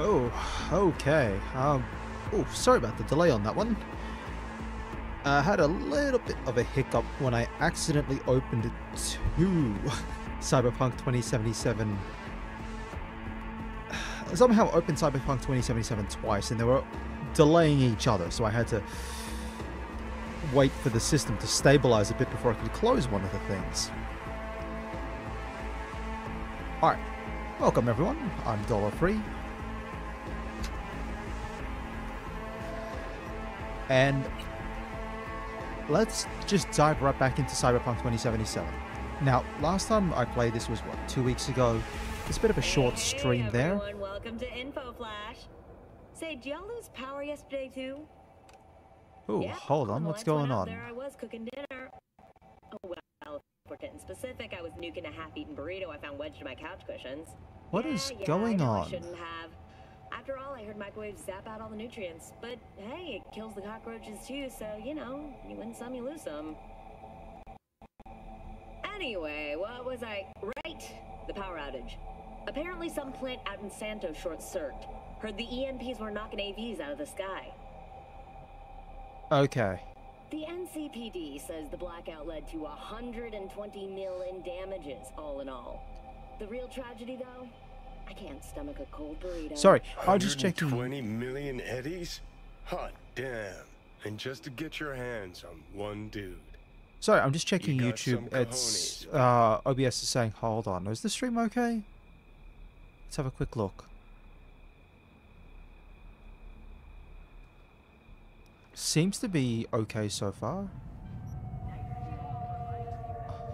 Oh, okay. Um, oh, sorry about the delay on that one. I had a little bit of a hiccup when I accidentally opened two Cyberpunk 2077. Somehow opened Cyberpunk 2077 twice and they were delaying each other, so I had to wait for the system to stabilize a bit before I could close one of the things. Alright, welcome everyone. I'm Dollarfree. And let's just dive right back into Cyberpunk 2077. Now, last time I played this was, what, two weeks ago? It's a bit of a short Hey, stream there. Welcome to. Say, did y'all lose power yesterday too? Oh, Yep, hold on, what's going on? There I was cooking dinner. Oh well, if we're getting specific, I was nuking a half-eaten burrito I found wedged in my couch cushions. What yeah, is yeah, going know I on? shouldn't have. After all, I heard microwaves zap out all the nutrients. But hey, it kills the cockroaches too, so you know, you win some, you lose some. Anyway, what was I? Right, the power outage. Apparently, some plant out in Santo short-circuited. Heard the EMPs were knocking AVs out of the sky. Okay. The NCPD says the blackout led to 120 mil in damages, all in all. The real tragedy, though, I can't stomach a cold burrito. Sorry, I was just checking. 120 million eddies? Hot damn. And just to get your hands on one dude. Sorry, I'm just checking got YouTube. It's cojones, uh, OBS is saying, hold on, is the stream okay? Let's have a quick look. Seems to be okay so far.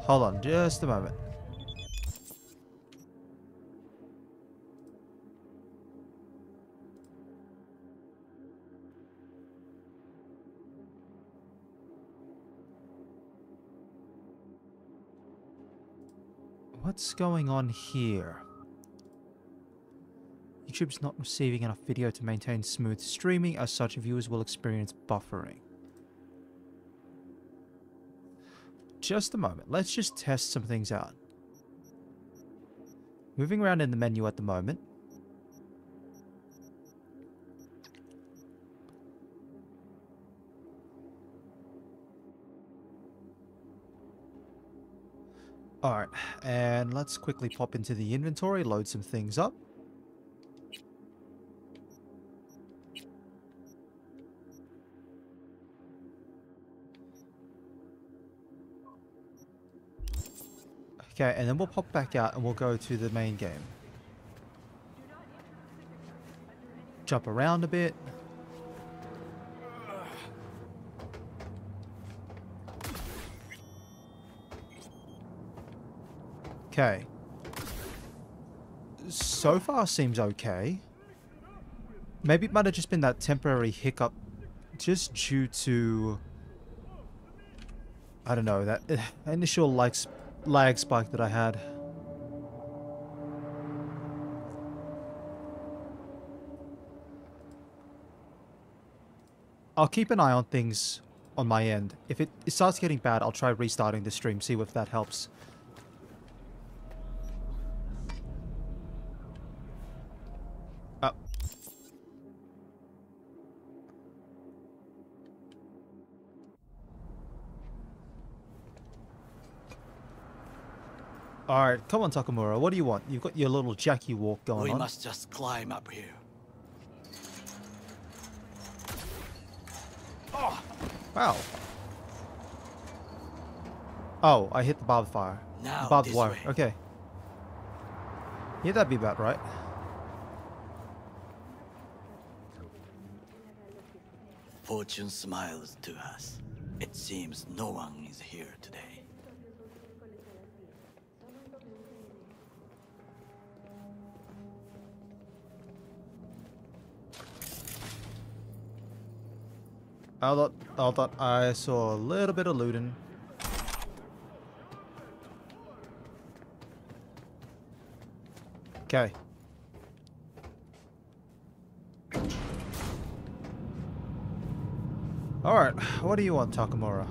Hold on, just a moment. What's going on here? YouTube's not receiving enough video to maintain smooth streaming, as such viewers will experience buffering. Just a moment, let's just test some things out. Moving around in the menu at the moment. Alright, and let's quickly pop into the inventory, load some things up. Okay, and then we'll pop back out and we'll go to the main game. Jump around a bit. Okay. So far seems okay. Maybe it might have just been that temporary hiccup just due to I don't know, that initial like lag spike that I had. I'll keep an eye on things on my end. If it, it starts getting bad, I'll try restarting the stream, see if that helps. Alright, come on Takamura, what do you want? You've got your little Jackie walk going We on. must just climb up here. Oh. Wow. Oh, I hit the barbed fire. Now barbed this wire. way. Okay. Yeah, that'd be about right. Fortune smiles to us. It seems no one is here today. I thought, I thought I saw a little bit of looting. Okay. Alright, what do you want, Takamura?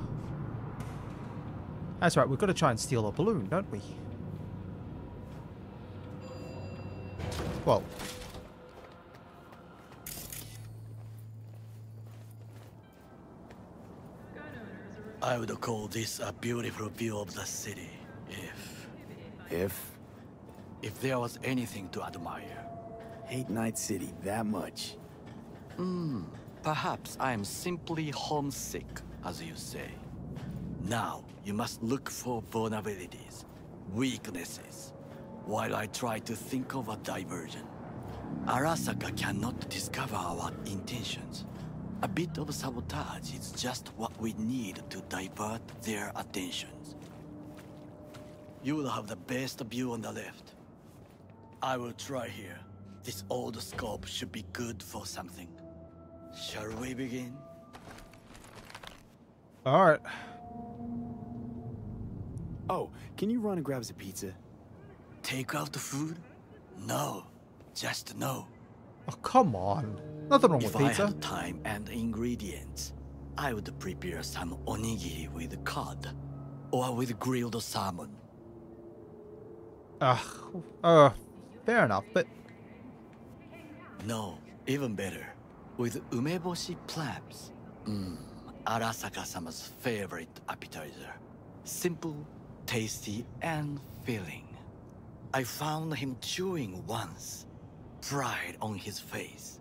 That's right, we've got to try and steal a balloon, don't we? Well, I would call this a beautiful view of the city, if... If? if there was anything to admire. Hate Night City that much. Hmm, perhaps I am simply homesick, as you say. Now, you must look for vulnerabilities, weaknesses, while I try to think of a diversion. Arasaka cannot discover our intentions. A bit of sabotage is just what we need to divert their attentions. You will have the best view on the left. I will try here. This old scope should be good for something. Shall we begin? All right. Oh, can you run and grab us a pizza? Take out the food? No. Just no. Oh, come on. Nothing wrong If with I had time and ingredients, I would prepare some onigiri with cod. Or with grilled salmon. Ugh. Uh, fair enough, but No, even better. With umeboshi clams. Mmm, Arasaka-sama's favorite appetizer. Simple, tasty, and filling. I found him chewing once. Pride on his face.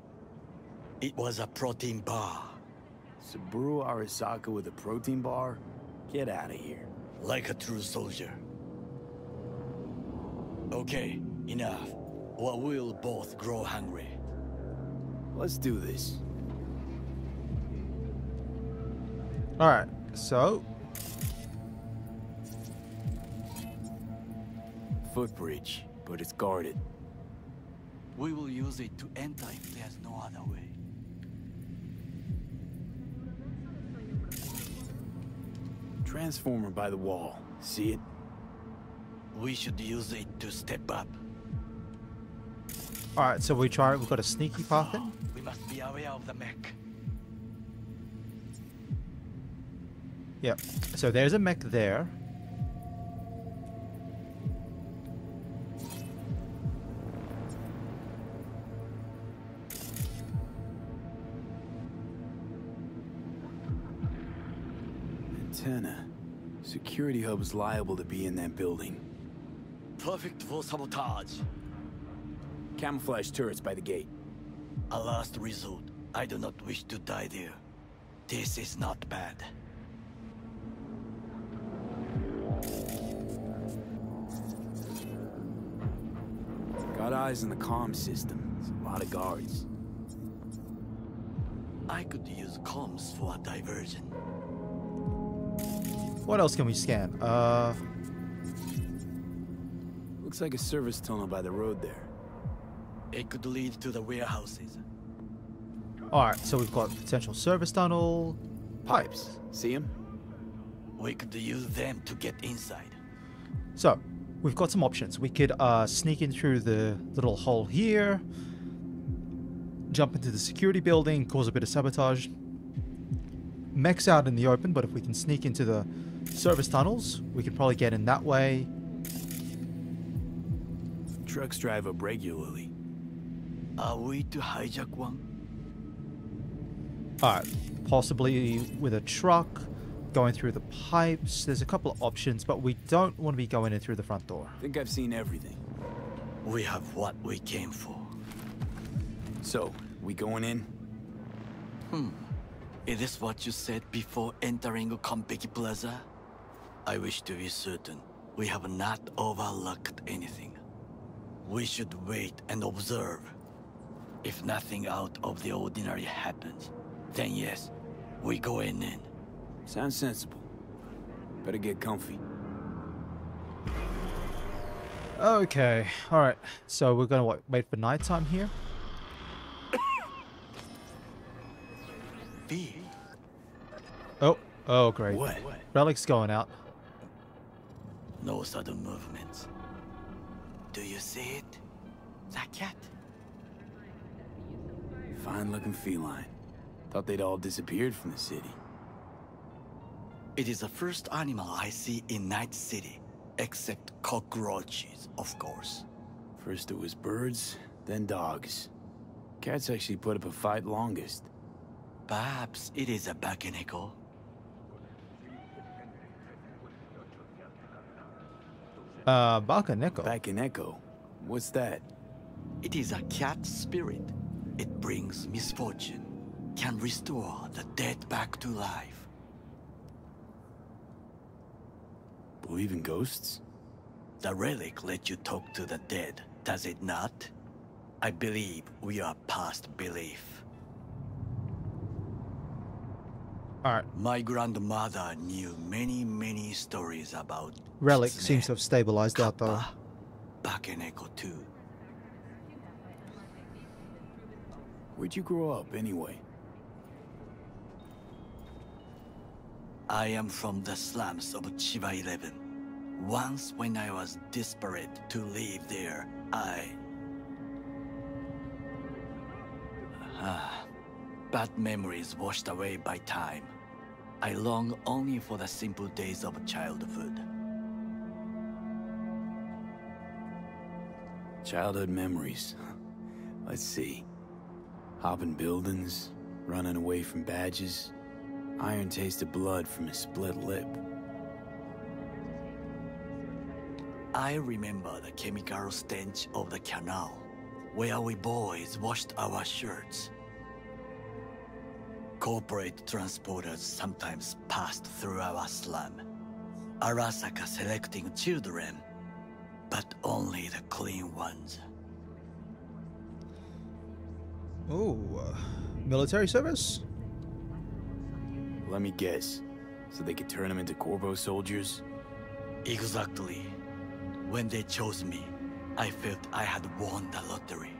It was a protein bar. Saburo Arasaka with a protein bar? Get out of here. Like a true soldier. Okay, enough. Or we'll both grow hungry. Let's do this. all right. So, Footbridge, but it's guarded. We will use it to enter if there's no other way. Transformer by the wall. See it? We should use it to step up. all right. So we try. We've got a sneaky path in. We must be aware of the mech. Yep. So there's a mech there. Antenna. Security hub's liable to be in that building. Perfect for sabotage. Camouflage turrets by the gate. A last resort. I do not wish to die there. This is not bad. Got eyes on the comm system. It's a lot of guards. I could use comms for a diversion. What else can we scan? Uh, Looks like a service tunnel by the road there. It could lead to the warehouses. all right. So we've got potential service tunnel, pipes. See him? We could use them to get inside. So we've got some options. We could uh, sneak in through the little hole here, jump into the security building, cause a bit of sabotage. Mech's out in the open, but if we can sneak into the service tunnels, we could probably get in that way. Trucks drive up regularly. Are we to hijack one? Alright, possibly with a truck, going through the pipes. There's a couple of options, but we don't want to be going in through the front door. Think I've seen everything. We have what we came for. So, we going in? Hmm. Is this what you said before entering Konpeki Plaza? I wish to be certain we have not overlooked anything. We should wait and observe. If nothing out of the ordinary happens, then yes, we go in in. Sounds sensible. Better get comfy. Okay, alright. So we're gonna what, wait for nighttime here? V, Oh, oh great. What? Relic's going out. No sudden movements. Do you see it? That cat? Fine looking feline. Thought they'd all disappeared from the city. It is the first animal I see in Night City, except cockroaches, of course. First it was birds, then dogs. Cats actually put up a fight longest. Perhaps it is a Bakeneko. Uh, Baka Neko. Back in Echo. What's that? It is a cat spirit. It brings misfortune, can restore the dead back to life. Believe in ghosts? The relic let you talk to the dead, does it not? I believe we are past belief. Alright, My grandmother knew many, many stories about Relic Kitsune, seems to have stabilized out though. Bakeneko too. Where'd you grow up, anyway? I am from the slums of Chiba 11. Once when I was desperate to live there, I... Ah, bad memories washed away by time. I long only for the simple days of childhood. Childhood memories. Let's see. Hopping buildings, running away from badges, iron taste of blood from a split lip. I remember the chemical stench of the canal, where we boys washed our shirts. Corporate transporters sometimes passed through our slum. Arasaka selecting children, but only the clean ones. Oh, uh, military service? Let me guess. So they could turn them into corpo soldiers? Exactly. When they chose me, I felt I had won the lottery.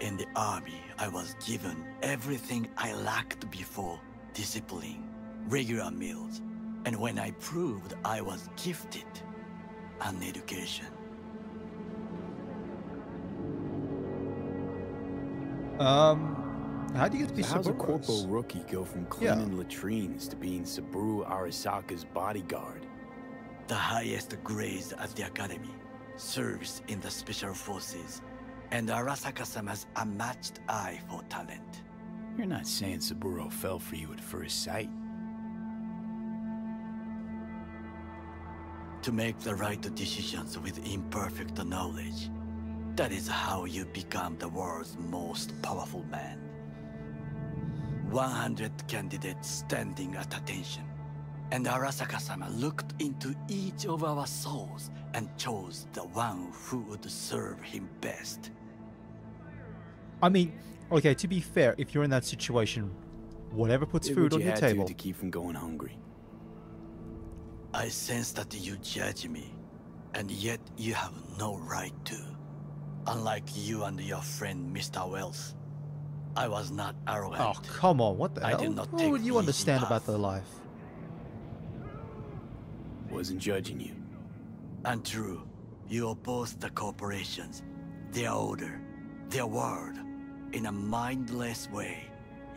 In the army, I was given everything I lacked before discipline, regular meals, and when I proved I was gifted, an education. Um, how do you get to be So how's a Saburos? corpo rookie go from Yeah. cleaning latrines to being Saburo Arasaka's bodyguard? The highest grades at the academy, serves in the special forces, and Arasaka-sama's unmatched eye for talent. You're not saying Saburo fell for you at first sight. to make the right decisions with imperfect knowledge. That is how you become the world's most powerful man. 100 candidates standing at attention. And Arasaka-sama looked into each of our souls and chose the one who would serve him best. I mean, okay, to be fair, if you're in that situation, whatever puts Did food on you your had table. To, to keep from going hungry. I sense that you judge me, and yet you have no right to. Unlike you and your friend Mr. Wells, I was not arrogant. Oh, come on, what the I hell? did not what take would you understand easy about path. their life? Wasn't judging you. And true, you oppose the corporations, their order, their word, in a mindless way,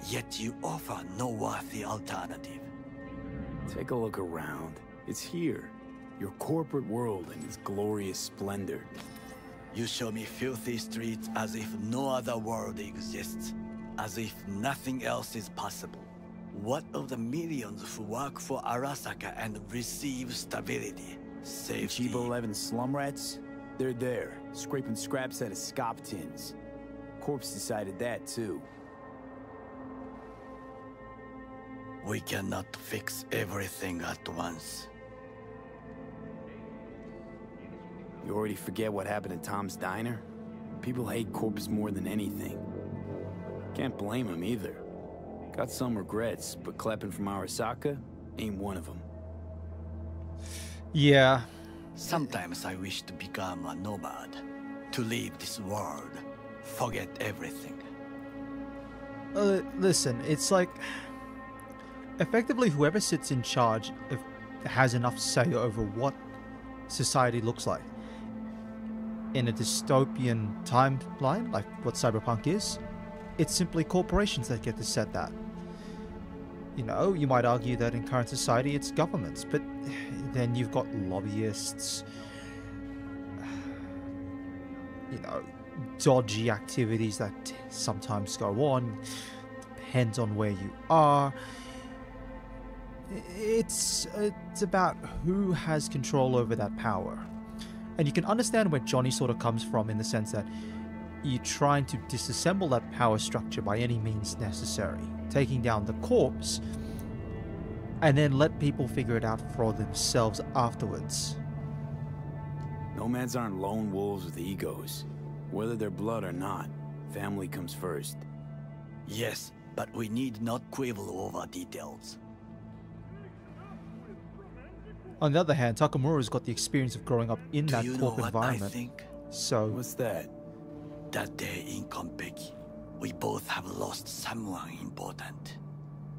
yet you offer no worthy alternative. Take a look around. It's here. Your corporate world in its glorious splendor. You show me filthy streets as if no other world exists, as if nothing else is possible. What of the millions who work for Arasaka and receive stability, safety? Chiba 11 slum rats? They're there, scraping scraps out of scop tins. Corpos decided that, too. We cannot fix everything at once. You already forget what happened at Tom's Diner? People hate Corpos more than anything. Can't blame him either. Got some regrets, but clapping from Arasaka ain't one of them. Yeah, Sometimes I wish to become a nomad, to leave this world, forget everything. uh, listen, it's like effectively whoever sits in charge has enough say over what society looks like. In a dystopian timeline, like what cyberpunk is, it's simply corporations that get to set that. You know, you might argue that in current society it's governments, but then you've got lobbyists, you know, dodgy activities that sometimes go on, depends on where you are. it's it's about who has control over that power. And you can understand where Johnny sort of comes from in the sense that you're trying to disassemble that power structure by any means necessary, taking down the corpos, and then let people figure it out for themselves afterwards. Nomads aren't lone wolves with egos. Whether they're blood or not, family comes first. Yes, but we need not quibble over details. On the other hand, Takamura's got the experience of growing up in Do that you know what environment. I think? So, What's that? That day in Konpeki, we both have lost someone important.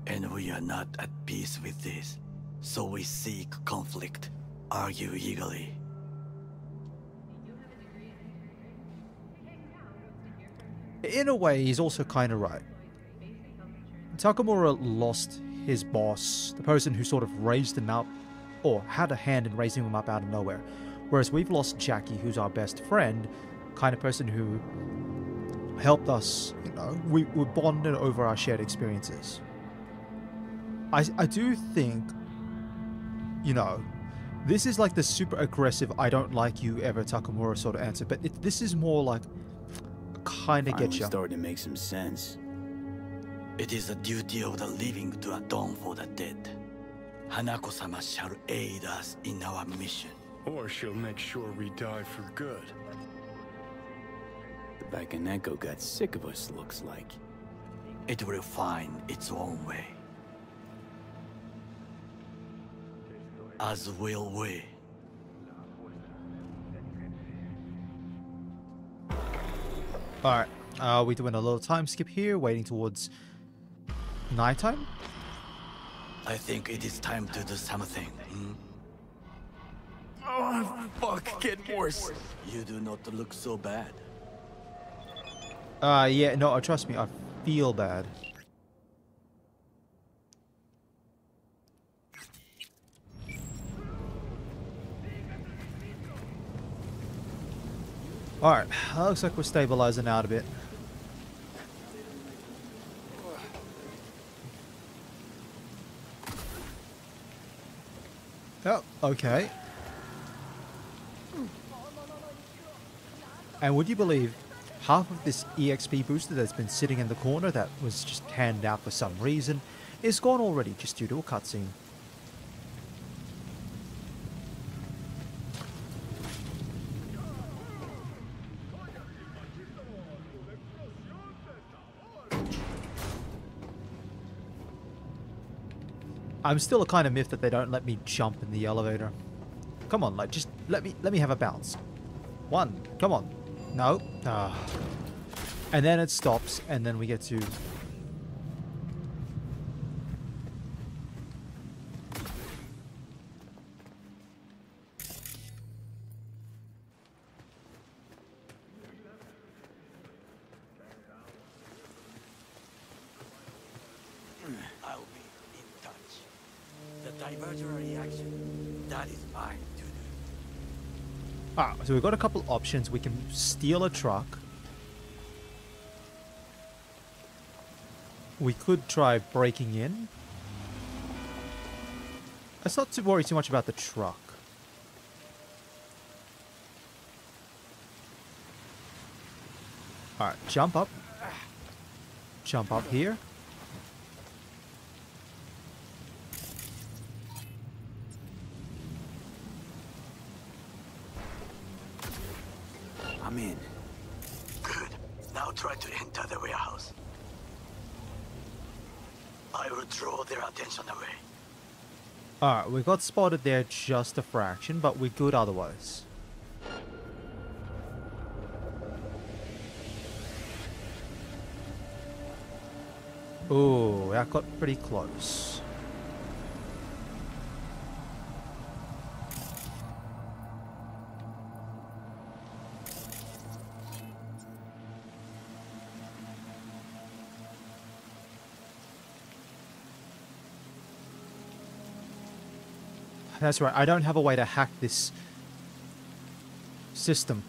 And we are not at peace with this. So we seek conflict, argue eagerly. In a way, he's also kind of right. Takamura lost his boss, the person who sort of raised him up, or had a hand in raising him up out of nowhere. Whereas we've lost Jackie, who's our best friend, kind of person who helped us, you know, we, bonded over our shared experiences. I, I do think, you know, this is like the super aggressive, I don't like you ever Takamura sort of answer, but it, this is more like kind of get Finally you. starting to make some sense. It is the duty of the living to atone for the dead. Hanako-sama shall aid us in our mission. Or she'll make sure we die for good. The Bakeneko got sick of us, looks like. It will find its own way. As will we. Alright, uh, we're doing a little time skip here, waiting towards nighttime. I think it is time to do something. hmm? Oh, fuck, get worse. You do not look so bad. Uh, yeah, no, uh, trust me, I feel bad. Alright, looks like we're stabilizing out a bit. Oh, okay. And would you believe half of this EXP booster that's been sitting in the corner that was just handed out for some reason is gone already just due to a cutscene. I'm still a kind of miffed that they don't let me jump in the elevator. Come on, like just let me let me have a bounce. One, come on. No. Ah. And then it stops, and then we get to. I'll be in touch. The diverger reaction, that is mine to do. Ah, so we've got a couple options. We can steal a truck. We could try breaking in. Let's not to worry too much about the truck. Alright, jump up. Jump up here. I'm in. Good. Now try to enter the warehouse. I will draw their attention away. Alright, we got spotted there just a fraction, but we're good otherwise. Ooh, that got pretty close. That's right, I don't have a way to hack this system.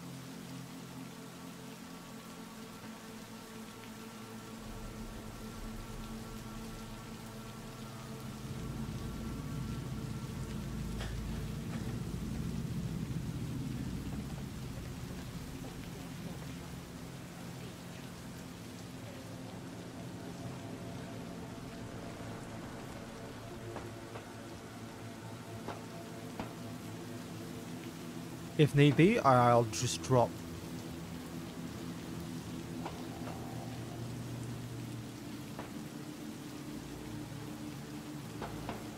If need be, I'll just drop.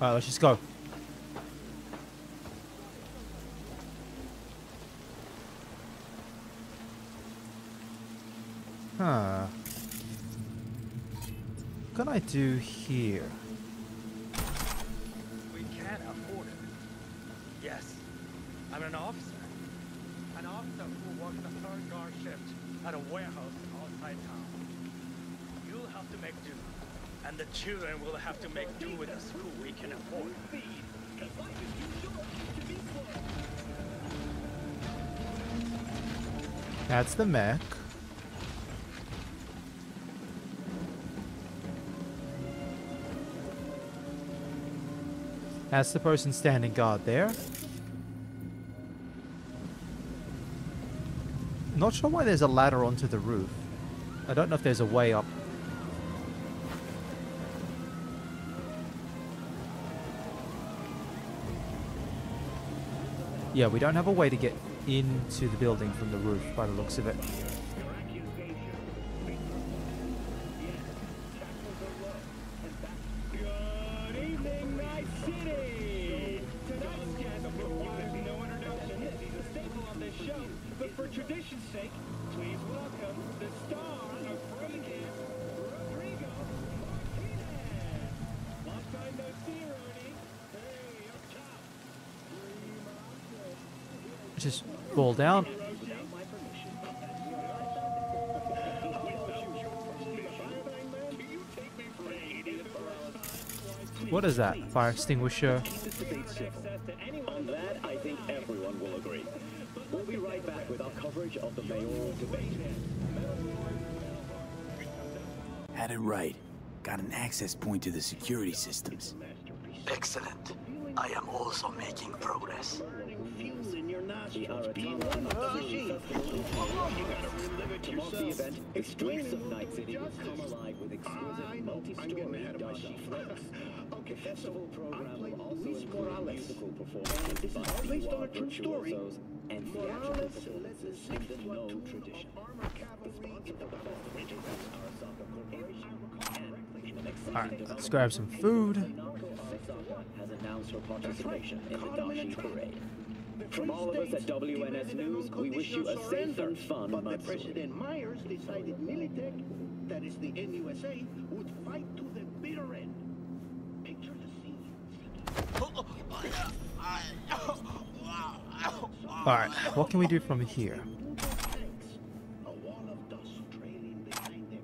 Alright, let's just go. Huh. What can I do here? We can't afford it. Yes, I'm an officer. An officer who works a third guard shift at a warehouse outside town. You'll have to make do. And the children will have to make do with us who we can afford. That's the mech. That's the person standing guard there. Not sure why there's a ladder onto the roof. I don't know if there's a way up. Yeah, we don't have a way to get into the building from the roof by the looks of it. Fire extinguisher. That, I think everyone will agree. We'll be right back with our coverage of the mayoral debate. Had it right. Got an access point to the security systems. Excellent. I am also making progress. The Aratama Festival To mark the event, the streets of Night City will come alive with exquisite multi-story dashi floats. The festival program will also include musical performances this by based on a true story. and theatrical performances in the Noh tradition. The sponsor of the festival is Arasaka Corporation. And in the next Alright, let's grab some food. Arasaka has announced her participation in the Dashi Parade. From all of us at WNS News, we wish you a safe and fun But the President Myers decided Militech, that is the NUSA, would fight to the bitter end. Picture the scene. Alright, what can we do from here? Tanks. A wall of dust trailing behind them.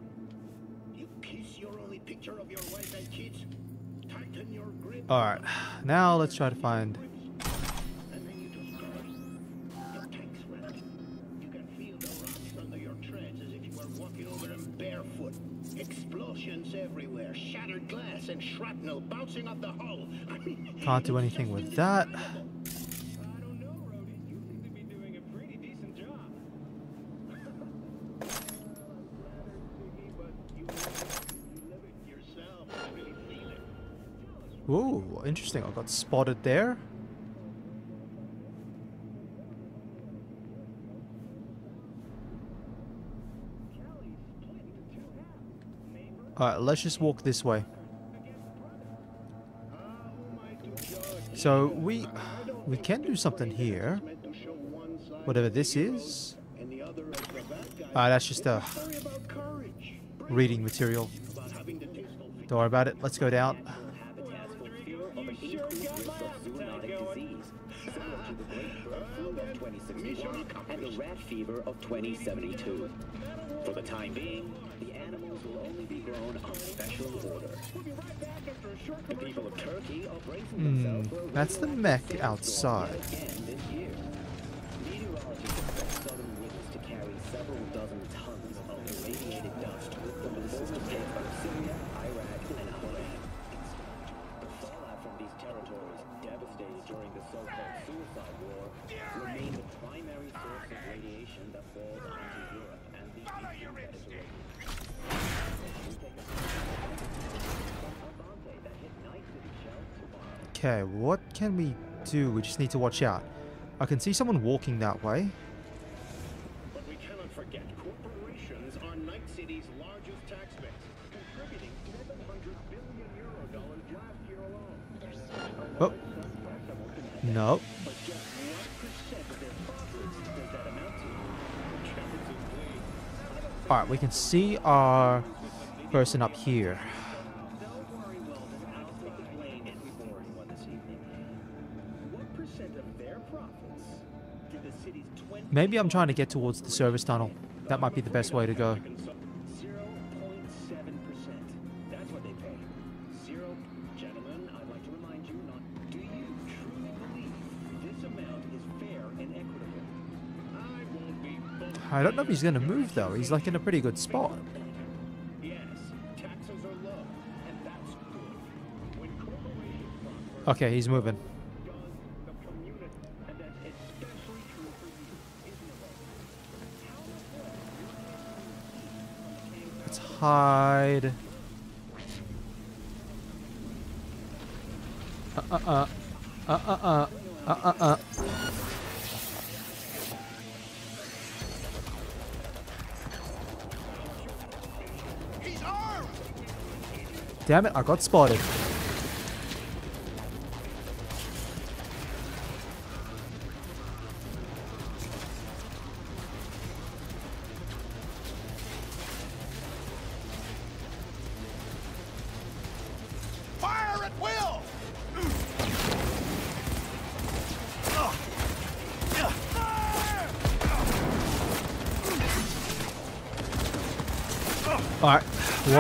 You kiss your only picture of your wife and kids. Tighten your grip. Alright, now let's try to find... yourself. I really feel it. Ooh, interesting. I got spotted there. Alright, let's just walk this way. So we we can do something here. Whatever this is. Ah, that's just a reading material. Don't worry about it. Let's go down. 2061 and the rat fever of 2072. For the time being, the animals will only be grown on special order. The people of Turkey are bracing themselves for a Hmm, that's the mech outside. Okay, what can we do? We just need to watch out. I can see someone walking that way. But we cannot forget corporations are Night City's largest tax base, contributing 700 billion euro dollars last year alone. Oh. No. But just what percent of their profits does that amount to? Alright, we can see our person up here. Maybe I'm trying to get towards the service tunnel. That might be the best way to go. 0.7%. That's what they pay. Zero. Gentlemen, I'd like to remind you not. Do you truly believe this amount is fair and equitable? I won't be bullied. I don't know if he's going to move though. He's like in a pretty good spot. Yes, taxes are low, and that's good. When corporations prosper, Okay, he's moving. Hide. Uh uh uh. Uh uh uh. Uh uh uh. Damn it, I got spotted.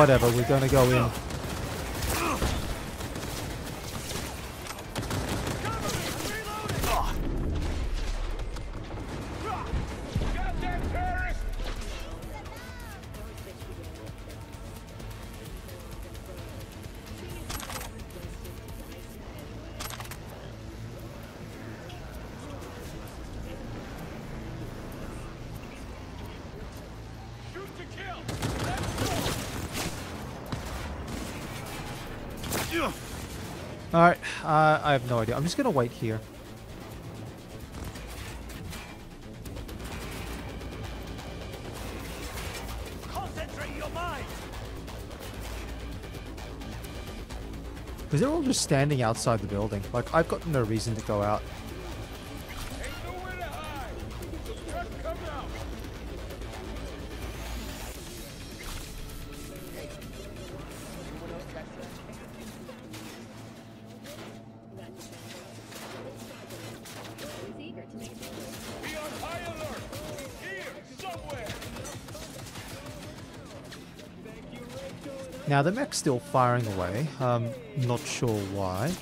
Whatever, we're gonna go in. Have no idea. I'm just gonna wait here. Concentrate your mind! Because they're all just standing outside the building. Like, I've got no reason to go out. Now, the mech's still firing away. Um, not sure why.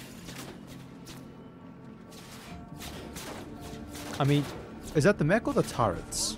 I mean, is that the mech or the turrets?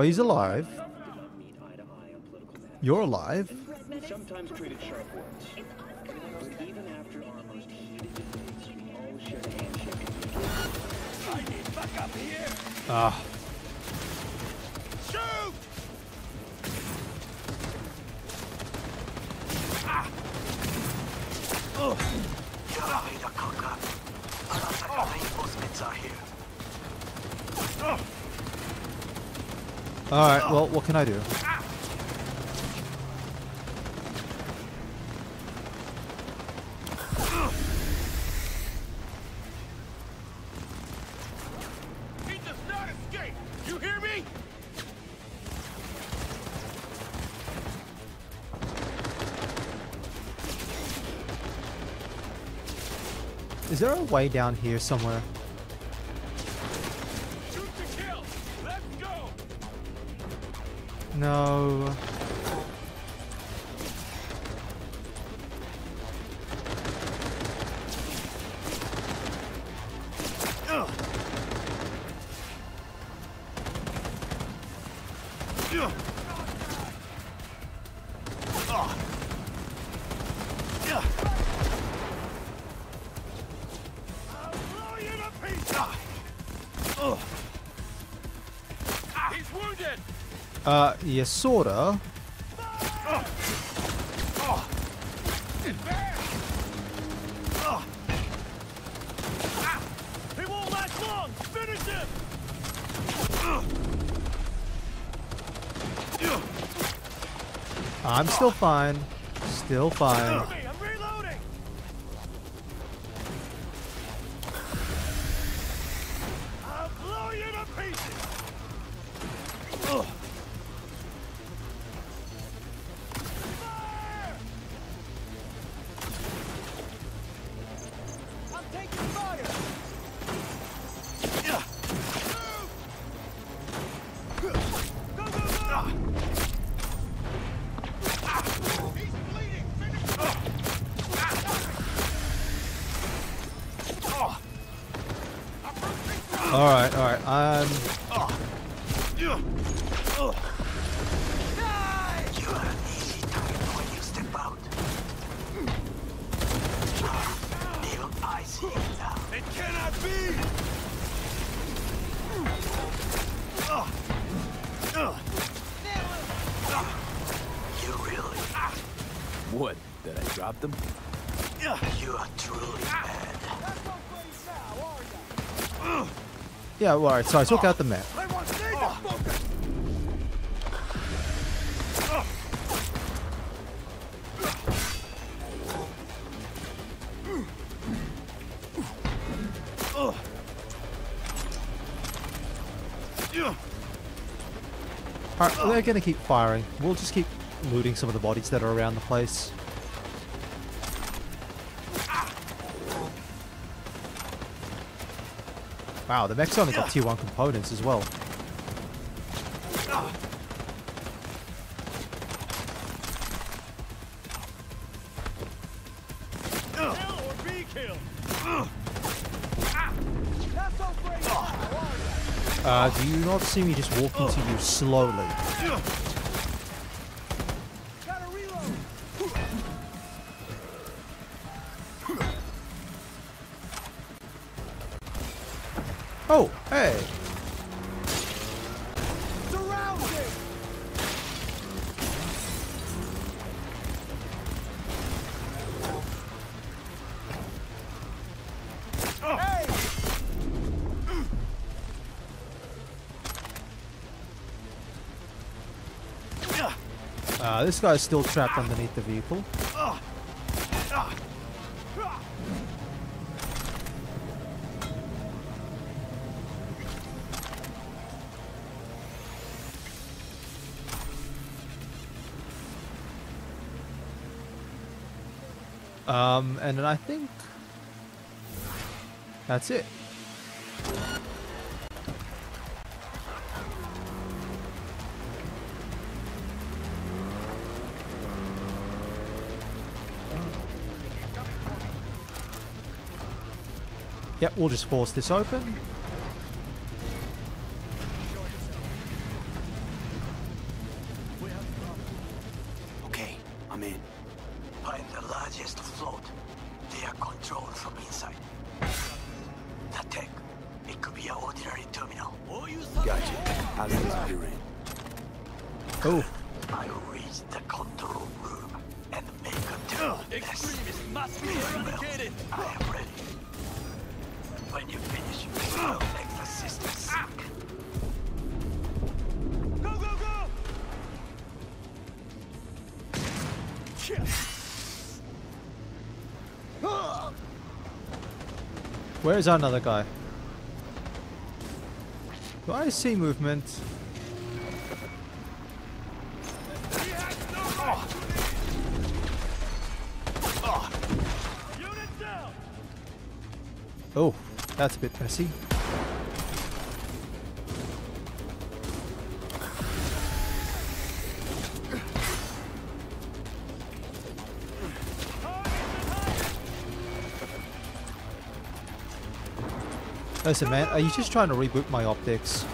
Oh, he's alive. Did not meet eye to eye on political matters. You're alive. Sometimes traded sharp words. Even after our most heated debates, we all shared a handshake. I need backup here! Ah, can I do? He does not escape! You hear me? Is there a way down here somewhere? Sorta. He won't last long! Finish him! I'm still fine. Still fine. Yeah, alright, so I took out the map. I want to see this focus! Alright, they're gonna keep firing. We'll just keep looting some of the bodies that are around the place. Wow, the mech's only got tier 1 components as well. Kill or be killed! Not so brave now, are ya? Uh, do you not see me just walking to you slowly? Uh, guy is still trapped underneath the vehicle. Um, and then I think that's it. Yep, we'll just force this open. Okay, I'm in. Find the largest float. They are controlled from inside. The tech. It could be an ordinary terminal. Oh, gotcha. How's this gear in? Oh, I will reach the control room and make a turn. Extremists must be Well, eradicated! I am ready. When you finish, I'll make the system sink. Go, go, go! where's our another guy? Do I see movement? He has no right to leave. Unit down! Oh, that's a bit messy. Listen, man, are you just trying to reboot my optics?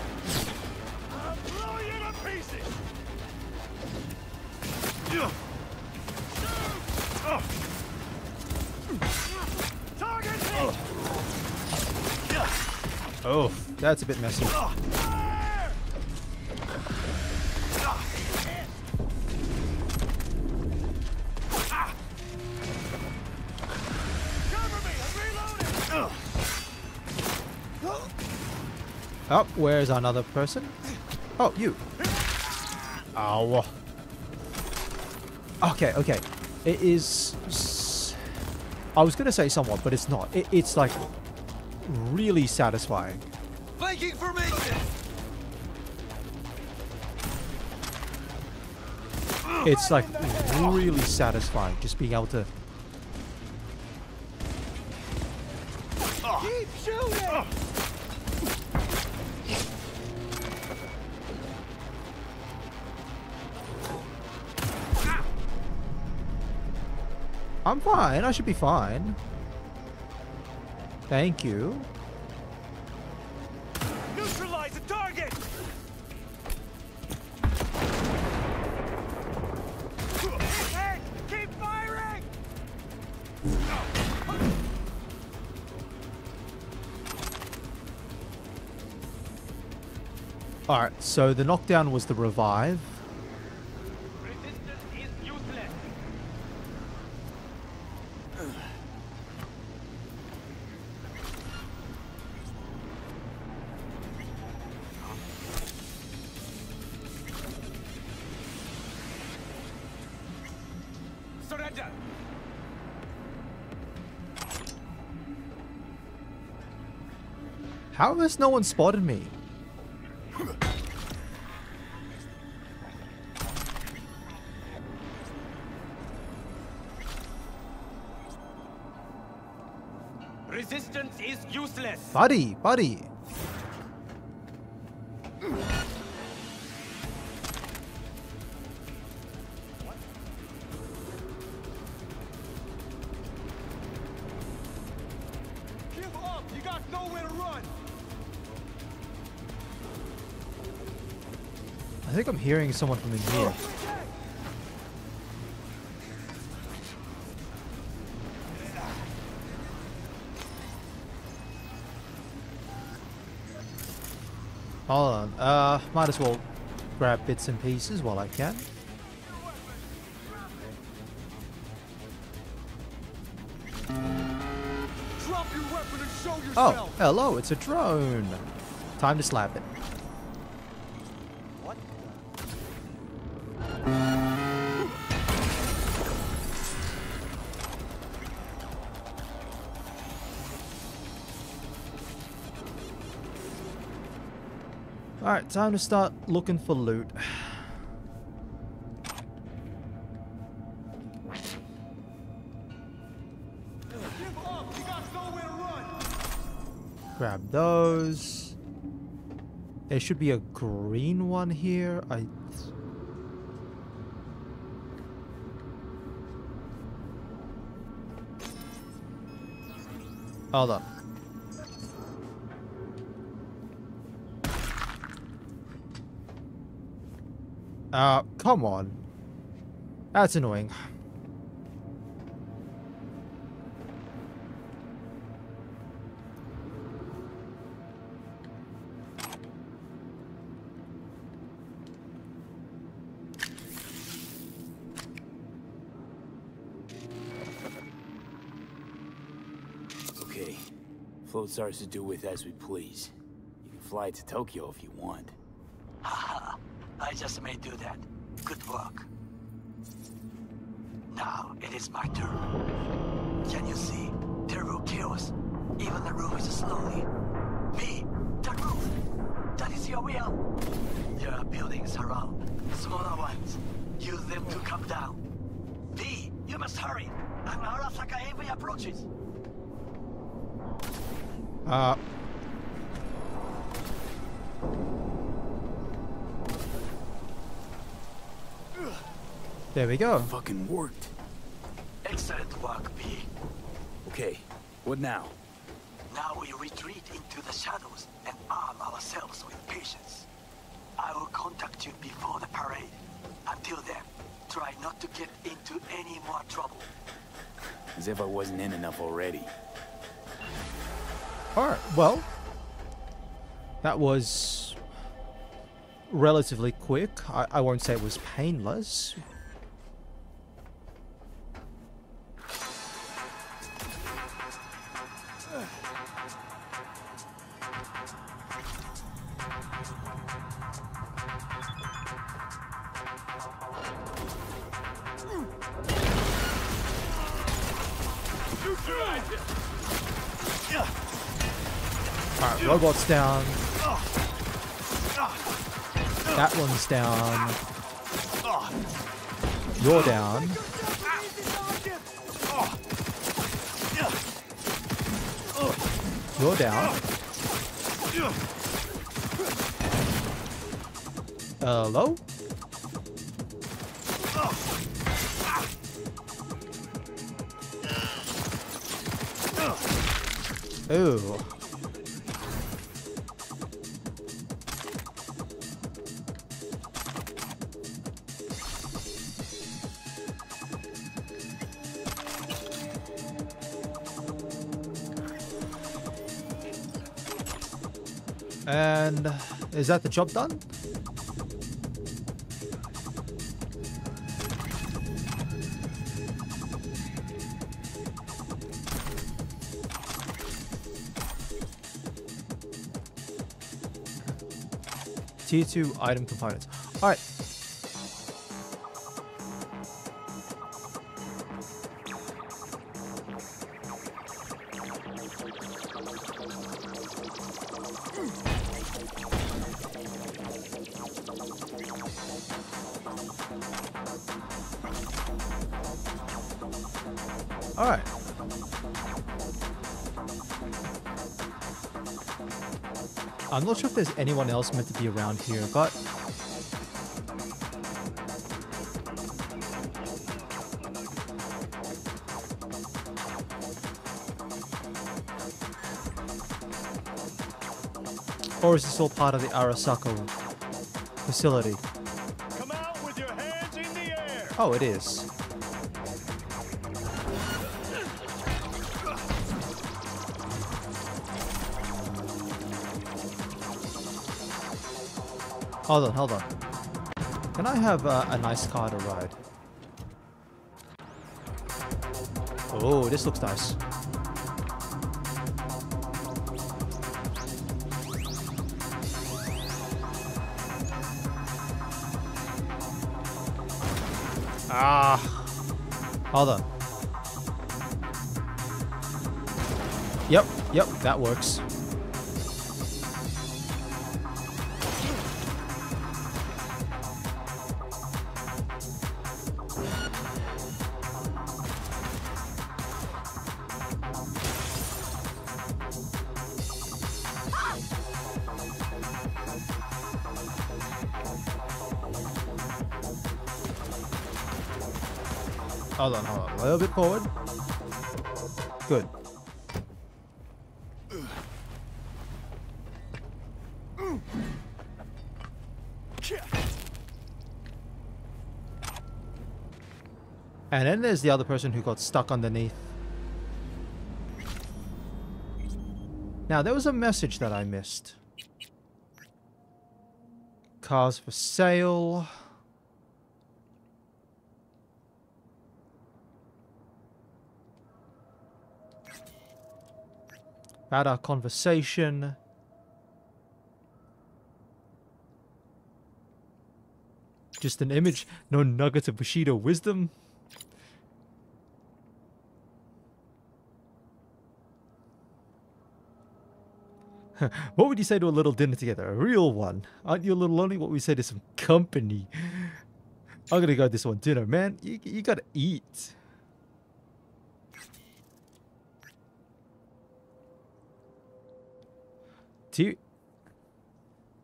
That's a bit messy. Oh, where's another person? Oh, you. Ow. Okay, okay. It is... I was gonna say somewhat, but it's not. It, it's like really satisfying. Flanking formation! It's like really satisfying just being able to. Keep shooting! I'm fine. I should be fine. Thank you. So the knockdown was the revive. Resistance is useless. Surrender! How has no one spotted me? Buddy, buddy. Give up! You got nowhere to run! I think I'm hearing someone from in here. On. Uh, might as well grab bits and pieces while I can. Drop your weapon and show Oh, hello, it's a drone. Time to slap it. Time to start looking for loot. Grab those. There should be a green one here. I. Hold on. Uh, come on. That's annoying. Okay. Float starts to do with as we please. You can fly to Tokyo if you want. I just may do that. Good work. Now it is my turn. Can you see? Terrible chaos. Even the roof is slowly. Me, the roof. That is your will. There are buildings around, smaller ones. Use them to come down. V, you must hurry. An Arasaka AV approaches. Uh. There we go. Fucking worked. Excellent work, V. Okay. What now? Now we retreat into the shadows and arm ourselves with patience. I will contact you before the parade. Until then, try not to get into any more trouble. As if I wasn't in enough already. Alright, well. That was relatively quick. I, I won't say it was painless. Robot's down. That one's down. You're down. You're down. Hello? Ooh. Is that the job done? Tier 2 item components. Not sure if there's anyone else meant to be around here, but... Or is this all part of the Arasaka facility? Come out with your hands in the air. Oh, it is. Hold on, hold on. Can I have uh, a nice car to ride? Oh, this looks nice. Ah. Hold on. Yep, yep, that works. Hold on, hold on. A little bit forward. Good. And then there's the other person who got stuck underneath. Now, there was a message that I missed. Cars for sale. Our conversation. Just an image, no nugget of Bushido wisdom. what would you say to a little dinner together? A real one. Aren't you a little lonely? What would we say to some company? I'm gonna go this one dinner, man. You, you gotta eat. Dear,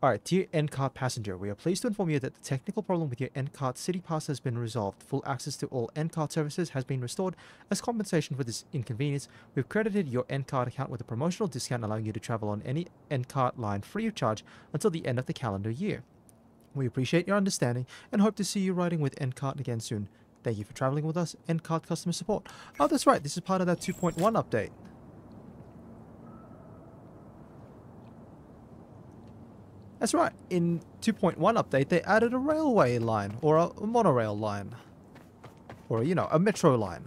Alright, dear NCART passenger, we are pleased to inform you that the technical problem with your NCART City Pass has been resolved. Full access to all NCART services has been restored. As compensation for this inconvenience, we've credited your NCART account with a promotional discount allowing you to travel on any NCART line free of charge until the end of the calendar year. We appreciate your understanding and hope to see you riding with NCART again soon. Thank you for traveling with us, NCART Customer Support. Oh, that's right, this is part of that 2.1 update. That's right, in 2.1 update they added a railway line, or a, a monorail line. Or, you know, a metro line.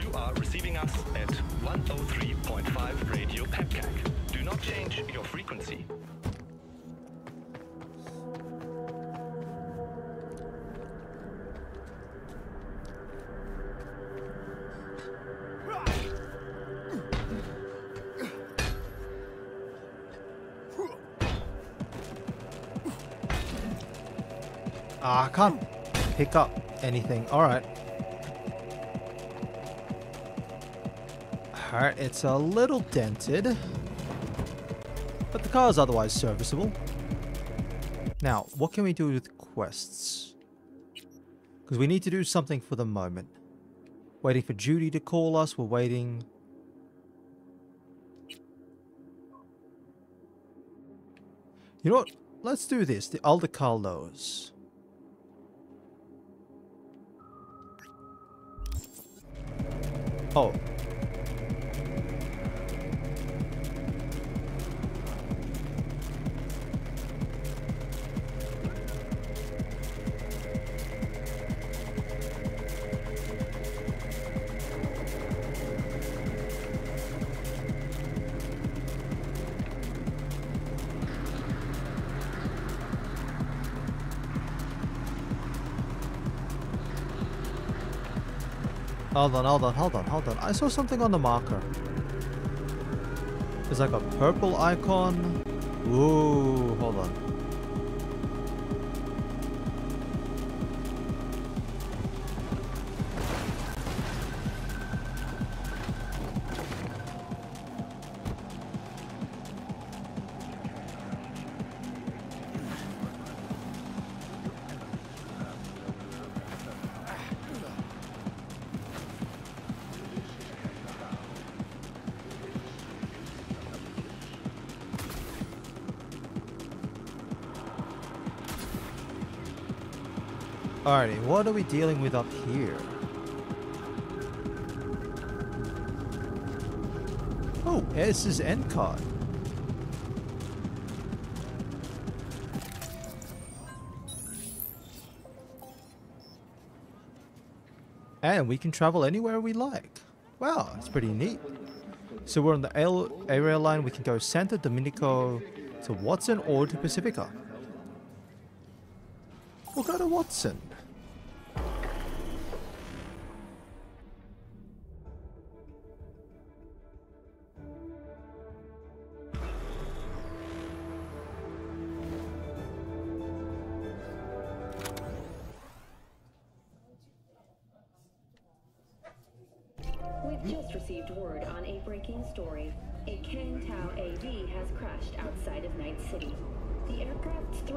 You are receiving us at 103.5 Radio PEBKAC. Do not change your frequency. Ah, I can't pick up anything. Alright. Alright, it's a little dented. But the car is otherwise serviceable. Now, what can we do with quests? Because we need to do something for the moment. Waiting for Judy to call us. We're waiting... You know what? Let's do this. The Aldecaldos. Oh. Hold on, hold on, hold on, hold on. I saw something on the marker. There's like a purple icon. Ooh, Alrighty, what are we dealing with up here? Oh, this is NCART. And we can travel anywhere we like. Wow, that's pretty neat. So we're on the area line. We can go Santo Domingo to Watson or to Pacifica. We'll go to Watson.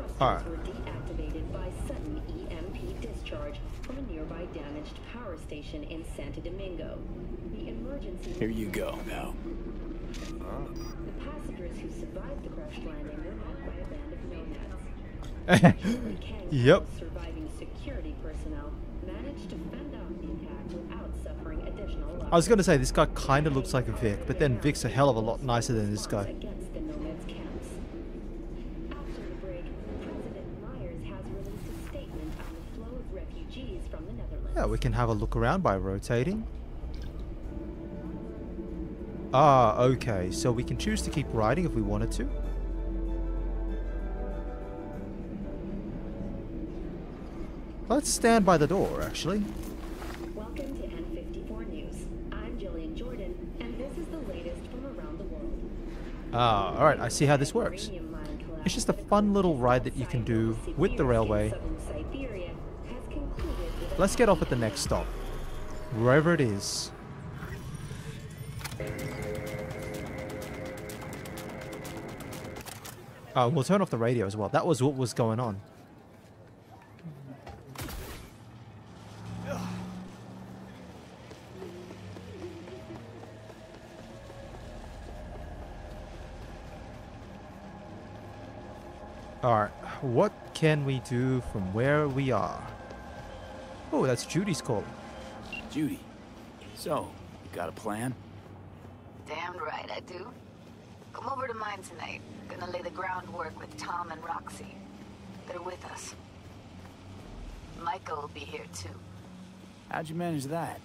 Aircraft's thrusters Alright. were deactivated by sudden EMP discharge from a nearby damaged power station in Santo Domingo. The emergency Here you go now. The passengers who survived the crash landing were met by a band of nomads. Yep. Surviving security personnel managed to fend off the attack without suffering additional loss. I was gonna say this guy kind of looks like a Vic, but then Vic's a hell of a lot nicer than this guy. Against the nomads' camps. After the break, President Myers has released a statement on the flow of refugees from the Netherlands. Yeah, we can have a look around by rotating. Ah, okay. So we can choose to keep riding if we wanted to. Let's stand by the door, actually. Welcome to N54 News. I'm Jillian Jordan, and this is the latest from around the world. Ah, alright, I see how this works. Uranium mine collapse It's just a fun little ride that you can do with the railway. Let's get off at the next stop. Wherever it is. Oh, we'll turn off the radio as well. That was what was going on. Alright, what can we do from where we are? Oh, that's Judy's call. Judy, so, you got a plan? Damn right I do. Come over to mine tonight. Gonna lay the groundwork with Tom and Roxy. They're with us. Michael will be here too. How'd you manage that?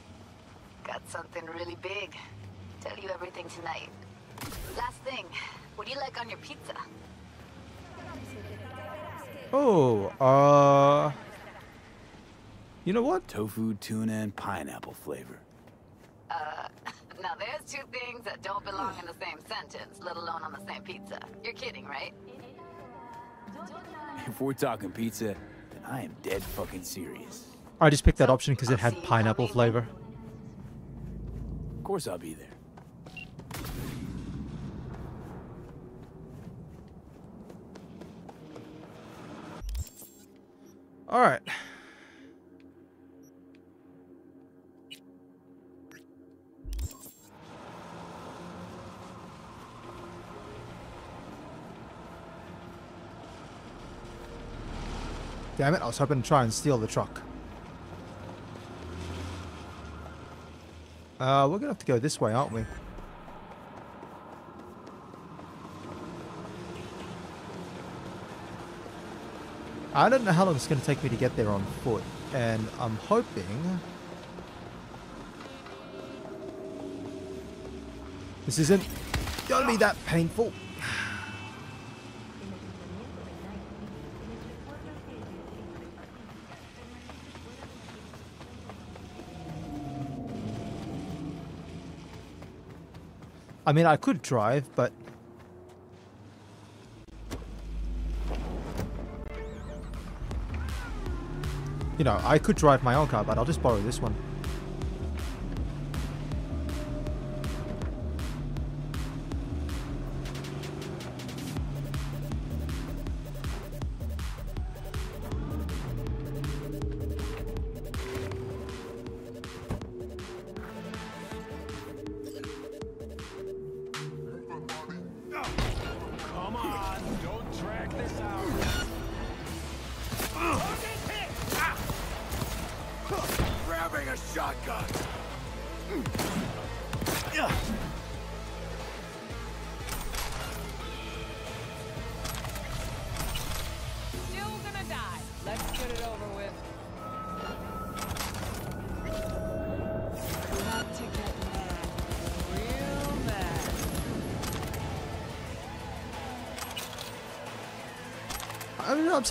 Got something really big. Tell you everything tonight. Last thing, what do you like on your pizza? Oh, uh... You know what? Tofu, tuna, and pineapple flavor. Uh, now there's two things that don't belong in the same sentence, let alone on the same pizza. You're kidding, right? If we're talking pizza, then I am dead fucking serious. I just picked that option because it had pineapple flavor. Of course I'll be there. Alright. Damn it, I was hoping to try and steal the truck. Uh, we're gonna have to go this way, aren't we? I don't know how long it's going to take me to get there on foot, and I'm hoping this isn't going to be that painful. I mean, I could drive, but You know, I could drive my own car, but I'll just borrow this one.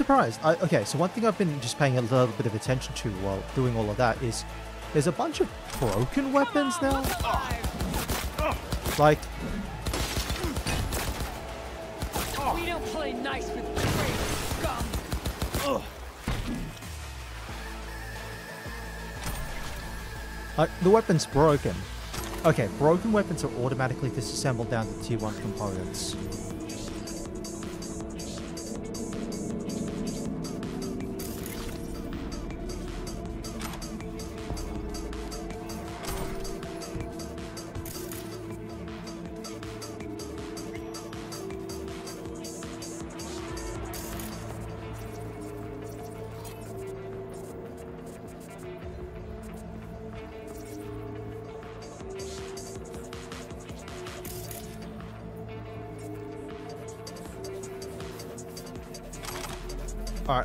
Surprised. I, okay, so one thing I've been just paying a little bit of attention to while doing all of that is there's a bunch of broken weapons now. Like, We don't play nice with scum. like uh, the weapon's broken. Okay, broken weapons are automatically disassembled down to tier 1 components.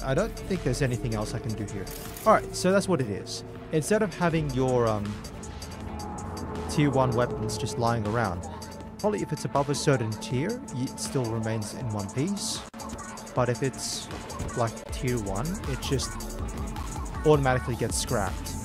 I don't think there's anything else I can do here. Alright, so that's what it is. Instead of having your um, tier 1 weapons just lying around, probably if it's above a certain tier, it still remains in one piece. But if it's like tier 1, it just automatically gets scrapped.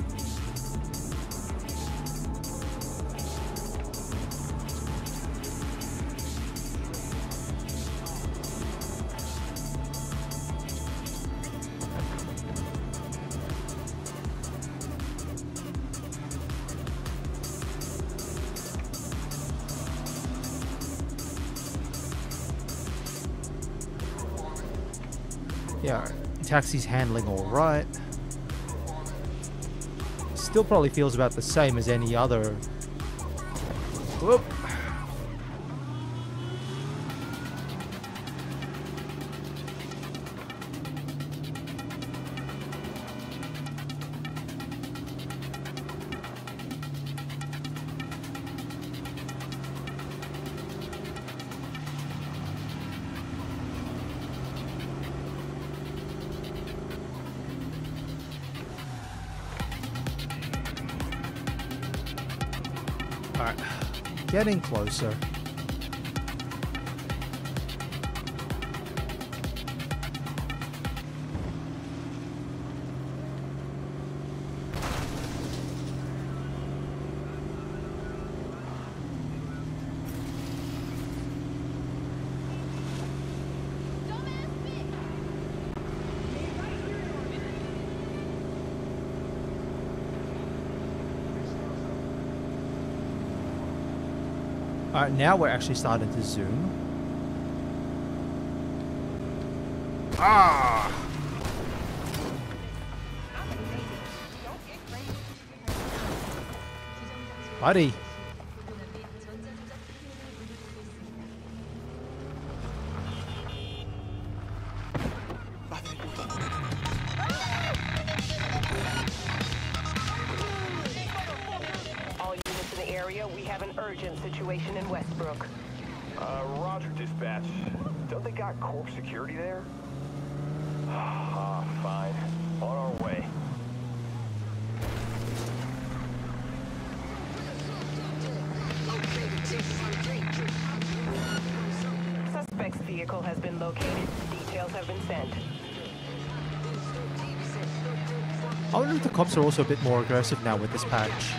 Taxi's handling all right. Still probably feels about the same as any other. Getting closer. Alright, now we're actually starting to zoom. Ah! Buddy. Are also a bit more aggressive now with this patch.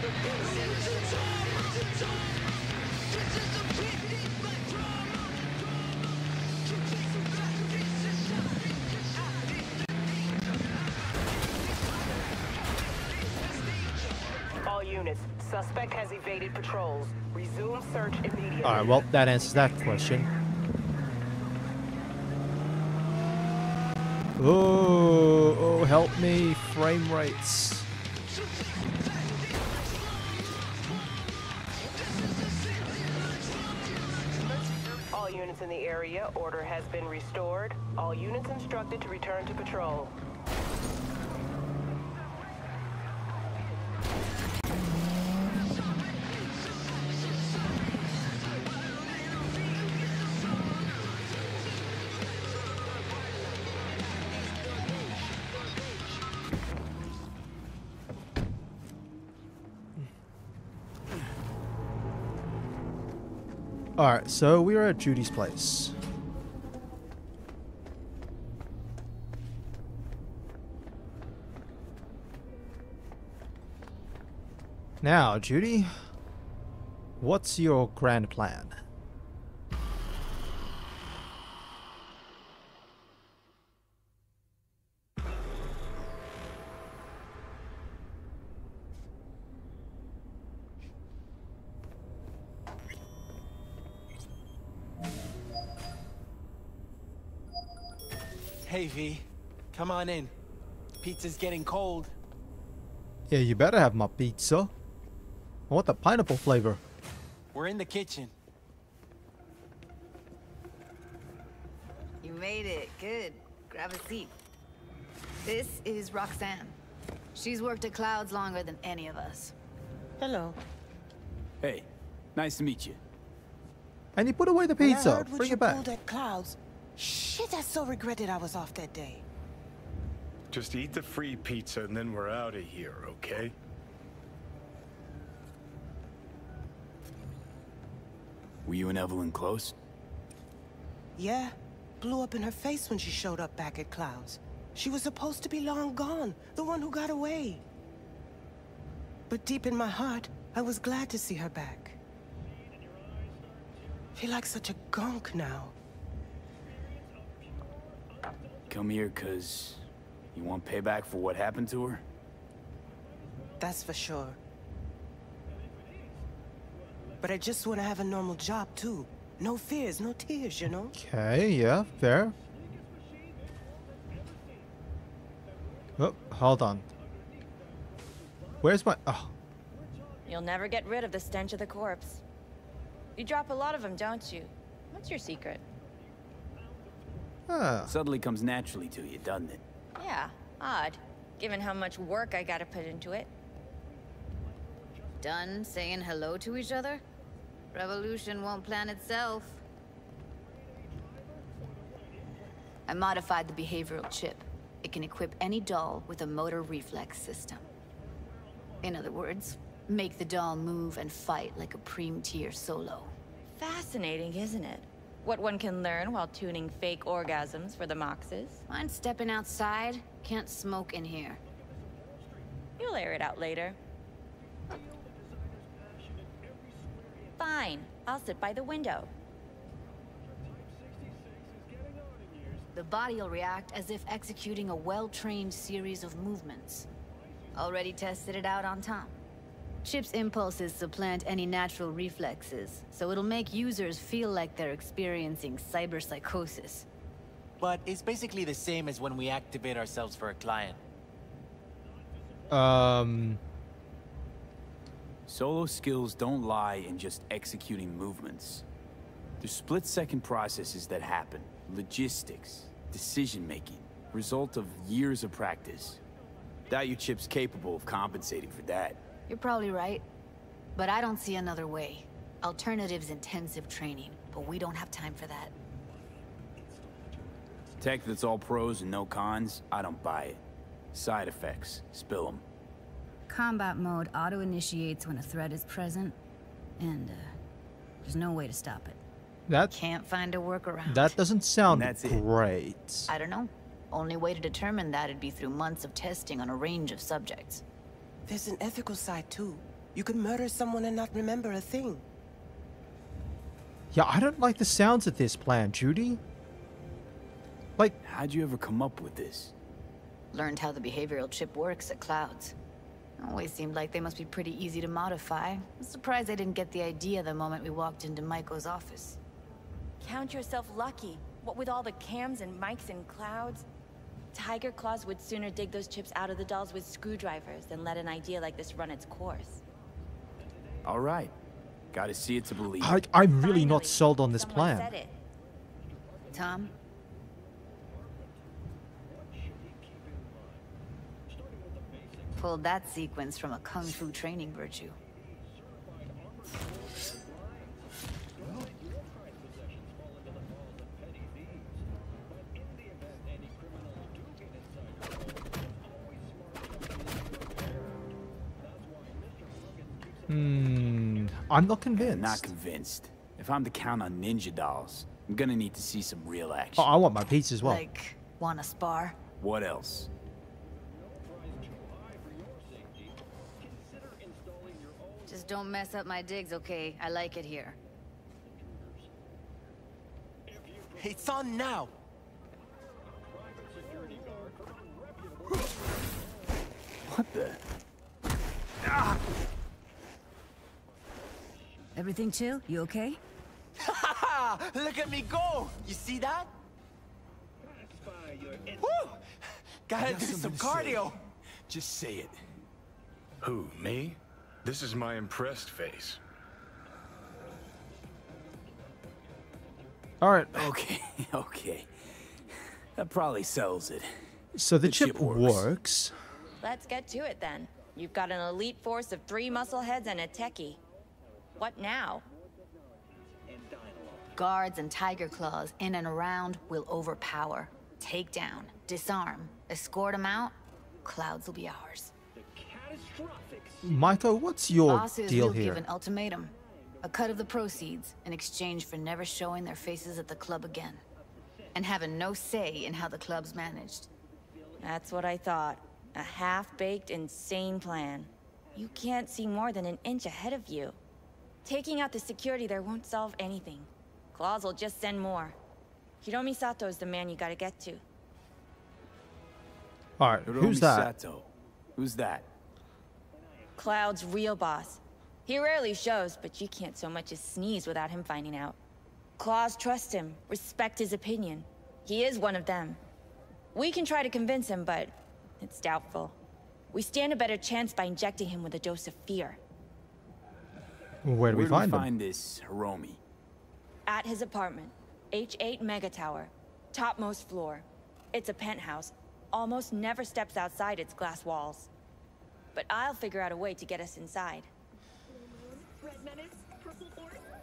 All units, suspect has evaded patrols. Resume search immediately. Alright, well, that answers that question. Oh, oh, help me, frame rates. Alright, so we are at Judy's place. Now, Judy, what's your grand plan? Come on in. Pizza's getting cold. Yeah, you better have my pizza. I want the pineapple flavor. We're in the kitchen. You made it. Good. Grab a seat. This is Roxanne. She's worked at Clouds longer than any of us. Hello. Hey, nice to meet you. And you put away the When I pizza. heard what Bring you it back. at Clouds, shit, I so regretted I was off that day. Just eat the free pizza and then we're out of here, okay? Were you and Evelyn close? Yeah, blew up in her face when she showed up back at Clouds. She was supposed to be long gone, the one who got away. But deep in my heart, I was glad to see her back. Feel like such a gonk now. Come here cause you want payback for what happened to her? That's for sure. But I just want to have a normal job, too. No fears, no tears, you know? Okay, yeah, fair. Oh, hold on. Where's my... Oh, You'll never get rid of the stench of the corpse. You drop a lot of them, don't you? What's your secret? ah. Suddenly comes naturally to you, doesn't it? Yeah, odd. Given how much work I gotta put into it. Done saying hello to each other? Revolution won't plan itself. I modified the behavioral chip. It can equip any doll with a motor reflex system. In other words, Make the doll move and fight like a Preem tier solo. Fascinating, isn't it? What one can learn while tuning fake orgasms for the Moxes. Mind stepping outside? Can't smoke in here. You'll air it out later. Fine. I'll sit by the window. The body will react as if executing a well-trained series of movements. Already tested it out on Tom. Chip's impulses supplant any natural reflexes, so it'll make users feel like they're experiencing cyberpsychosis. But it's basically the same as when we activate ourselves for a client. Um, Solo skills don't lie in just executing movements. They're split-second processes that happen. Logistics, decision-making, result of years of practice. Doubt your chip's capable of compensating for that. You're probably right. But I don't see another way. Alternative's intensive training, but we don't have time for that. Tech that's all pros and no cons, I don't buy it. Side effects, spill them. Combat mode auto-initiates when a threat is present, and uh, there's no way to stop it. that Can't find a workaround. that doesn't sound that's it. great. I don't know. Only way to determine that would be through months of testing on a range of subjects. There's an ethical side too. You could murder someone and not remember a thing. Yeah, I don't like the sounds of this plan, Judy. Like, How'd you ever come up with this? Learned how the behavioral chip works at Clouds. Always seemed like they must be pretty easy to modify. I'm surprised I didn't get the idea the moment we walked into Maiko's office. Count yourself lucky. What with all the cams and mics and clouds? Tiger Claws would sooner dig those chips out of the dolls with screwdrivers than let an idea like this run its course. All right. Gotta see it to believe. I, I'm really not sold on this plan. Tom? Pulled that sequence from a kung fu training virtu. Hmm, I'm not convinced. I'm Not convinced. If I'm to count on ninja dolls, I'm gonna need to see some real action. Oh, I want my piece as well. Like, wanna spar? What else? Just don't mess up my digs, okay? I like it here. It's on now. What the? Everything chill? You okay? Look at me go! You see that? Woo! Gotta do some cardio. Just say it. Who, me? This is my impressed face. All right. Okay, okay. That probably sells it. So the, The chip, chip works. works. Let's get to it then. You've got an elite force of three muscle heads and a techie. What now? Guards and tiger claws in and around will overpower, take down, disarm, escort them out. Clouds will be ours. Maiko, what's your Bosses deal will here? give an ultimatum. A cut of the proceeds in exchange for never showing their faces at the club again. And having no say in how the club's managed. That's what I thought. A half-baked, insane plan. You can't see more than an inch ahead of you. Taking out the security there won't solve anything. Claws will just send more. Hiromi Sato is the man you gotta get to. All right, who's that? Sato. Who's that? Cloud's real boss. He rarely shows, but you can't so much as sneeze without him finding out. Claws trust him, respect his opinion. He is one of them. We can try to convince him, but it's doubtful. We stand a better chance by injecting him with a dose of fear. Where do we Where find do we them? find this Hiromi? At his apartment, H8 Mega Tower, topmost floor. It's a penthouse, almost never steps outside its glass walls. But I'll figure out a way to get us inside.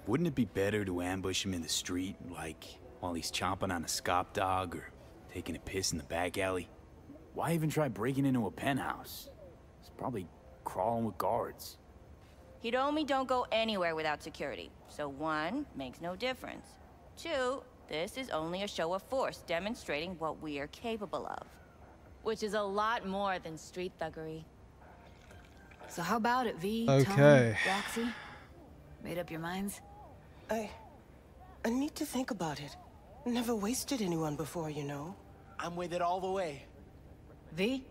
Wouldn't it be better to ambush him in the street, like while he's chomping on a scop dog or taking a piss in the back alley? Why even try breaking into a penthouse? He's probably crawling with guards. Hiromi don't go anywhere without security. So one, makes no difference. Two, this is only a show of force demonstrating what we are capable of. Which is a lot more than street thuggery. So how about it, V? Okay. Tom, Roxy? Made up your minds? I... I need to think about it. Never wasted anyone before, you know. I'm with it all the way. V?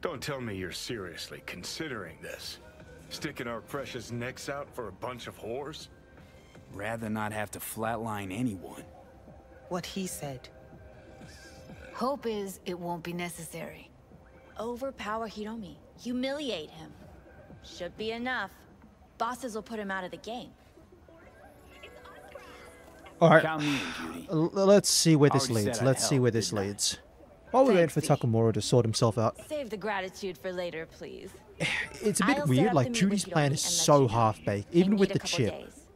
Don't tell me you're seriously considering this. Sticking our precious necks out for a bunch of whores? Rather not have to flatline anyone. What he said. Hope is it won't be necessary. Overpower Hiromi. Humiliate him. Should be enough. Bosses will put him out of the game. All right. Count me in, Judy. L- let's see where this leads. Let's see where this leads. While we're waiting for Thanks, Takamura to sort himself out, Save the gratitude for later, please. It's a bit I'll weird. Like Judy's plan is so half-baked, even with the chip. days.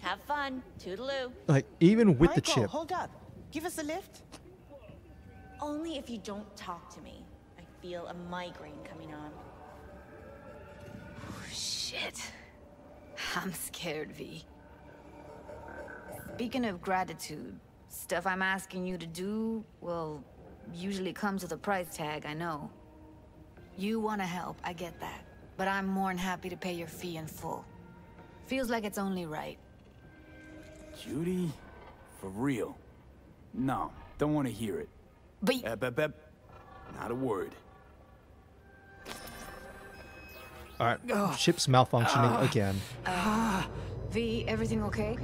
Have fun. Toodaloo. Like even with the chip. hold up. Give us a lift. Only if you don't talk to me. I feel a migraine coming on. Oh, shit. I'm scared, V. Speaking of gratitude, stuff I'm asking you to do, well, usually comes with a price tag, I know. You want to help, I get that. But I'm more than happy to pay your fee in full. Feels like it's only right. Judy? For real? No, don't want to hear it. But... Ep, ep, ep. Not a word. All right. Ship's malfunctioning again. Uh, v, everything okay?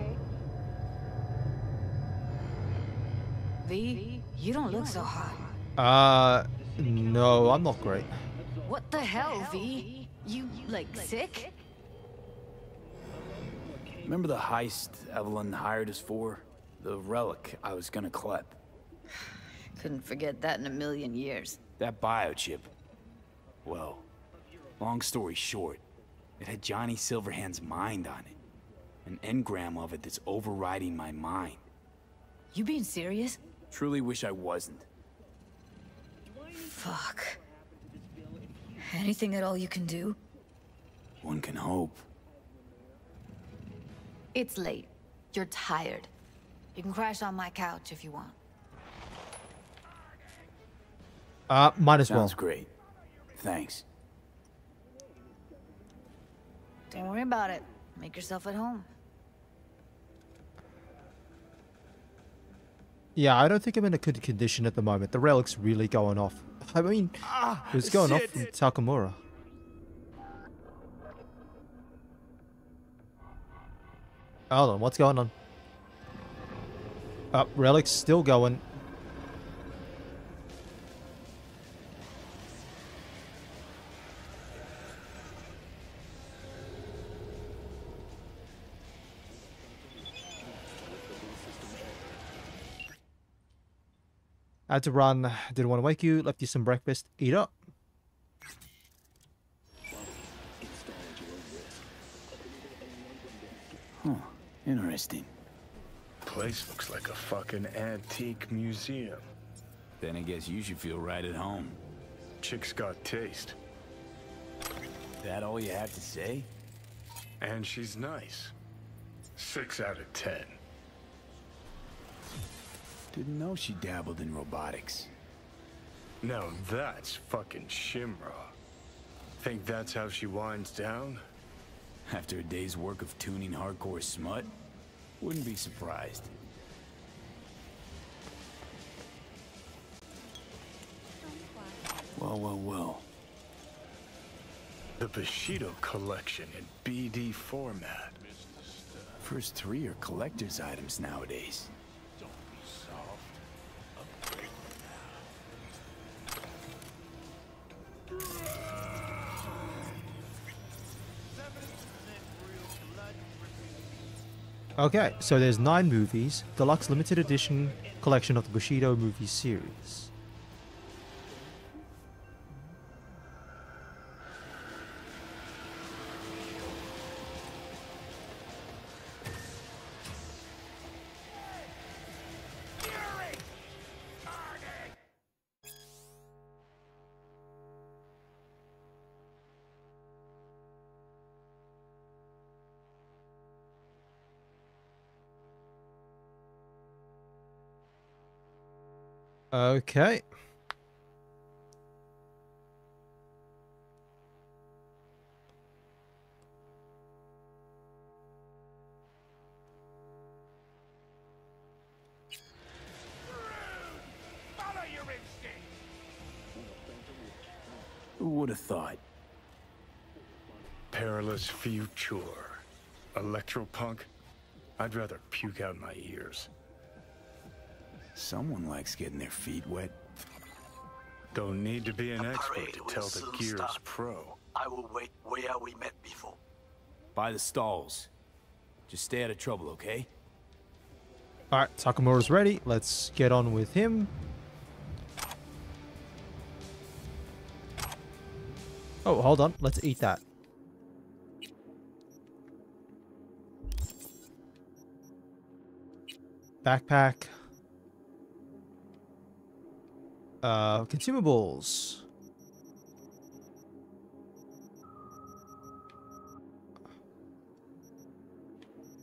V, you don't look so hot. Uh, no, I'm not great. What the hell, V? You, like, sick? Remember the heist Evelyn hired us for? The relic I was gonna collect. Couldn't forget that in a million years. That biochip. Well, long story short, it had Johnny Silverhand's mind on it. An engram of it that's overriding my mind. You being serious? Truly wish I wasn't. Fuck. Anything at all you can do? One can hope. It's late. You're tired. You can crash on my couch if you want. Uh, might as well. Sounds great. Thanks. Don't worry about it. Make yourself at home. Yeah, I don't think I'm in a good condition at the moment. The relic's really going off. I mean, it was going off from Takamura. Hold on, what's going on? Uh, relic's still going. Had to run. Didn't want to wake you. Left you some breakfast. Eat up. Huh. Interesting. Place looks like a fucking antique museum. Then I guess you should feel right at home. Chick's got taste. That all you have to say? And she's nice. Six out of ten. Didn't know she dabbled in robotics. Now that's fucking Shimra. Think that's how she winds down? After a day's work of tuning hardcore smut? Wouldn't be surprised. Well, well, well. The Bushido collection in BD format. First three are collector's items nowadays. Okay, so there's nine movies, deluxe limited edition collection of the Bushido movie series. Okay. Who would have thought? Perilous future. Electropunk? I'd rather puke out my ears. Someone likes getting their feet wet. Don't need to be an The expert to tell the soon Gears start. Pro. I will wait where we met before. By the stalls. Just stay out of trouble, okay? Alright, Takamura's ready. Let's get on with him. Oh, hold on. Let's eat that. Backpack. Uh, consumables.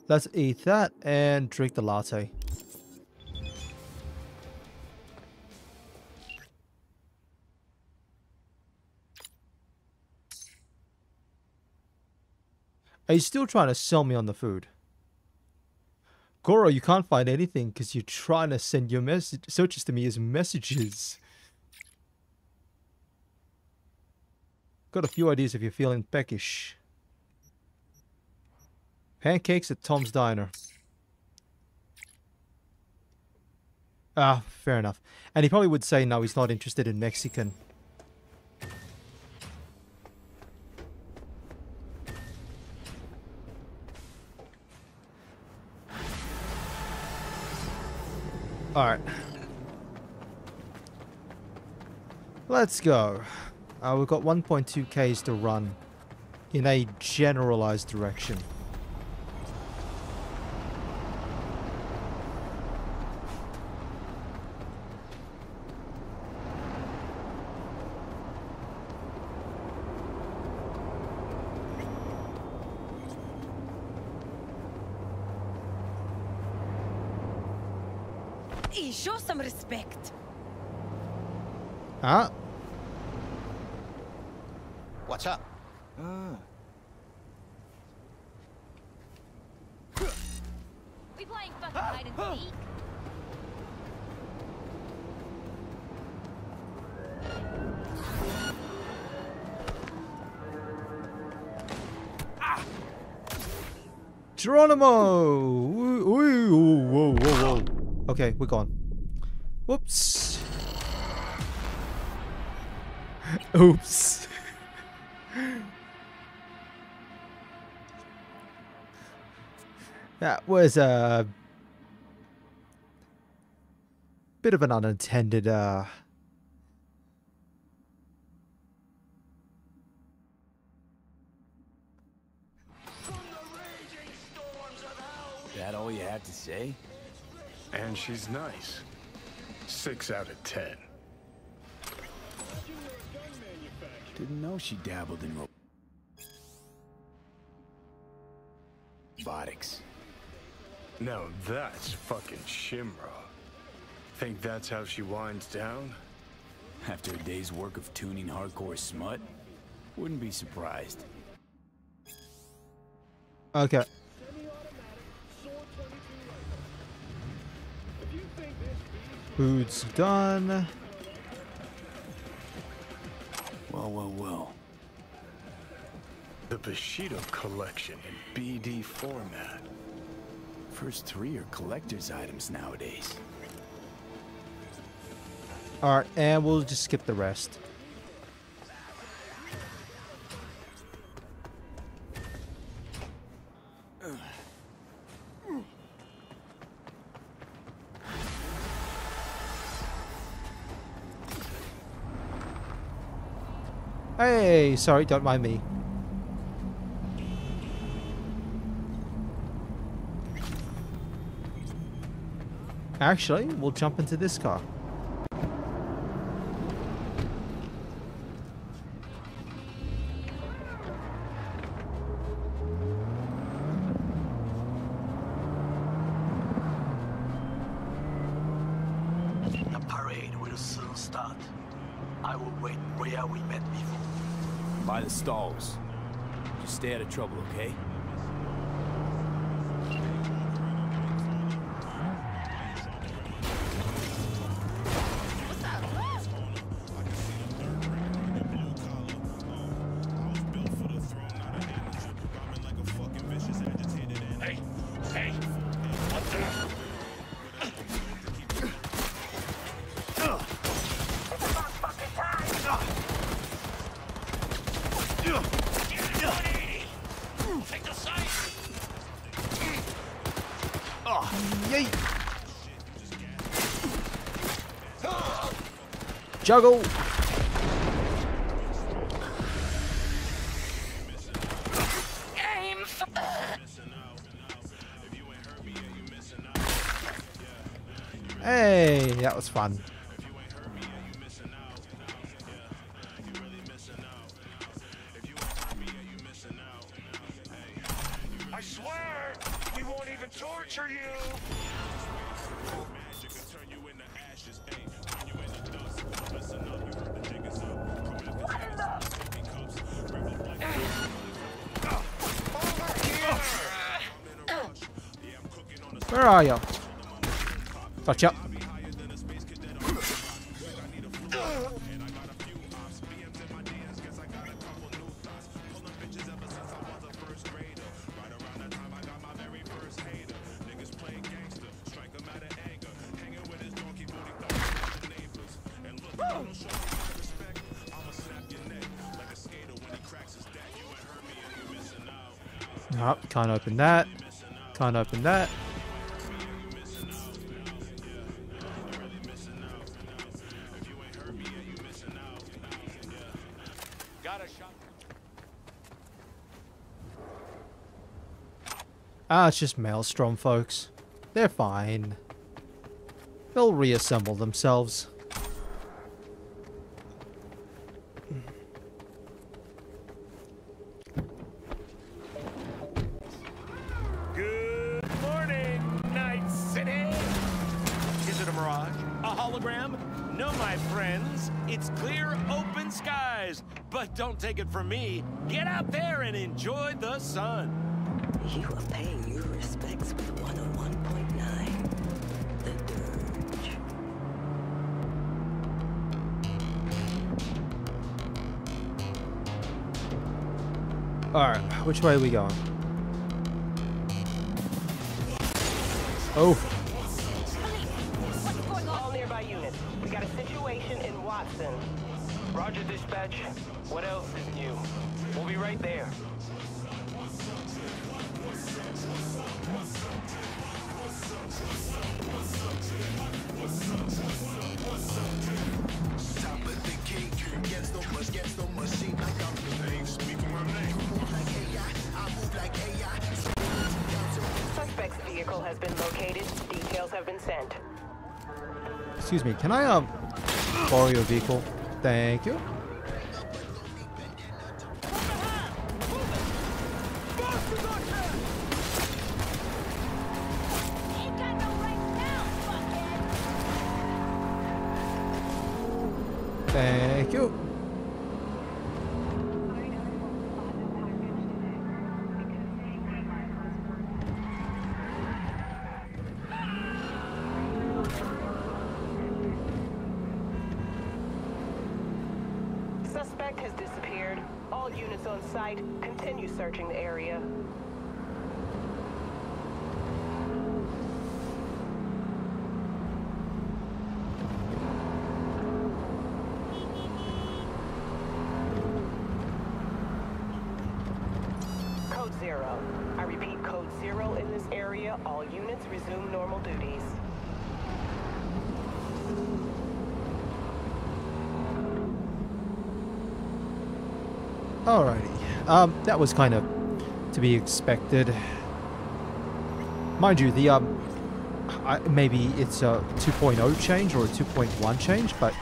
Let's eat that and drink the latte. Are you still trying to sell me on the food? Goro, you can't find anything because you're trying to send your message searches to me as messages. Got a few ideas if you're feeling peckish. Pancakes at Tom's Diner. Ah, fair enough. And he probably would say no, he's not interested in Mexican. Alright. Let's go. Uh, we've got 1.2 Ks to run in a generalized direction. Was a bit of an unintended uh That all you had to say? And she's nice. Six out of ten. Didn't know she dabbled in Now that's fucking Shimra. Think that's how she winds down? After a day's work of tuning hardcore smut? Wouldn't be surprised. Okay. Food's done. Well, well, well. The Bushido collection in BD format. First three are collector's items nowadays. Alright, and we'll just skip the rest. Hey, sorry, don't mind me. Actually, we'll jump into this car. Juggle! Hey, that was fun. Where are you? Gotcha. Nope, can't open that. Can't open that. Ah, it's just Maelstrom, folks. They're fine. They'll reassemble themselves. Good morning, Night City! Is it a mirage? A hologram? No, my friends. It's clear, open skies. But don't take it from me. Get out there and enjoy the sun. You Alright, which way are we going? Oh, Can I, um, borrow your vehicle? Thank you. Um, that was kind of to be expected. Mind you, the um, I, maybe it's a 2.0 change or a 2.1 change, but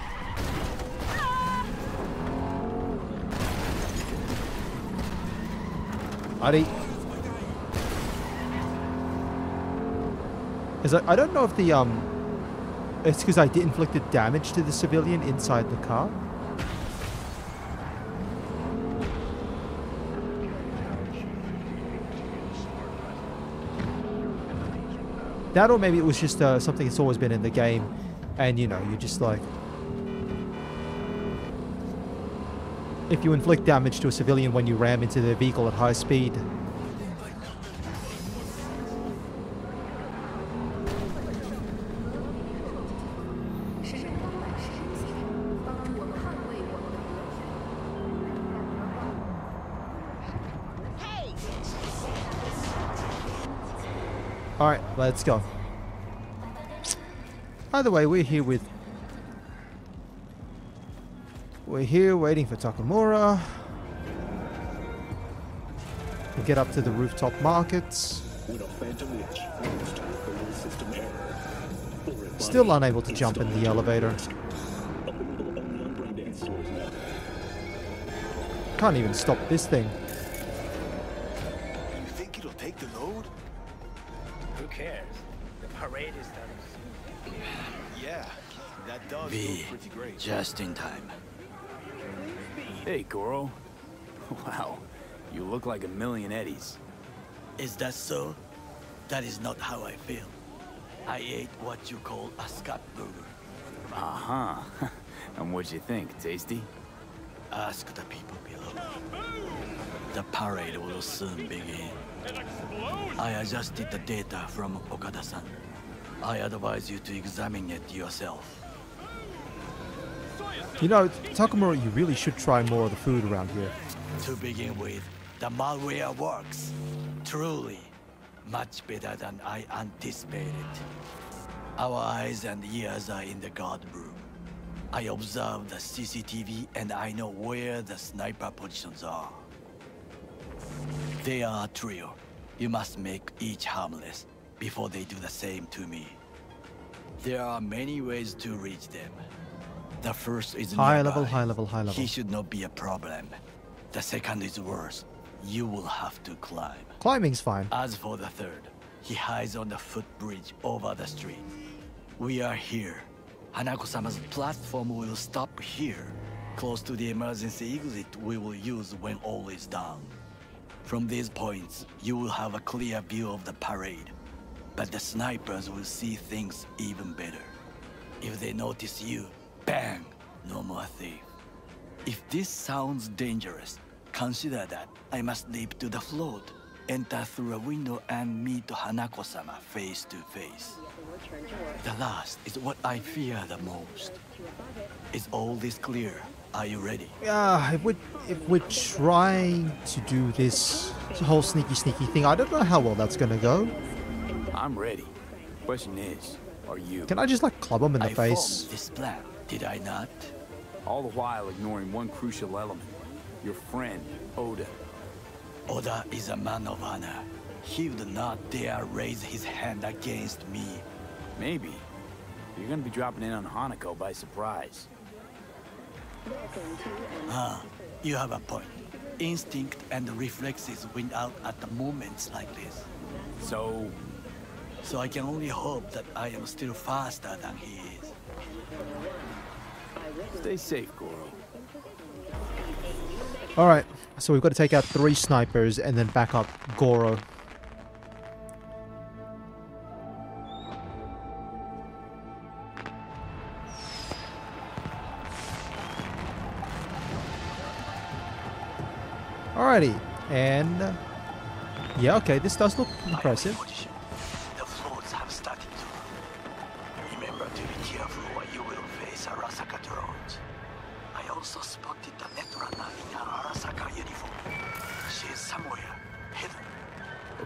Buddy. Is I, I don't know if the um, it's because I did inflicted damage to the civilian inside the car. That or maybe it was just uh, something that's always been in the game, and you know, you're just like. If you inflict damage to a civilian when you ram into their vehicle at high speed, let's go. Either way, we're here with... We're here waiting for Takamura. We get up to the rooftop markets. Still unable to jump in the elevator. Can't even stop this thing. V, look pretty great. just in time. Hey, Goro. Wow, you look like a million eddies. Is that so? That is not how I feel. I ate what you call a scat burger. Uh-huh. and what'd you think? Tasty? Ask the people below. The parade will soon begin. I adjusted the data from Okada-san. I advise you to examine it yourself. You know, Takamura, you really should try more of the food around here. To begin with, the malware works. Truly, much better than I anticipated. Our eyes and ears are in the guard room. I observe the CCTV and I know where the sniper positions are. They are a trio. You must make each harmless before they do the same to me. There are many ways to reach them. The first is High nearby. level, high level, high level. He should not be a problem. The second is worse. You will have to climb. Climbing's fine. As for the third, he hides on the footbridge over the street. We are here. Hanako-sama's platform will stop here, close to the emergency exit we will use when all is done. From these points, you will have a clear view of the parade, but the snipers will see things even better. If they notice you, bang, no more thief. If this sounds dangerous, consider that I must leap to the float, enter through a window and meet Hanako-sama face to face. The last is what I fear the most. Is all this clear? Are you ready? Yeah, if we're, if we're trying to do this whole sneaky sneaky thing, I don't know how well that's gonna go. I'm ready. Question is, are you? Can I just like club him in the I face? this plan, did I not? All the while ignoring one crucial element. Your friend, Oda. Oda is a man of honor. He would not dare raise his hand against me. Maybe. You're gonna be dropping in on Hanako by surprise. Ah, you have a point. Instinct and reflexes win out at the moments like this. So? So I can only hope that I am still faster than he is. Stay safe, Goro. Alright, so we've got to take out three snipers and then back up Goro. Alrighty, and yeah, okay, this does look impressive.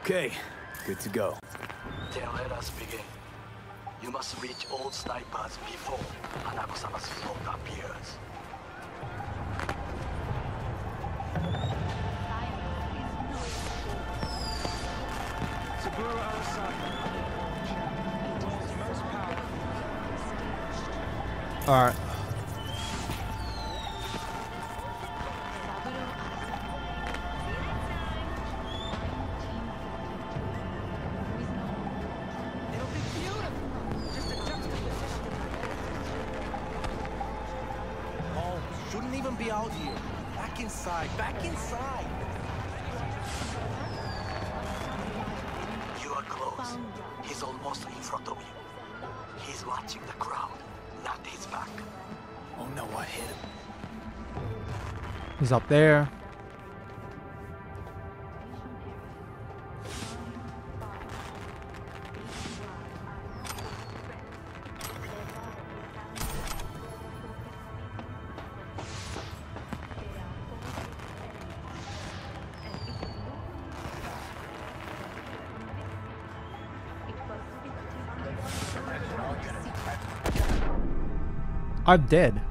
Okay, good to go. Then let us begin. You must reach all snipers before Hanako-sama's float appears. Saburo Arasaka. World's most powerful. Alright. Be out here. Back inside, back inside. You are close. He's almost in front of you. He's watching the crowd, not his back. Oh no, I hit him. He's up there. I'm dead.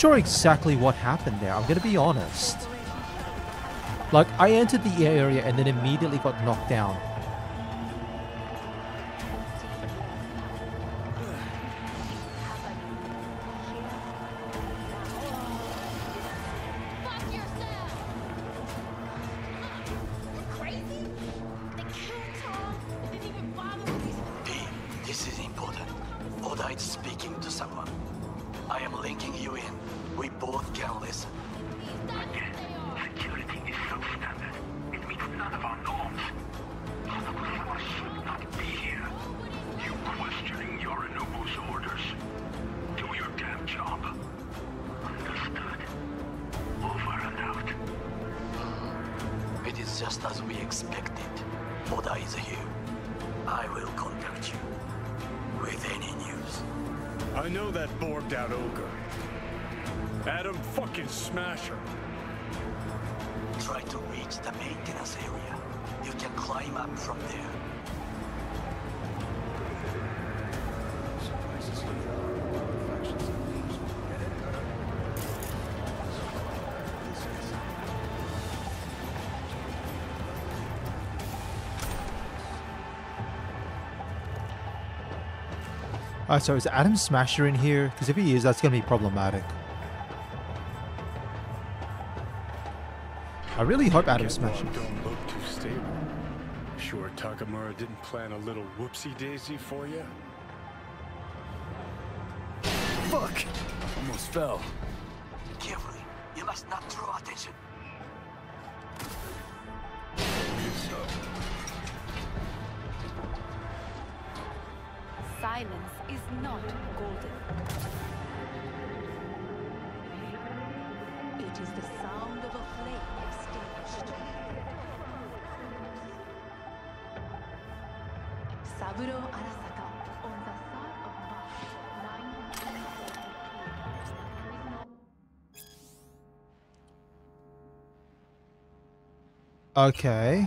Sure exactly what happened there. I'm gonna be honest. Like, I entered the area and then immediately got knocked down. Uh, so is Adam Smasher in here? Because if he is, that's gonna be problematic. I really hope Adam Smasher. Don't look too stable. Sure Takamura didn't plan a little whoopsie daisy for you? Fuck! Almost fell. Okay.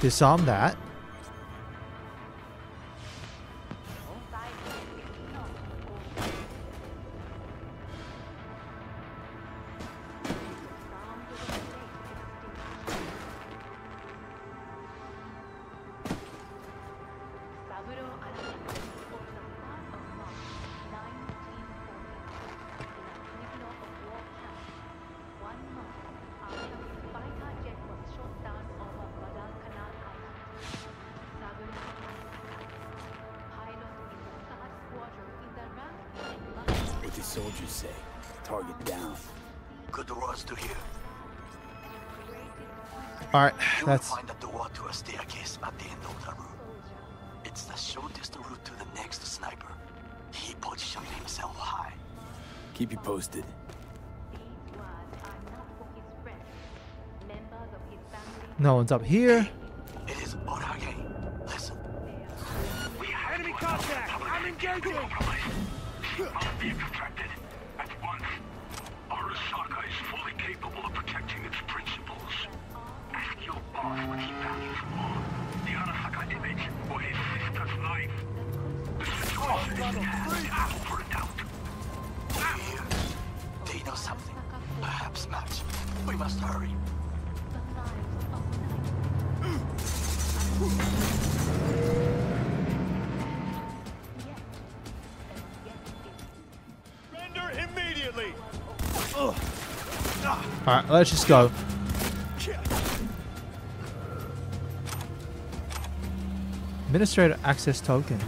Disarm that. up here. Let's just go. Administrator access token.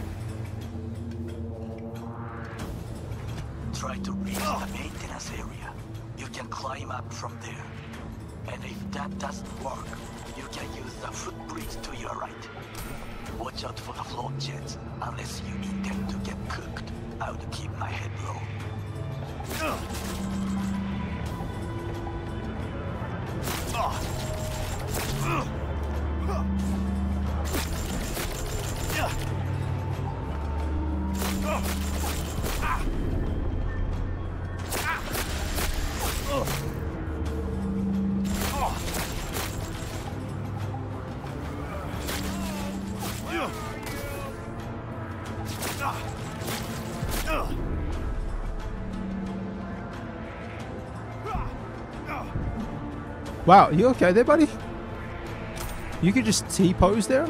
Wow, you okay there, buddy? You could just T-pose there?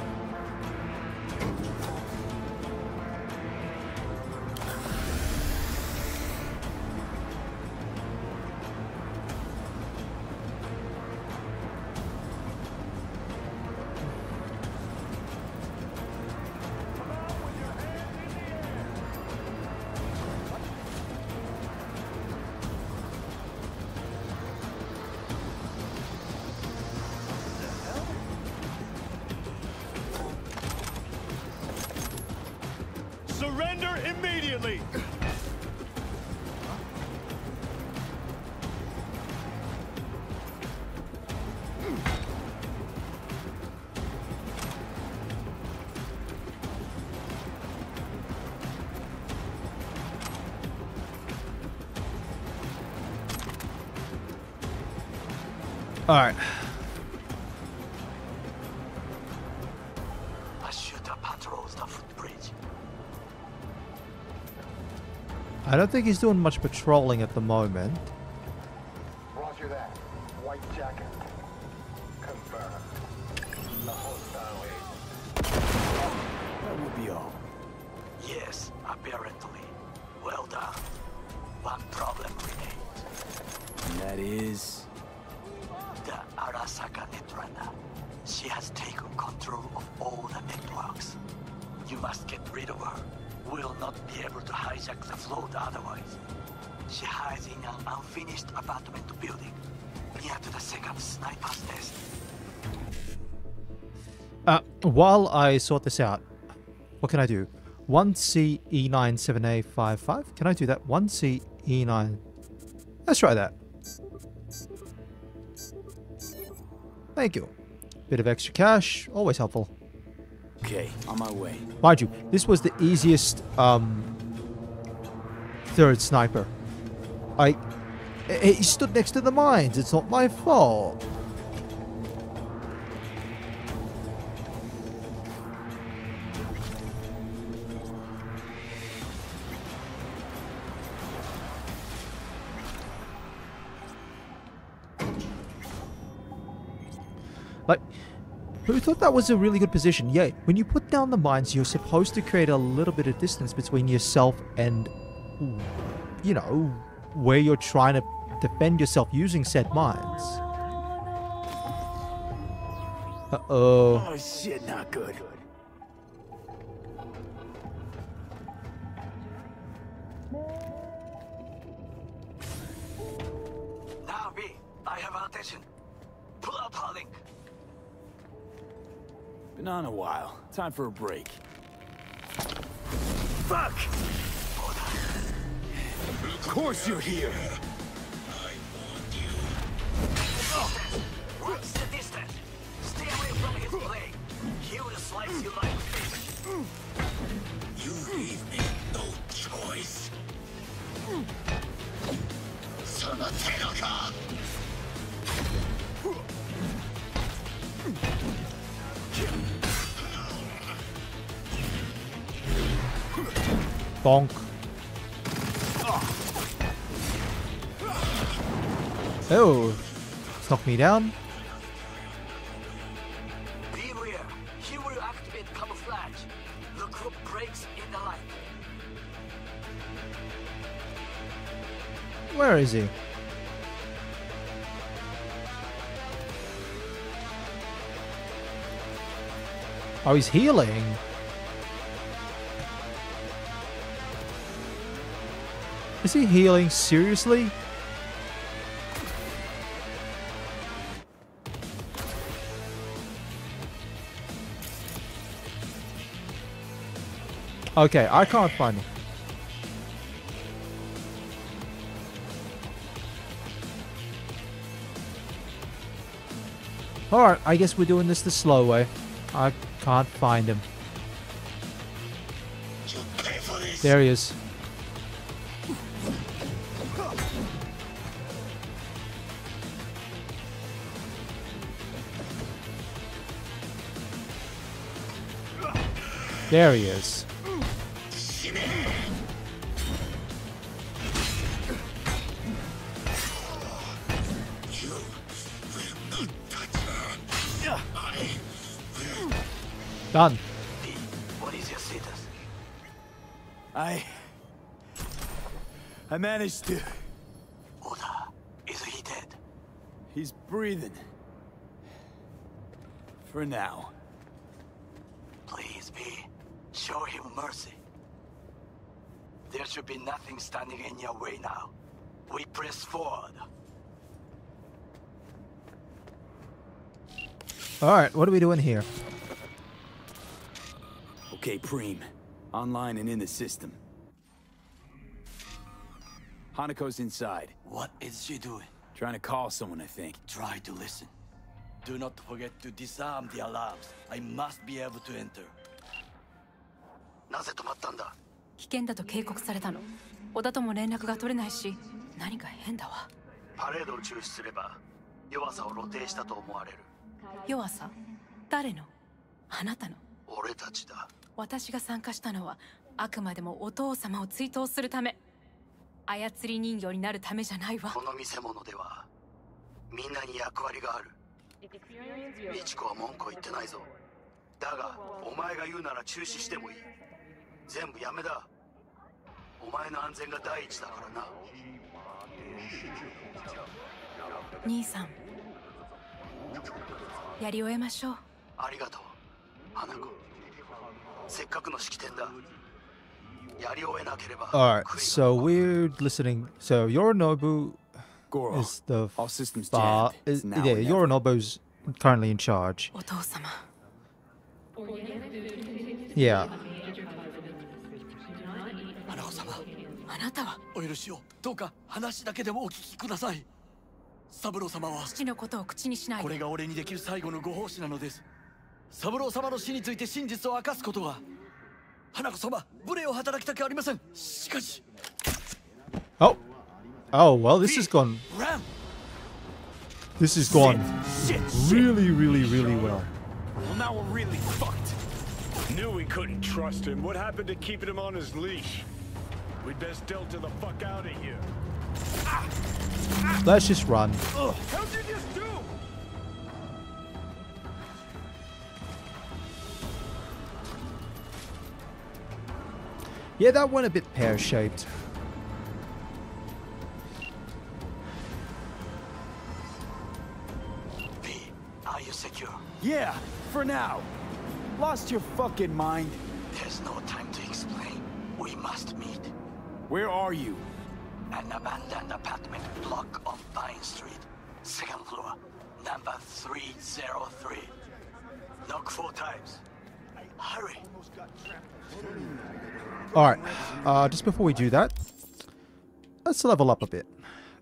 don't think he's doing much patrolling at the moment. I sort this out, what can I do? 1C E97A55? Can I do that? 1C E9. Let's try that. Thank you. Bit of extra cash, always helpful. Okay, on my way. Mind you, this was the easiest um, third sniper. I. He stood next to the mines. It's not my fault. Thought that was a really good position? Yeah, when you put down the mines, you're supposed to create a little bit of distance between yourself and, you know, where you're trying to defend yourself using said mines. Uh-oh. Oh shit, not good. Been on a while. Time for a break. Fuck! Of course you're here. Watch oh. the distance. Stay away from his blade. He will slice you like fish. You leave me no choice. そ Bonk. Oh, knock me down. Beware. He will activate camouflage. The group breaks in the light. Where is he? Oh, he's healing. Is he healing seriously? Okay, I can't find him. Alright, I guess we're doing this the slow way. I can't find him. There he is. There he is. Done. What is your status? I. I managed to. Oda, is he dead? He's breathing. For now. Please be. Show him mercy. There should be nothing standing in your way now. We press forward. Alright, what are we doing here? Okay, Preem. Online and in the system. Hanako's inside. What is she doing? Trying to call someone, I think. Try to listen. Do not forget to disarm the alarms. I must be able to enter. なぜ止まったんだ 危険だと警告されたの。小田とも連絡が取れないし何か変だわ。パレードを中止すれば弱さを露呈したと思われる。弱さ？誰の？あなたの？俺たちだ。私が参加したのはあくまでもお父様を追悼するため。操り人形になるためじゃないわ。この見せ物ではみんなに役割がある。美智子は文句を言ってないぞ。だがお前が言うなら中止してもいい全部やめだお前の安全が第一だからな兄さんやり終えましょうありがとう花子せっかくの式典だやり終えなければ Alright, so we're listening. So Yorinobu Goro, is the all systems bar. Is, yeah. Yorinobu's currently in charge. お父様 Yeah. あなたはお許しをどうか話だけでもお聞きください三郎様は父のことを口にしないでこれが俺にできる最後のご奉仕なのです三郎様の死について真実を明かすことが花子様無礼を働きたくありませんしかし Oh. Oh, well, this has gone. This has gone really, really, really well. Well, now we're really fucked. Knew we couldn't trust him. What happened to keeping him on his leash? We'd best delta the fuck out of here. Let's just run. Ugh. How'd you just do? Yeah, that went a bit pear-shaped. Are you secure? Yeah, for now. Lost your fucking mind? There's no time to explain. We must meet. Where are you? An abandoned apartment block on Vine Street. Second floor. Number 303. Knock four times. Hurry. Alright, uh, just before we do that, let's level up a bit.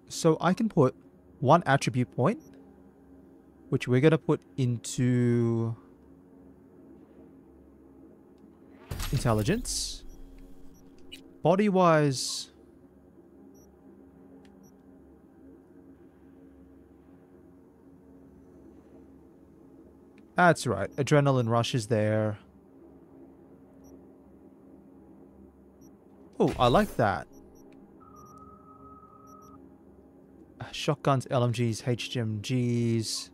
So I can put one attribute point, which we're going to put into intelligence. Body-wise, that's right, adrenaline rush is there. Oh, I like that. Shotguns, LMGs, HMGs.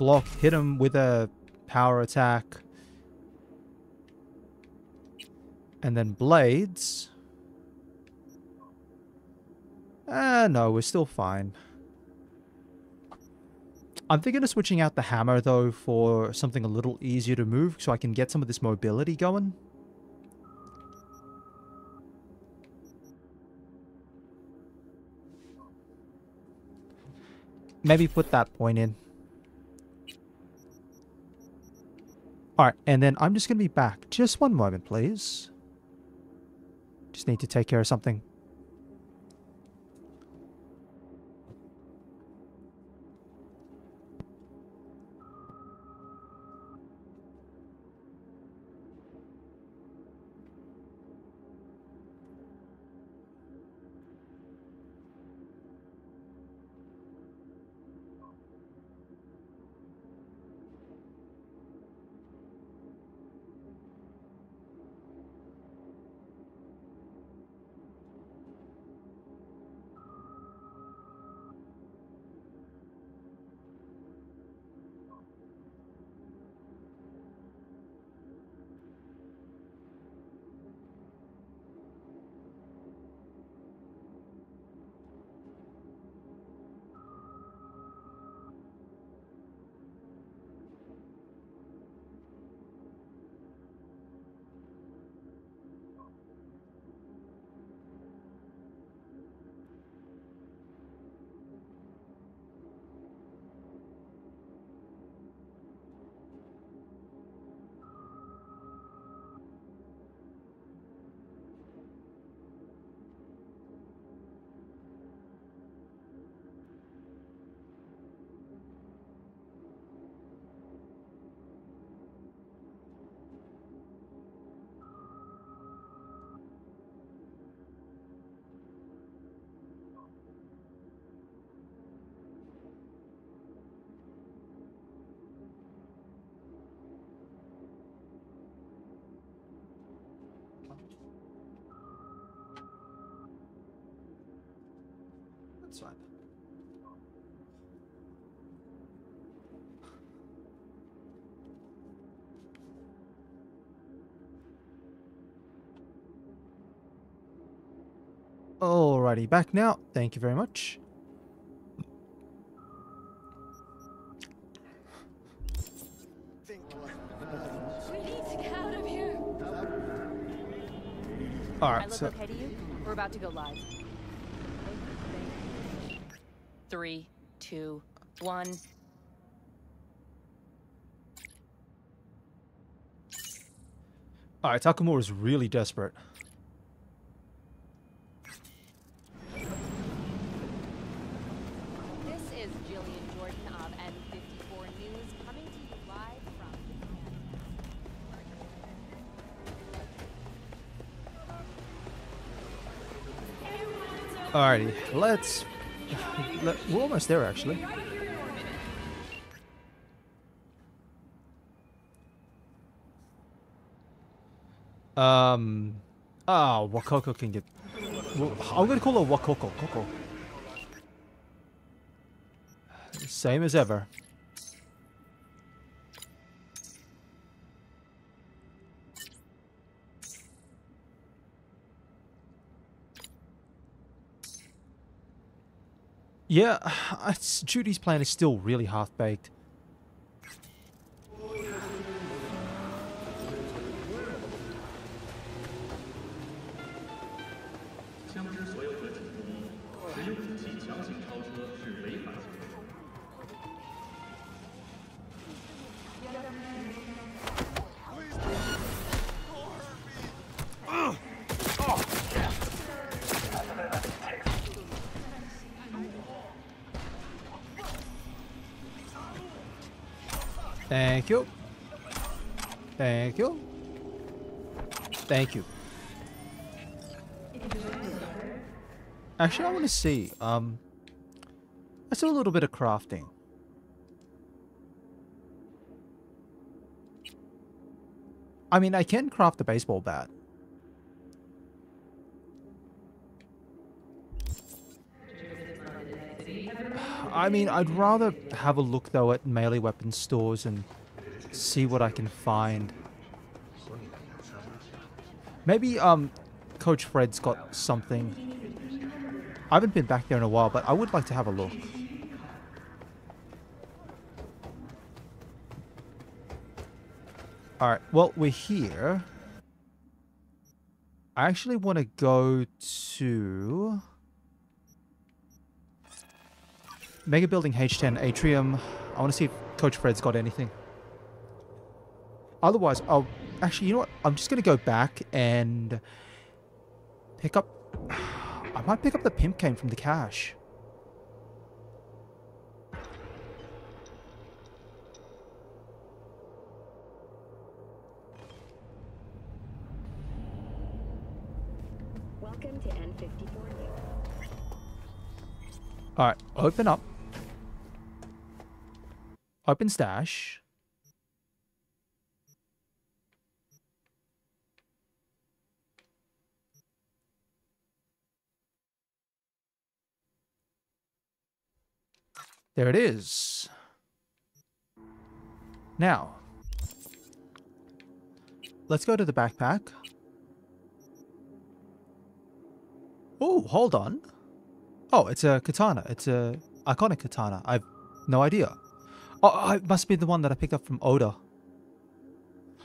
Block, hit him with a power attack. And then blades. Ah, no, we're still fine. I'm thinking of switching out the hammer, though, for something a little easier to move, so I can get some of this mobility going. Maybe put that point in. Alright, and then I'm just going to be back. Just one moment, please. Just need to take care of something. Alrighty, back now. Thank you very much. We need to get out of here. All I look so okay to you? We're about to go live. Three, two, one. all right, Takamura is really desperate. Alrighty, let's. Let, we're almost there, actually. Um. Ah, Wakoko can get. I'm gonna call her Wakoko. Coco. Same as ever. Yeah, Judy's plan is still really half-baked. Thank you. Thank you. Thank you. Actually, I want to see. Um, let's do a little bit of crafting. I mean, I can craft a baseball bat. I mean, I'd rather have a look though at melee weapon stores and see what I can find. Maybe um, Coach Fred's got something. I haven't been back there in a while, but I would like to have a look. Alright, well, we're here. I actually want to go to... Mega Building H10 Atrium. I want to see if Coach Fred's got anything. Otherwise, I'll... Actually, you know what? I'm just going to go back and pick up... I might pick up the pimp cane from the cache. Welcome to N54 News. Alright, open up. Open stash. There it is. Now, let's go to the backpack. Oh, hold on. Oh, it's a katana. It's a iconic katana. I've no idea. Oh, it must be the one that I picked up from Oda.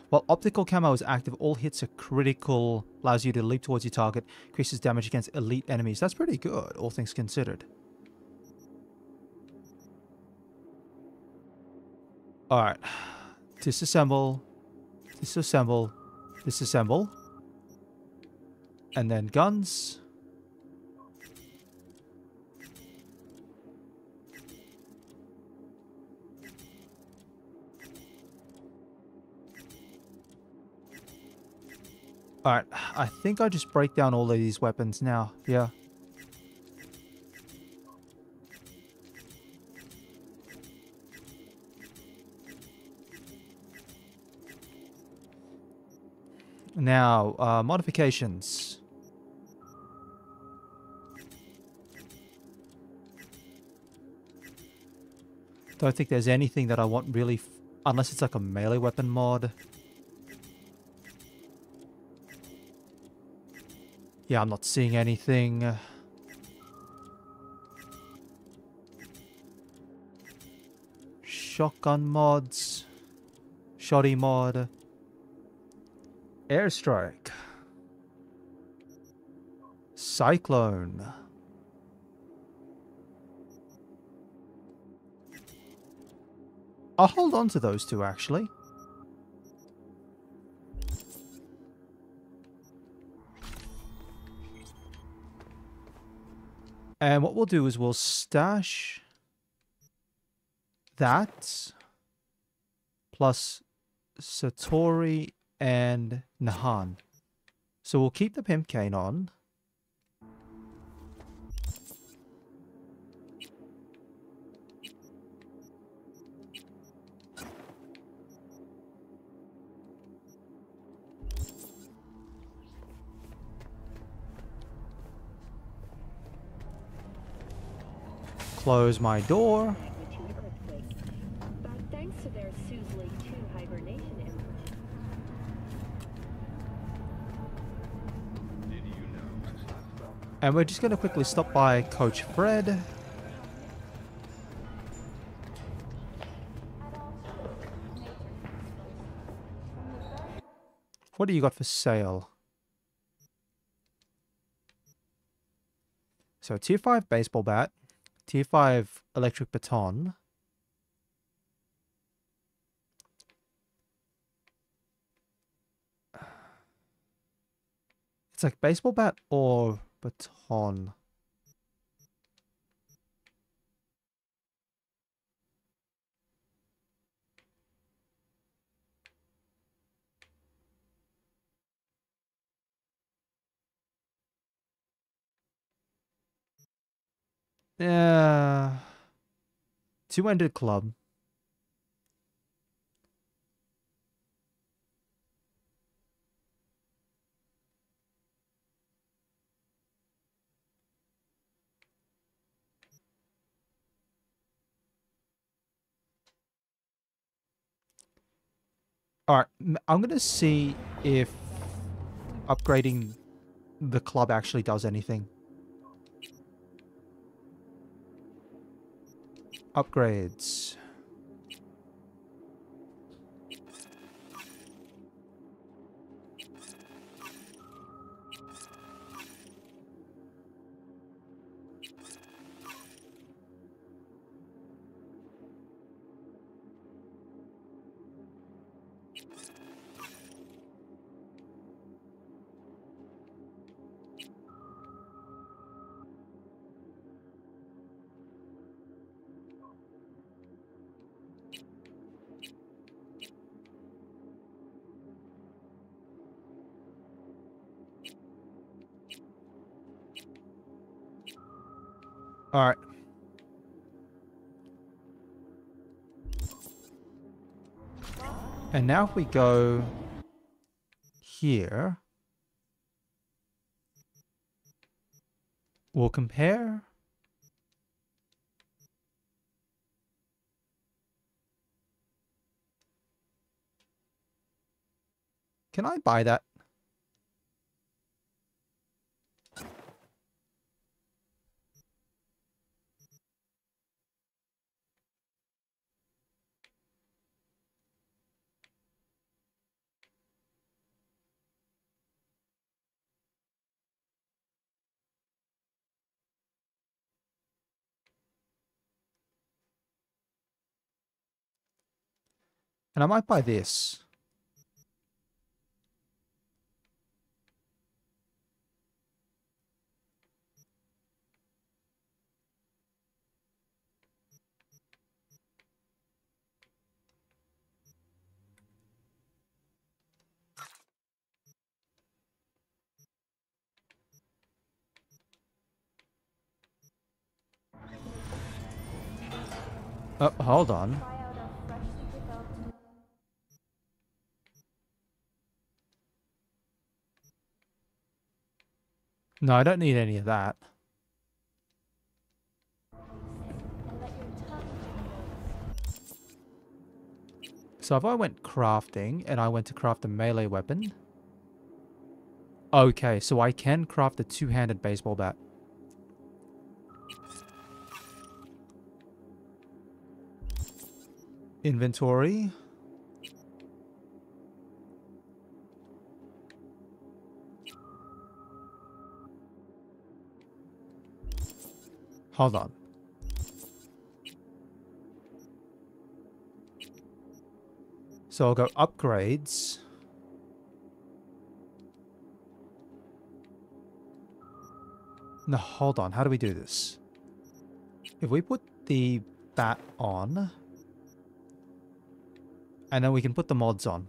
While optical camo is active, all hits are critical, allows you to leap towards your target, increases damage against elite enemies. That's pretty good, all things considered. Alright. Disassemble. Disassemble. Disassemble. And then guns. Alright, I think I just break down all of these weapons now. Yeah. Now, uh, modifications. Don't think there's anything that I want really, unless it's like a melee weapon mod. Yeah, I'm not seeing anything. Shotgun mods. Shoddy mod. Airstrike. Cyclone. I'll hold on to those two actually. And what we'll do is we'll stash that plus Satori and Nehan. So we'll keep the pimp cane on. Close my door. And we're just going to quickly stop by Coach Fred. What do you got for sale? So tier 5 baseball bat, tier 5 electric baton. It's like baseball bat or baton. Yeah. Two-ended club. Alright, I'm gonna see if upgrading the club actually does anything. Upgrades. Alright. And now if we go here, we'll compare. Can I buy that? And I might buy this. Oh, hold on. No, I don't need any of that. So if I went crafting and I went to craft a melee weapon. Okay, so I can craft a two-handed baseball bat. Inventory. Hold on. So I'll go upgrades. No, hold on. How do we do this? If we put the bat on, and then we can put the mods on.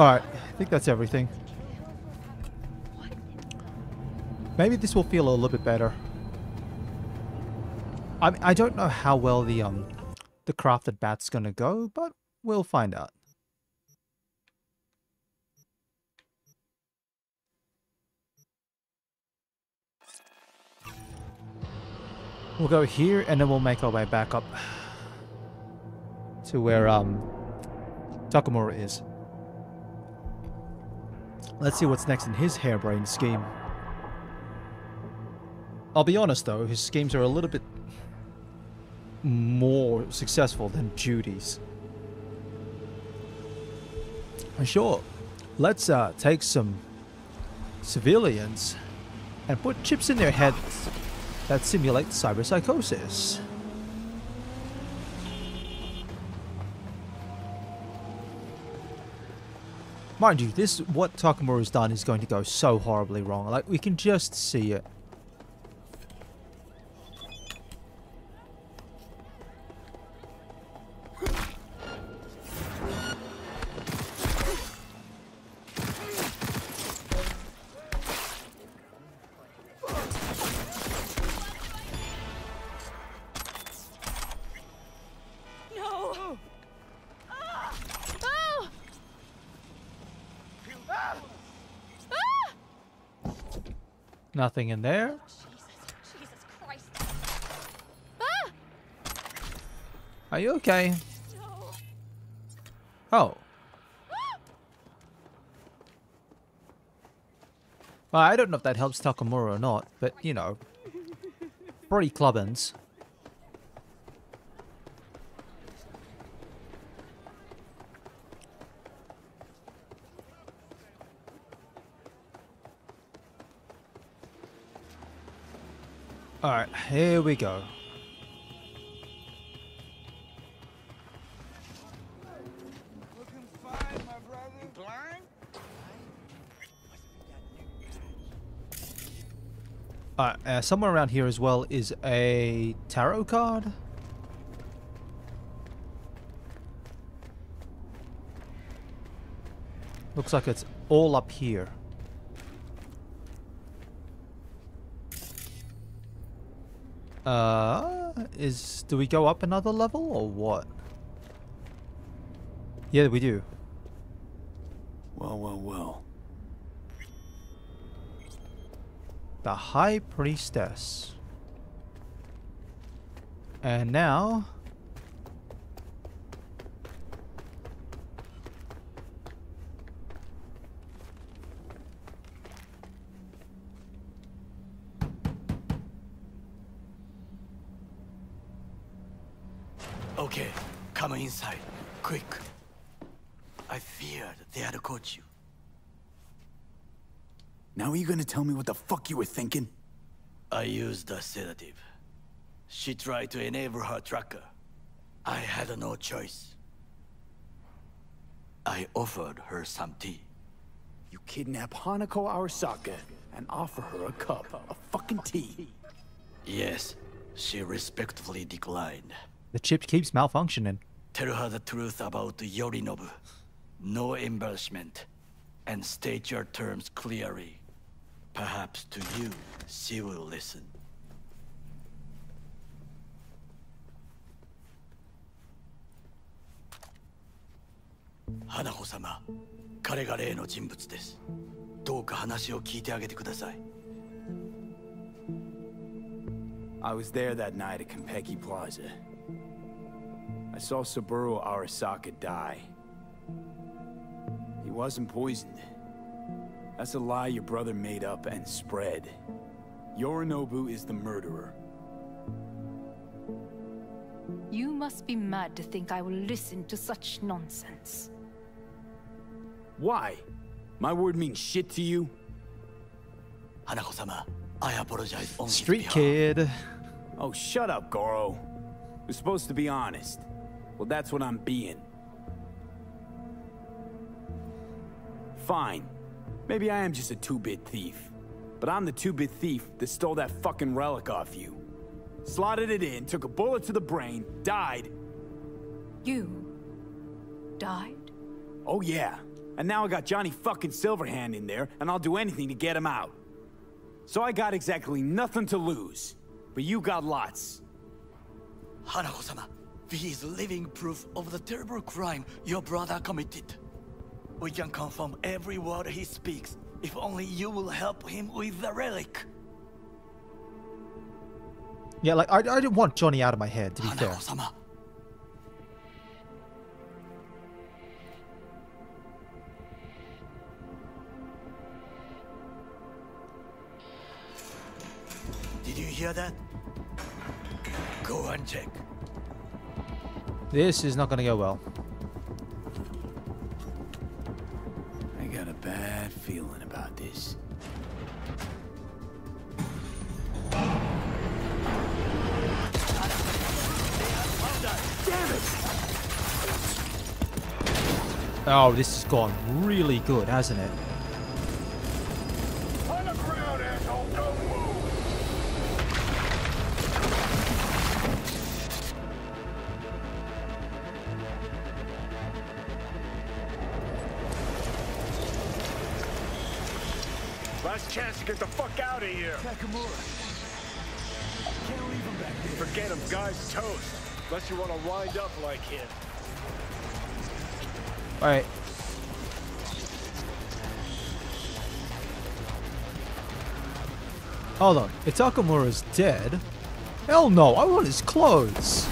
Alright, I think that's everything. Maybe this will feel a little bit better. I I don't know how well the um the crafted bat's gonna go, but we'll find out. We'll go here and then we'll make our way back up to where um Takamura is. Let's see what's next in his harebrained scheme. I'll be honest though, his schemes are a little bit more successful than Judy's. Sure, let's uh, take some civilians and put chips in their heads that simulate cyberpsychosis. Mind you, this what Takamura's done is going to go so horribly wrong. Like we can just see it. Nothing in there. Jesus Christ. Ah! Are you okay? Oh. Well, I don't know if that helps Takamura or not, but you know, pretty clubbins. Alright, here we go. Alright, uh, somewhere around here as well is a tarot card. Looks like it's all up here. Uh, is do we go up another level or what? Yeah, we do. Well, well, well. The High Priestess. And now... Okay, come inside. Quick. I feared they had caught you. Now are you gonna tell me what the fuck you were thinking? I used a sedative. She tried to enable her tracker. I had no choice. I offered her some tea. You kidnap Hanako Arasaka and offer her a cup of fucking tea. Yes, she respectfully declined. The chip keeps malfunctioning. Tell her the truth about Yorinobu. No embellishment. And state your terms clearly. Perhaps to you, she will listen. Hanako sama, he is a rare person. Please listen to my story. I was there that night at Konpeki Plaza. I saw Saburo Arasaka die. He wasn't poisoned. That's a lie your brother made up and spread. Yorinobu is the murderer. You must be mad to think I will listen to such nonsense. Why? My word means shit to you? Hanako-sama, I apologize on his Street kid. Oh, shut up, Goro. We're supposed to be honest. Well, that's what I'm being. Fine. Maybe I am just a two-bit thief. But I'm the two-bit thief that stole that fucking relic off you. Slotted it in, took a bullet to the brain, died. You died? Oh yeah. And now I got Johnny fucking Silverhand in there, and I'll do anything to get him out. So I got exactly nothing to lose. But you got lots. Hanako-sama, he is living proof of the terrible crime your brother committed. We can confirm every word he speaks if only you will help him with the relic. Yeah, like I, I didn't want Johnny out of my head. To be fair. Did you hear that? Go and check. This is not going to go well. Got a bad feeling about this. Oh, this has gone really good, hasn't it? Chance to get the fuck out of here. Nakamura. Can't leave him back there. Forget him, guy's toast. Unless you want to wind up like him. Alright. Hold on. Itakamura's dead? Hell no, I want his clothes.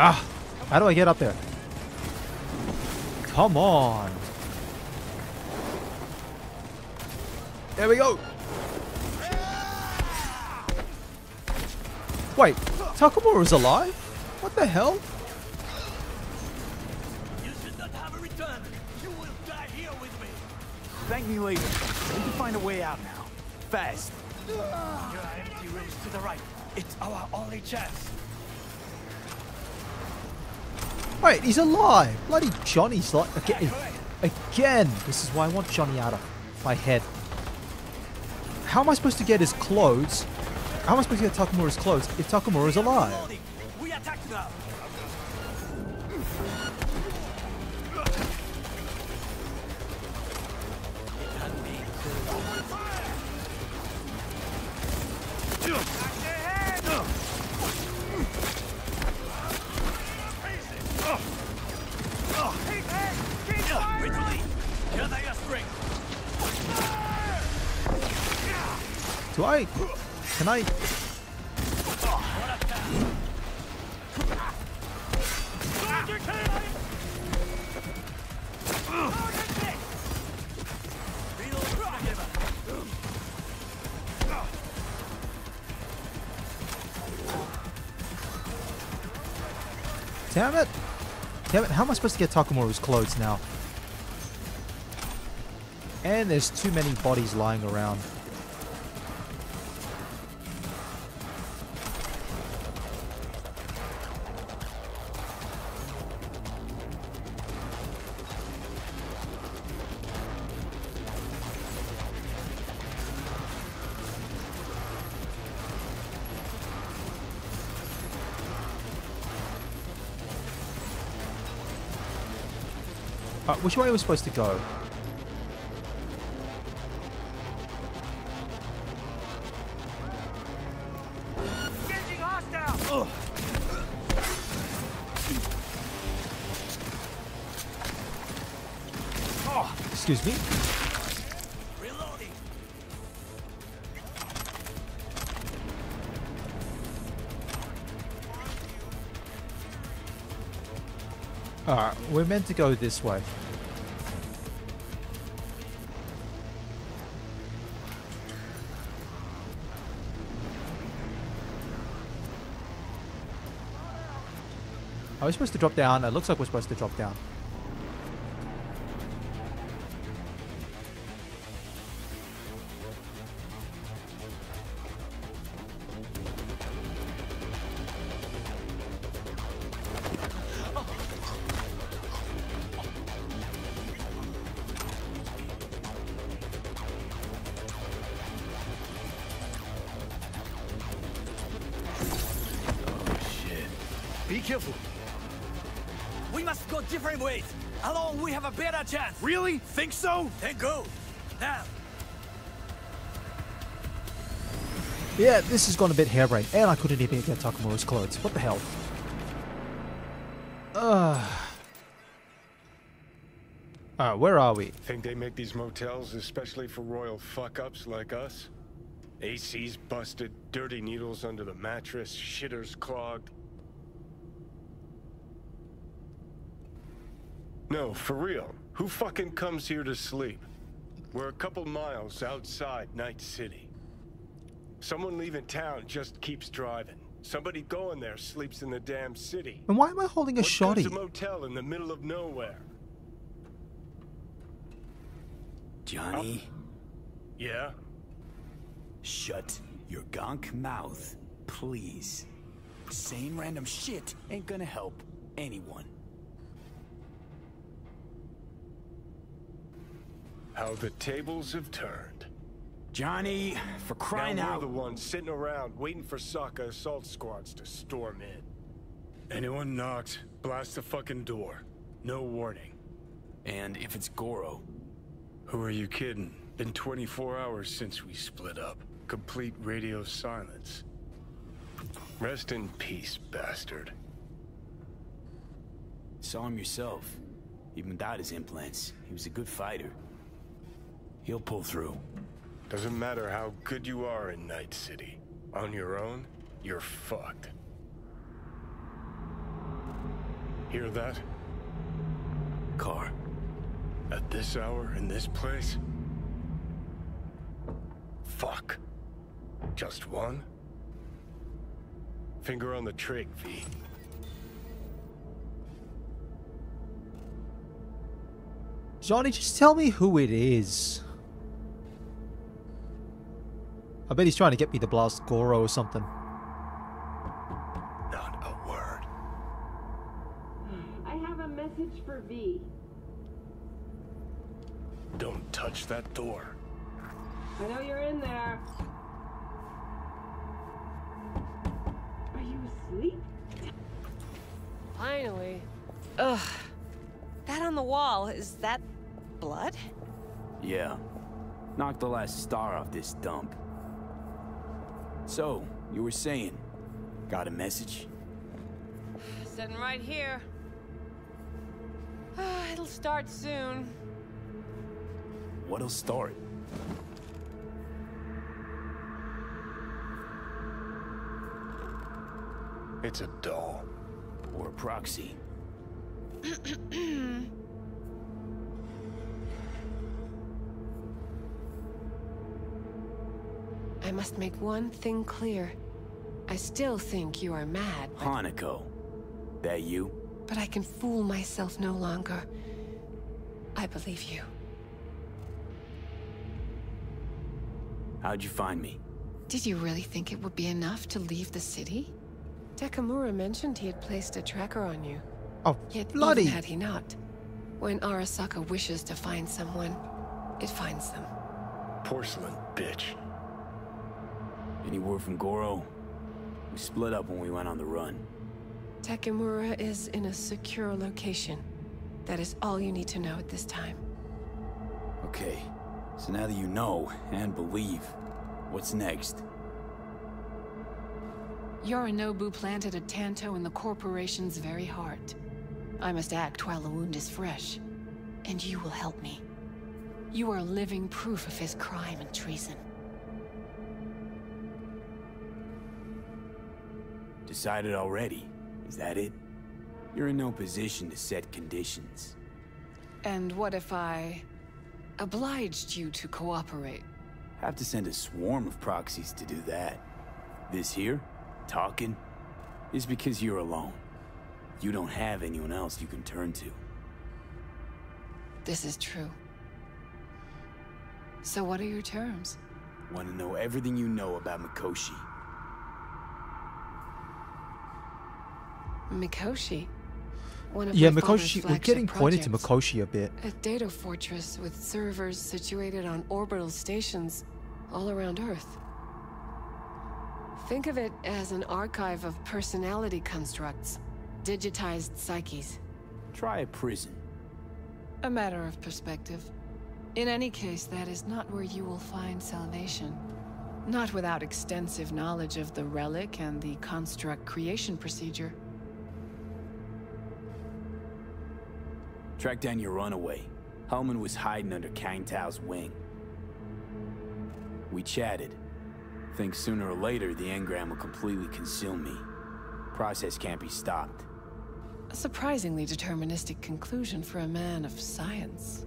Ah, how do I get up there? Come on. There we go. Wait, Takamura's alive? What the hell? You should not have a return. You will die here with me. Thank me later. We can find a way out now. Fast. Here are empty rooms to the right. It's our only chance. Wait, he's alive! Bloody Johnny's like again. Again! This is why I want Johnny out of my head. How am I supposed to get his clothes? How am I supposed to get Takamura's clothes if Takamura's alive? I? Can I? Damn it! Damn it! How am I supposed to get Takamura's clothes now? And there's too many bodies lying around. Which way are we supposed to go? Oh, excuse me. Reloading. Alright, we're meant to go this way. Are we supposed to drop down? It looks like we're supposed to drop down. Think so? Then go. Now. Yeah, this has gone a bit harebrained, and I couldn't even get Takamura's clothes. What the hell? Ugh. Alright, where are we? Think they make these motels especially for royal fuck-ups like us? AC's busted, dirty needles under the mattress, shitters clogged. No, for real. Who fucking comes here to sleep? We're a couple miles outside Night City. Someone leaving town just keeps driving. Somebody going there sleeps in the damn city. And why am I holding a What shoddy? a motel in the middle of nowhere? Johnny, Yeah? shut your gonk mouth, please. Saying random shit ain't gonna help anyone. How the tables have turned. Johnny, for crying now out. we're the ones sitting around waiting for 'Saka assault squads to storm in. Anyone knocks, blast the fucking door. No warning. And if it's Goro, Who are you kidding? Been 24 hours since we split up. Complete radio silence. Rest in peace, bastard. saw him yourself. Even without his implants, he was a good fighter. He'll pull through. Doesn't matter how good you are in Night City. On your own, you're fucked. Hear that? Car. At this hour, in this place? Fuck. Just one? Finger on the trig, V. Johnny, just tell me who it is. I bet he's trying to get me to blast Goro or something. Not a word. Hmm, I have a message for V. Don't touch that door. I know you're in there. Are you asleep? Finally. Ugh. That on the wall, is that blood? Yeah. Knocked the last star off this dump. So, you were saying, got a message? Sitting right here. Ah, it'll start soon. What'll start? It's a doll. Or a proxy. I must make one thing clear. I still think you are mad, Hanako. That you? but I can fool myself no longer. I believe you. How'd you find me? Did you really think it would be enough to leave the city? Takamura mentioned he had placed a tracker on you. Oh, Yet bloody! even had he not, when Arasaka wishes to find someone, it finds them. Porcelain bitch. Any word from Goro? We split up when we went on the run. Takamura is in a secure location. That is all you need to know at this time. Okay, so now that you know and believe, what's next? Yorinobu planted a Tanto in the corporation's very heart. I must act while the wound is fresh. And you will help me. You are living proof of his crime and treason. Decided already? Is that it? You're in no position to set conditions. And what if I... obliged you to cooperate? Have to send a swarm of proxies to do that. This here, talking, is because you're alone. You don't have anyone else you can turn to. This is true. So what are your terms? Want to know everything you know about Mikoshi. Mikoshi? One of Yeah, my Mikoshi. We're flagship getting pointed to projects. Mikoshi a bit. A data fortress with servers situated on orbital stations all around Earth. Think of it as an archive of personality constructs, digitized psyches. Try a prison. A matter of perspective. In any case, that is not where you will find salvation. Not without extensive knowledge of the relic and the construct creation procedure. Track down your runaway. Hellman was hiding under Kang Tao's wing. We chatted. Think sooner or later the engram will completely consume me. Process can't be stopped. A surprisingly deterministic conclusion for a man of science.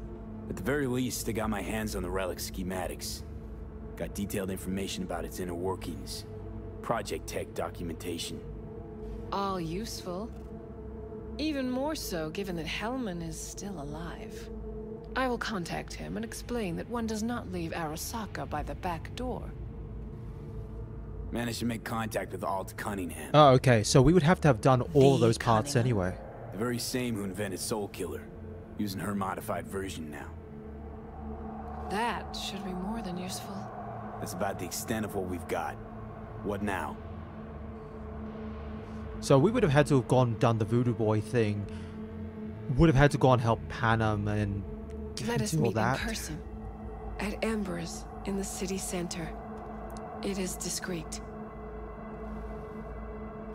At the very least, I got my hands on the relic schematics. Got detailed information about its inner workings. Project tech documentation. All useful. Even more so given that Hellman is still alive. I will contact him and explain that one does not leave Arasaka by the back door. Managed to make contact with Alt Cunningham. Oh, okay. So we would have to have done all of those parts anyway. The very same who invented Soulkiller. Using her modified version now. That should be more than useful. That's about the extent of what we've got. What now? So we would have had to have gone done the Voodoo Boy thing. Would have had to go and help Panam and Let us meet that. in person. At Embers, in the city center. It is discreet.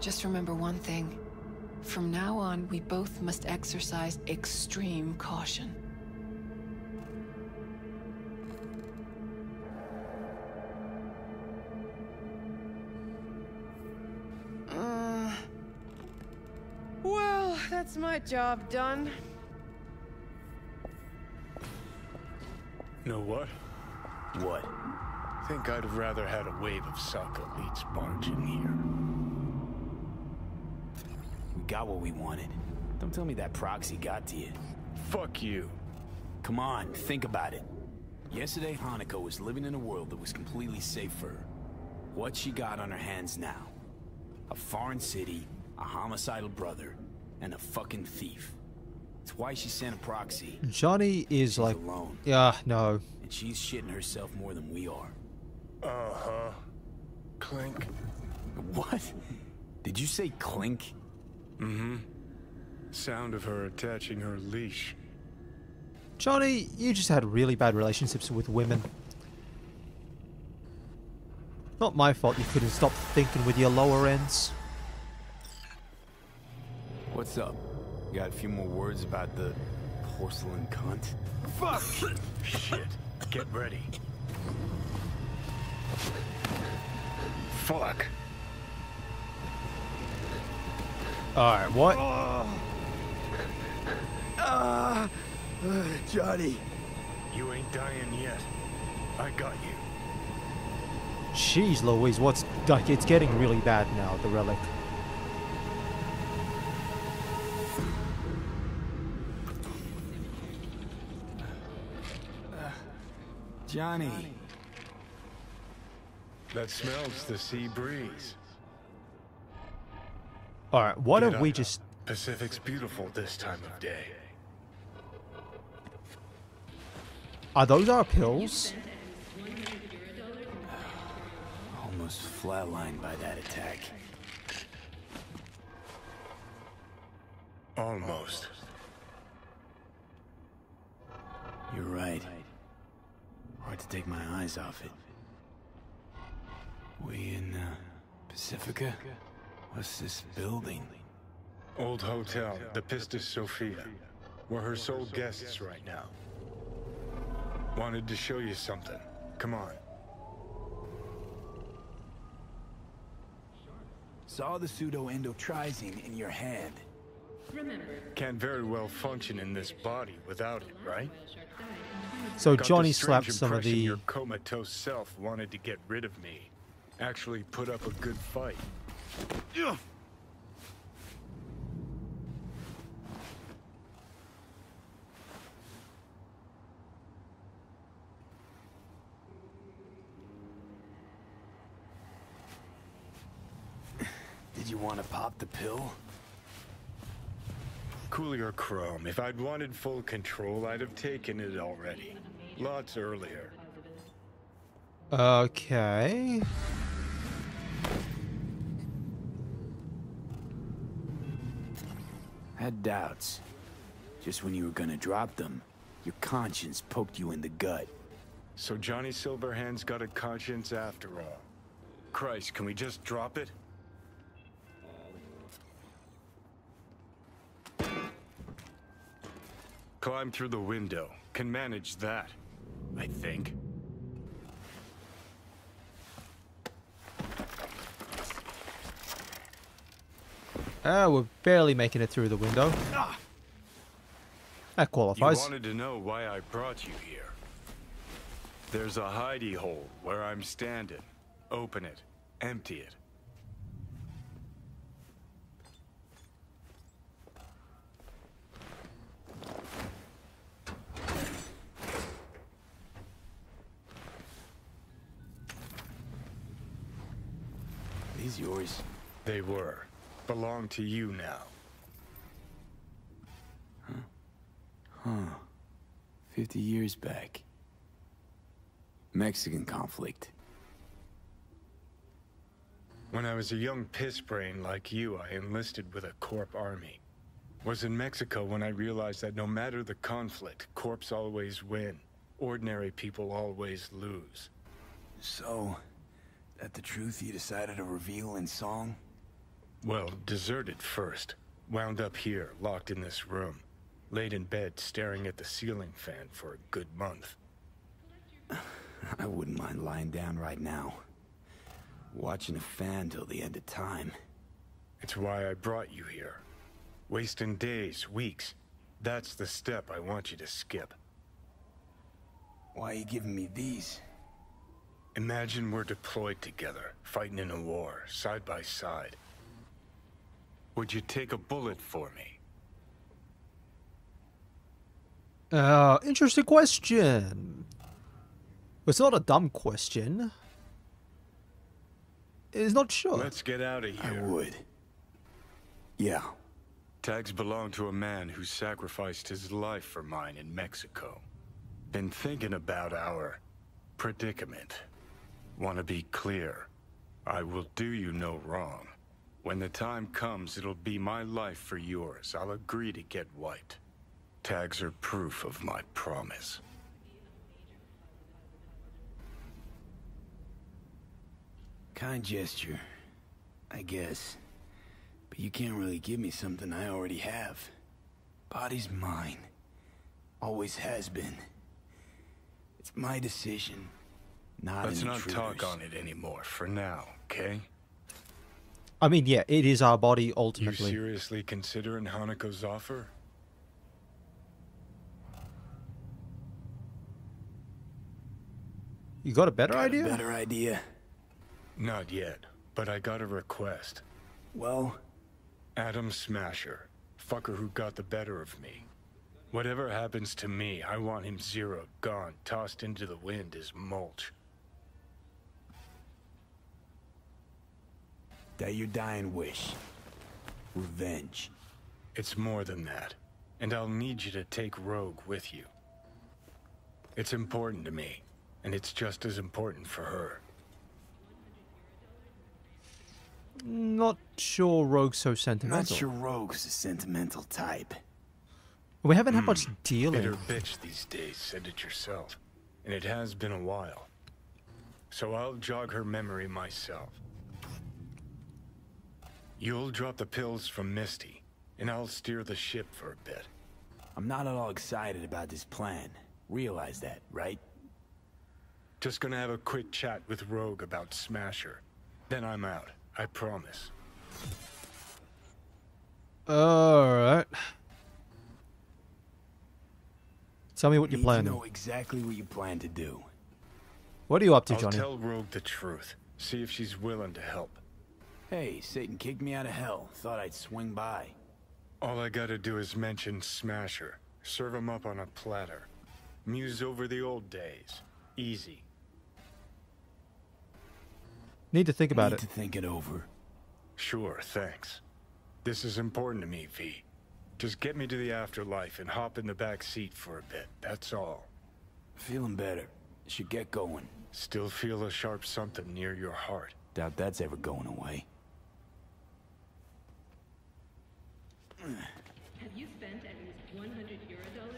Just remember one thing. From now on, we both must exercise extreme caution. Well, that's my job done. Know what? What? Think I'd have rather had a wave of Saka elites barge in here. We got what we wanted. Don't tell me that proxy got to you. Fuck you. Come on, think about it. Yesterday, Hanako was living in a world that was completely safe for her. What she got on her hands now? A foreign city, a homicidal brother, and a fucking thief. It's why she sent a proxy. Johnny is like, alone. yeah, no. And she's shitting herself more than we are. Uh-huh. Clink. What? Did you say clink? Mm-hmm. Sound of her attaching her leash. Johnny, you just had really bad relationships with women. Not my fault you couldn't stop thinking with your lower ends. What's up? You got a few more words about the porcelain cunt? Fuck! Shit. Get ready. Fuck. Alright, what? Ah! Johnny. You ain't dying yet. I got you. Jeez Louise, what's like it's getting really bad now, the relic. Johnny. That smells the sea breeze. Alright, what Get if we up. just Pacific's beautiful this time of day. are those our pills? Almost flatlined by that attack. Almost. You're right. Hard to take my eyes off it. We in, uh, Pacifica? What's this building? Old hotel, the Pistis Sophia. We're her sole guests right now. Wanted to show you something. Come on. Saw the pseudo-endotrizine in your hand. Can't very well function in this body without it, right? So Got Johnny strange slapped some of the Your comatose self wanted to get rid of me. Actually put up a good fight. Did you want to pop the pill? Coolier Chrome, if I'd wanted full control, I'd have taken it already. Lots earlier. Okay. Had doubts. Just when you were gonna drop them, your conscience poked you in the gut. So Johnny Silverhand's got a conscience after all. Christ, can we just drop it? Climb through the window. Can manage that, I think. Ah, we're barely making it through the window. That qualifies. You wanted to know why I brought you here. There's a hidey hole where I'm standing. Open it. Empty it. These yours? They were. Belong to you now. Huh. 50 years back. Mexican conflict. When I was a young piss brain like you, I enlisted with a Corp army. Was in Mexico when I realized that no matter the conflict, Corps always win. Ordinary people always lose. So, that the truth you decided to reveal in song? Well, deserted first. Wound up here, locked in this room. Laid in bed, staring at the ceiling fan for a good month. I wouldn't mind lying down right now. Watching a fan till the end of time. It's why I brought you here. Wasting days, weeks. That's the step I want you to skip. Why are you giving me these? Imagine we're deployed together, fighting in a war, side by side. Would you take a bullet for me? Uh, interesting question. It's not a dumb question. It's not sure. Let's get out of here. I would. Yeah. Tags belong to a man who sacrificed his life for mine in Mexico. Been thinking about our predicament. Want to be clear. I will do you no wrong. When the time comes, it'll be my life for yours. I'll agree to get white. Tags are proof of my promise. Kind gesture. I guess. But you can't really give me something I already have. Body's mine. Always has been. It's my decision. Not Let's an not talk on it anymore for now, okay? I mean, yeah, it is our body ultimately. You ultimately. seriously considering Hanako's offer? You got a better Got a idea? better idea? Not yet, but I got a request. Well? Adam Smasher. Fucker who got the better of me. Whatever happens to me, I want him zero, gone, tossed into the wind as mulch. That your dying wish. Revenge. It's more than that. And I'll need you to take Rogue with you. It's important to me, and it's just as important for her. Not sure Rogue's so sentimental. Not sentimental. sure Rogue's a sentimental type. We haven't had much Hmm. dealing. Bitter bitch these days, said it yourself. And it has been a while. So I'll jog her memory myself. You'll drop the pills from Misty, and I'll steer the ship for a bit. I'm not at all excited about this plan. Realize that, right? Just gonna have a quick chat with Rogue about Smasher. Then I'm out, I promise. Alright. Tell me what you Need to plan. know exactly what you plan to do. What are you up to, I'll Johnny? tell Rogue the truth. See if she's willing to help. Hey, Satan kicked me out of hell. Thought I'd swing by. All I gotta do is mention Smasher. Serve him up on a platter. Muse over the old days. Easy. Need to think about Need it. to think it over. Sure, thanks. This is important to me, V. Just get me to the afterlife and hop in the back seat for a bit, that's all. Feeling better. Should get going. Still feel a sharp something near your heart. Doubt that's ever going away. Have you spent at least 100 euro dollars?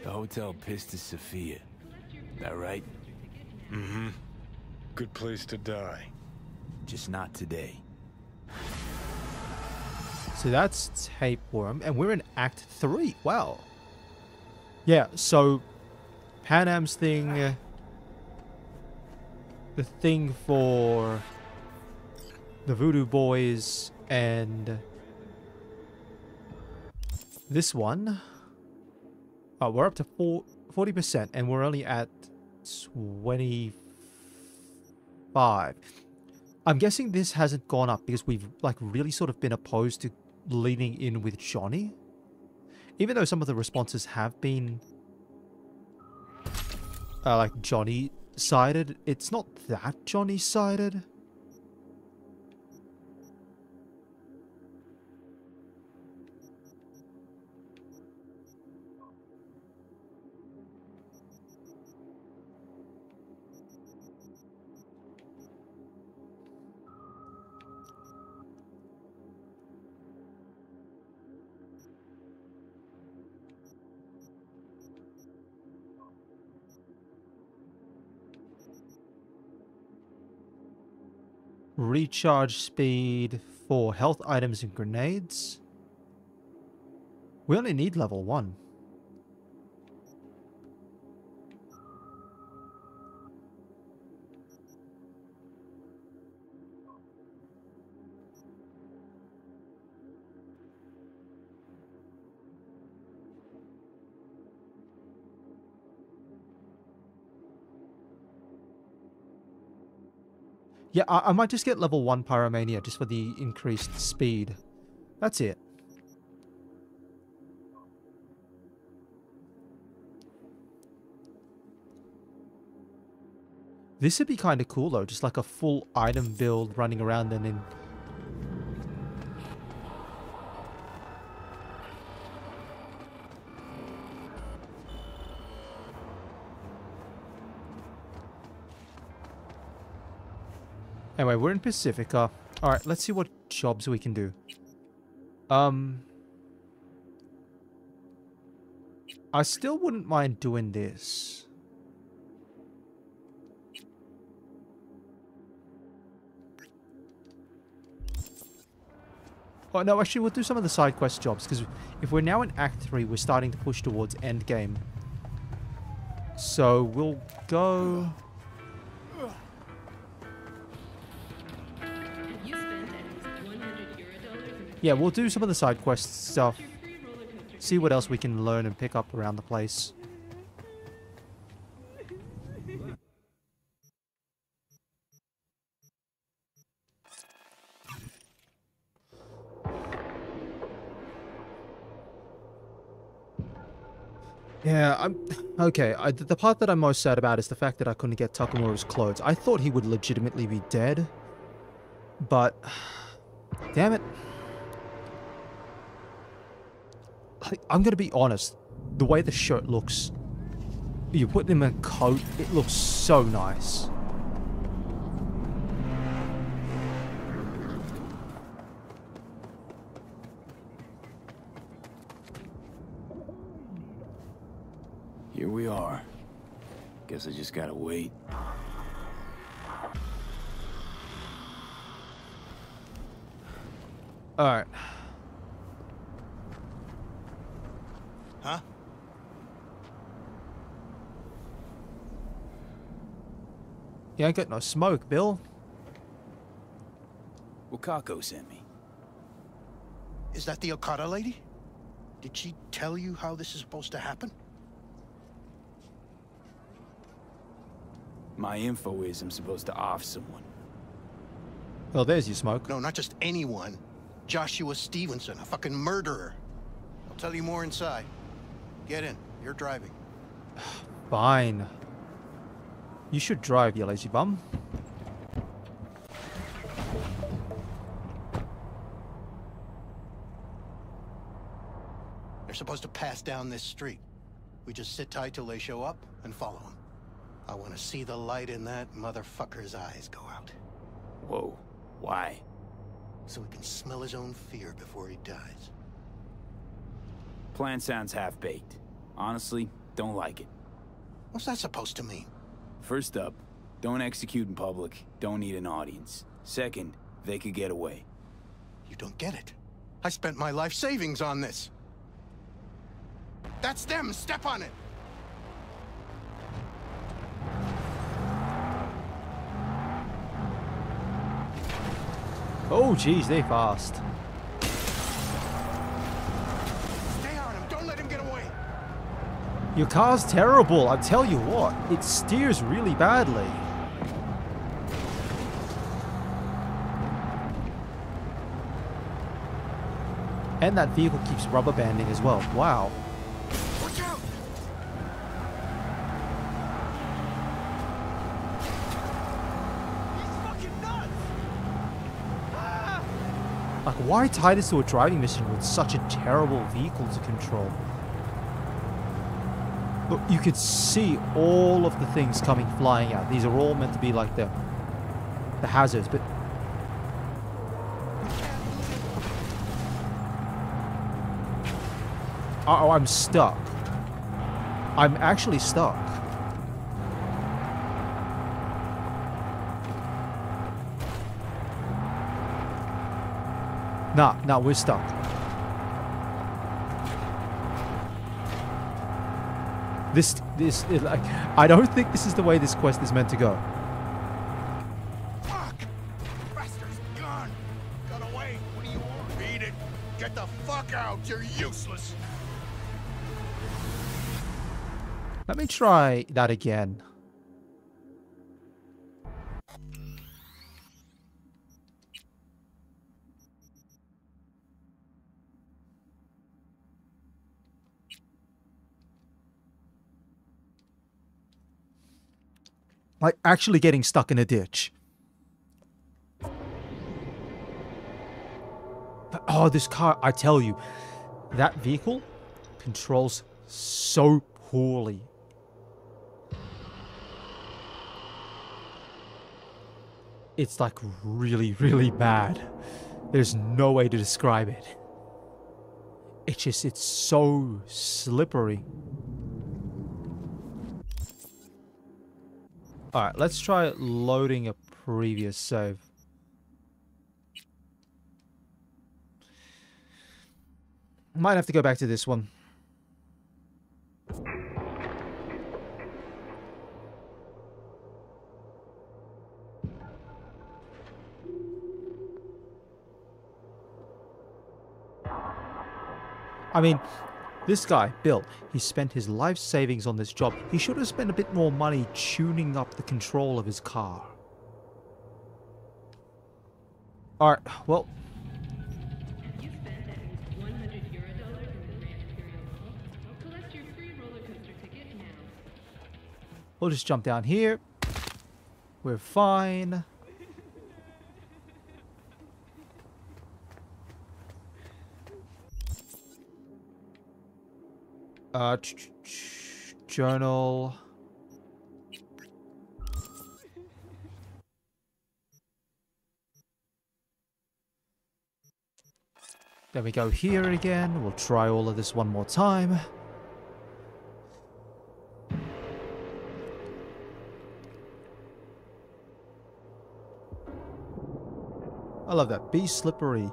The hotel Pistis Sophia. That right? Mm-hmm. Good place to die. Just not today. So that's Tapeworm, and we're in Act 3. Wow. Yeah, so Panam's thing. uh, the thing for the Voodoo Boys and this one. Oh, we're up to four, 40%, and we're only at 25. I'm guessing this hasn't gone up because we've like really sort of been opposed to leaning in with Johnny. Even though some of the responses have been uh, like Johnny sided, it's not that Johnny sided. Recharge speed for health items and grenades. We only need level 1. Yeah, I, I might just get level 1 Pyromania just for the increased speed. That's it. This would be kind of cool though, just like a full item build running around and then... Anyway, we're in Pacifica. Alright, let's see what jobs we can do. Um... I still wouldn't mind doing this. Oh, no, actually, we'll do some of the side quest jobs, because if we're now in Act 3, we're starting to push towards end game. So, we'll go... Yeah, we'll do some of the side quest stuff. See what else we can learn and pick up around the place. Yeah, I'm okay. I, the part that I'm most sad about is the fact that I couldn't get Takamura's clothes. I thought he would legitimately be dead, but damn it. I'm gonna be honest. The way the shirt looks, you put him in a coat, it looks so nice. Here we are. Guess I just gotta wait. Alright. You ain't got no smoke, Bill. Wakako sent me. Is that the Okada lady? Did she tell you how this is supposed to happen? My info is I'm supposed to off someone. Well, there's your smoke. No, not just anyone. Joshua Stevenson, a fucking murderer. I'll tell you more inside. Get in. You're driving. Fine. You should drive, you lazy bum. They're supposed to pass down this street. We just sit tight till they show up and follow them. I want to see the light in that motherfucker's eyes go out. Whoa. Why? So he can smell his own fear before he dies. Plan sounds half-baked. Honestly, don't like it. What's that supposed to mean? First up, don't execute in public. Don't need an audience. Second, they could get away. You don't get it. I spent my life savings on this. That's them. Step on it. Oh, jeez, they fast. Stay on him. Don't let him get away. Your car's terrible, I tell you what. It steers really badly. And that vehicle keeps rubber banding as well. Wow. Watch out! Ah! Like, why tie this to a driving mission with such a terrible vehicle to control? You could see all of the things coming flying out. These are all meant to be like the, the hazards, but... Oh, I'm stuck. I'm actually stuck. Nah, nah, we're stuck. This, this, is like, I don't think this is the way this quest is meant to go. Fuck! Bastard's gone. Got away. What do you want? Beat it. Get the fuck out. You're useless. Let me try that again. Like actually getting stuck in a ditch. But, oh, this car, I tell you, that vehicle controls so poorly. It's like really, really bad. There's no way to describe it. It's just, it's so slippery. Alright, let's try loading a previous save. Might have to go back to this one. I mean, this guy, Bill, he spent his life savings on this job. He should have spent a bit more money tuning up the control of his car. Alright, well. We'll just jump down here. We're fine. Uh, journal. Then we go here again. We'll try all of this one more time. I love that. Be slippery.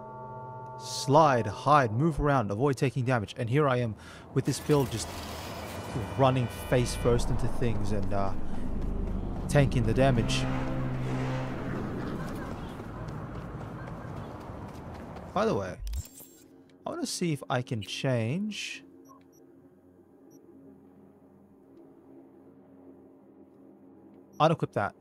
Slide, hide, move around, avoid taking damage. And here I am with this build just running face first into things and uh, tanking the damage. By the way, I want to see if I can change. Unequip that.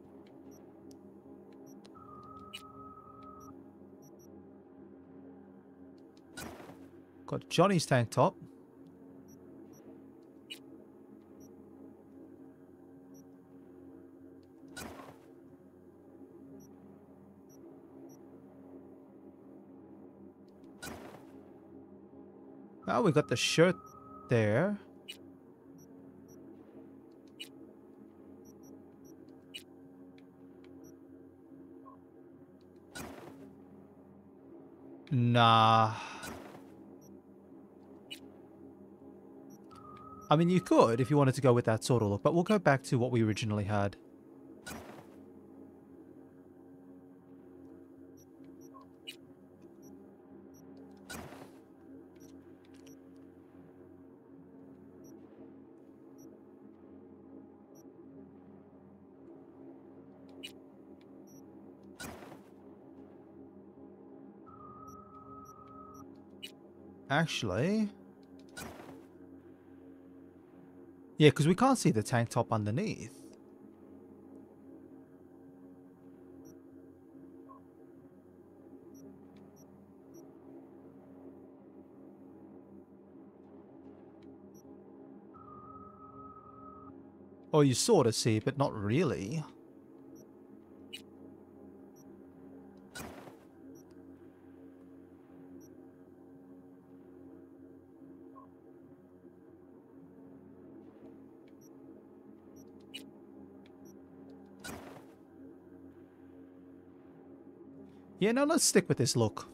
Got Johnny's tank top. Now we got the shirt there. Nah. I mean, you could if you wanted to go with that sort of look, but we'll go back to what we originally had. Actually... Yeah, because we can't see the tank top underneath. Oh, you sort of see, but not really. Yeah, no, let's stick with this look.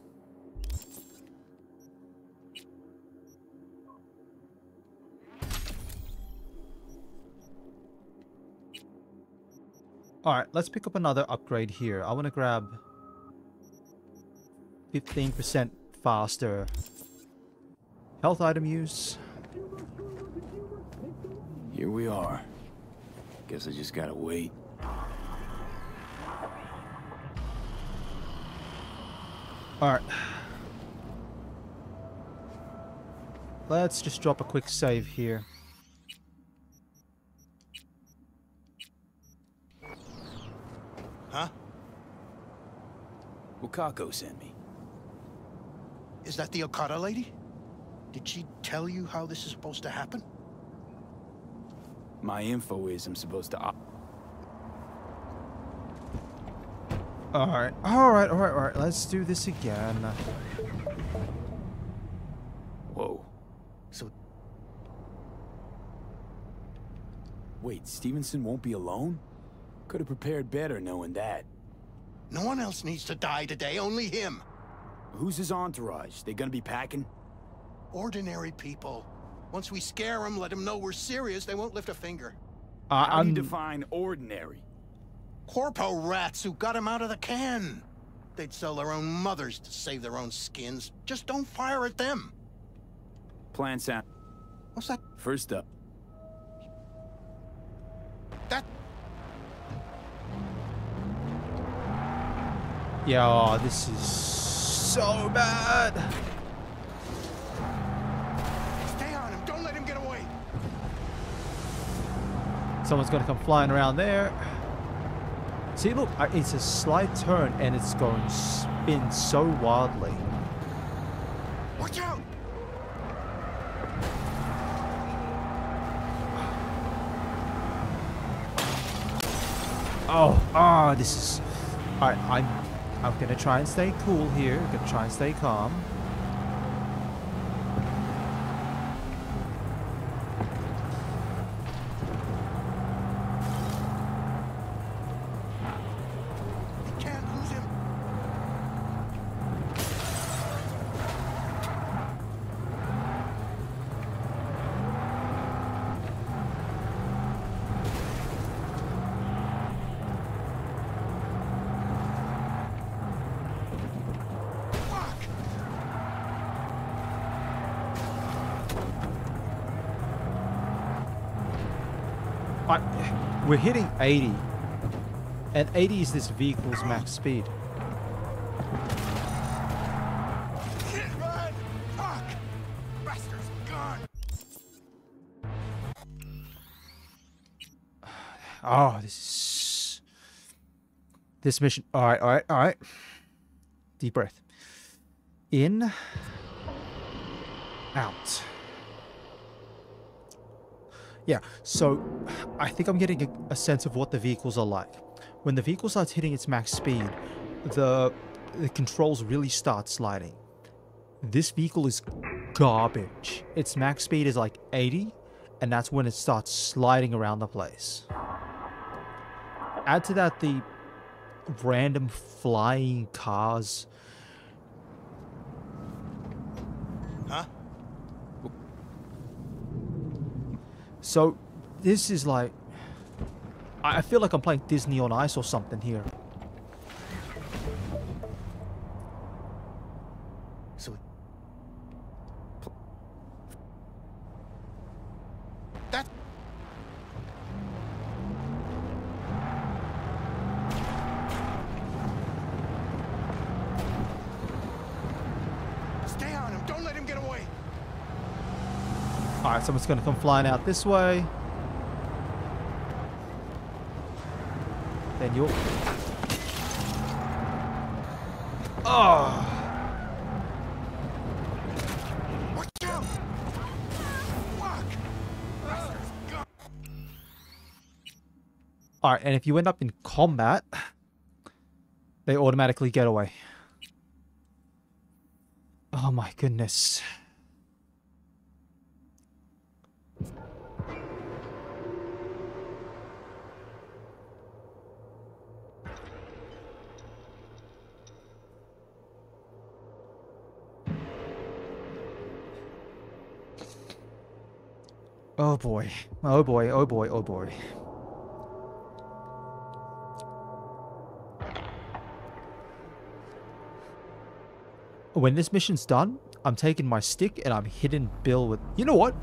Alright, let's pick up another upgrade here. I want to grab 15% faster health item use. Here we are. Guess I just gotta wait. Alright. Let's just drop a quick save here. Huh? Wakako sent me. Is that the Okada lady? Did she tell you how this is supposed to happen? My info is I'm supposed to... Alright, alright, alright, alright. Let's do this again. Whoa. So... Wait, Stevenson won't be alone? Could have prepared better knowing that. No one else needs to die today, only him. Who's his entourage? They gonna be packing? Ordinary people. Once we scare them, let them know we're serious, they won't lift a finger. Uh, How do you I'm- define ordinary? Corpo rats who got him out of the can. They'd sell their own mothers to save their own skins. Just don't fire at them. Plan sound. What's that? First up. That... Yeah, oh, this is so bad. Stay on him. Don't let him get away. Someone's gonna come flying around there. See, look, it's a slight turn and it's going to spin so wildly. Watch out! Oh, ah, this is. Alright, I'm. I'm gonna try and stay cool here. I'm Gonna try and stay calm. We're hitting 80. And 80 is this vehicle's max speed. Oh, this is... This mission... Alright, alright, alright. Deep breath. In. Out. Yeah, so I think I'm getting a, a sense of what the vehicles are like. When the vehicle starts hitting its max speed, the, the controls really start sliding. This vehicle is garbage. Its max speed is like 80, and that's when it starts sliding around the place. Add to that the random flying cars. Huh? So, this is like... I feel like I'm playing Disney on Ice or something here. So. That. Stay on him. Don't let him get away. Alright, someone's gonna come flying out this way. Fuck! Ah. Alright, and if you end up in combat, they automatically get away. Oh my goodness. Oh boy. Oh boy, oh boy, oh boy. When this mission's done, I'm taking my stick and I'm hitting Bill with... You know what?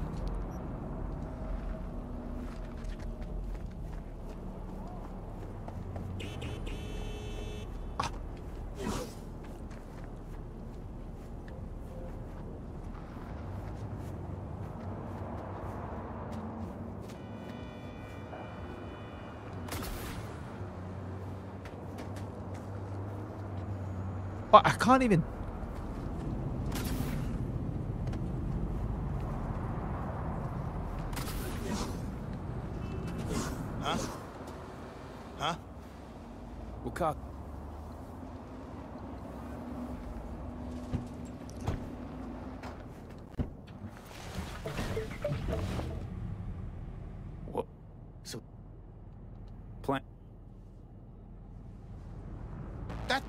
Can't even... Huh? Huh? Wakak. What? So. Plan. That.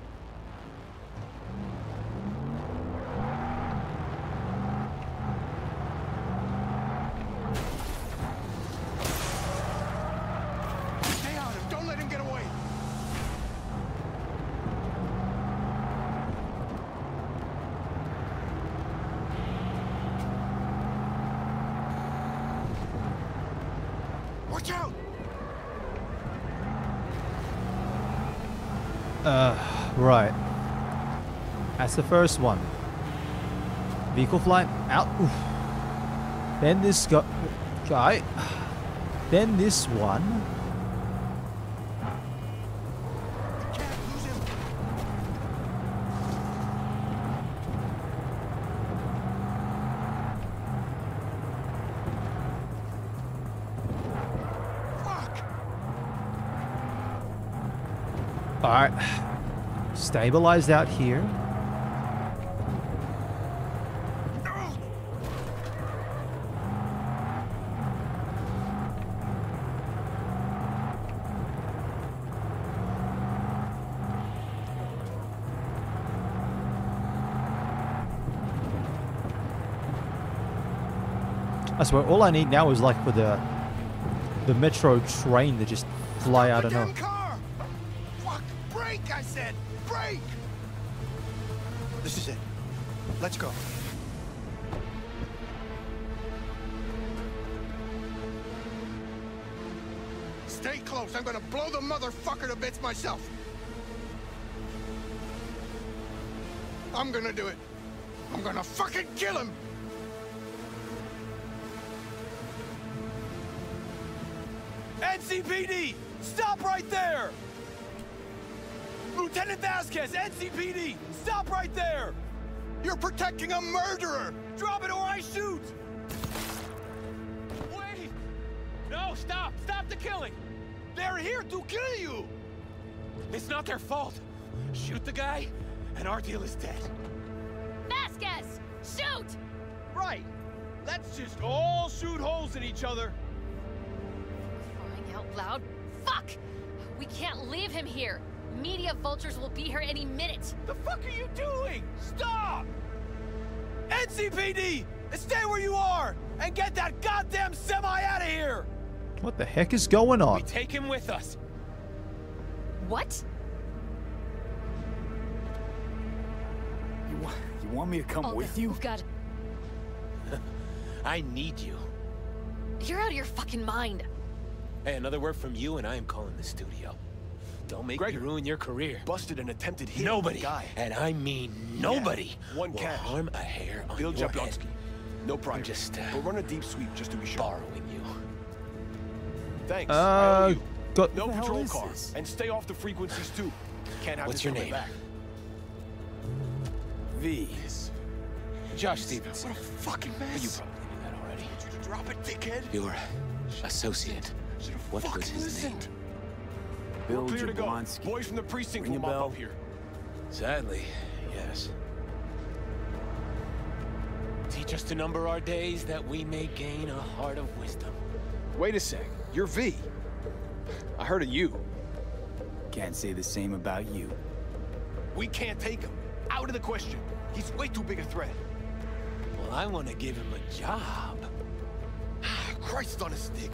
Stay on him. Don't let him get away. Watch out! Uh, right. That's the first one. Vehicle flight out. Oof. Then this gu- guy. Then this one. Alright. Stabilized out here. I swear, all I need now is like for the the metro train to just fly out of nowhere. car! Fuck! Break, I said! Break! This is it. Let's go. Stay close. I'm gonna blow the motherfucker to bits myself. I'm gonna do it. I'm gonna fucking kill him. NCPD! Stop right there! Lieutenant Vasquez, NCPD! Stop right there! You're protecting a murderer! Drop it or I shoot! Wait! No, stop! Stop the killing! They're here to kill you! It's not their fault. Shoot the guy, and our deal is dead. Vasquez! Shoot! Right! Let's just all shoot holes in each other. Him here. Media vultures will be here any minute. The fuck are you doing? Stop! NCPD! Stay where you are! And get that goddamn semi out of here! What the heck is going on? We take him with us. What? You, wa- you want me to come Oh, with no. you? God, I need you. you're out of your fucking mind. Hey, another word from you, and I am calling the studio. Don't make me ruin your career. Busted an attempted hit Nobody, guy. and I mean nobody, one will cash. harm a hair on Bill your head. Jablonski. No problem. I'm just uh, But run a deep sweep just to be sure. borrowing you. Thanks. I owe Uh, you. got. No patrol is car. this? And stay off the frequencies too. Can't have What's your name? back. V. Josh Stevens. What a fucking But mess. you probably knew that already. Drop it, dickhead. Your associate. Should've What was his listened. name? Bill We're clear to go. Boys from the precinct Ring will mop up here. Sadly, yes. Teach us to number our days that we may gain a heart of wisdom. Wait a sec. You're V. I heard of you. Can't say the same about you. We can't take him. Out of the question. He's way too big a threat. Well, I want to give him a job. Christ on a stick.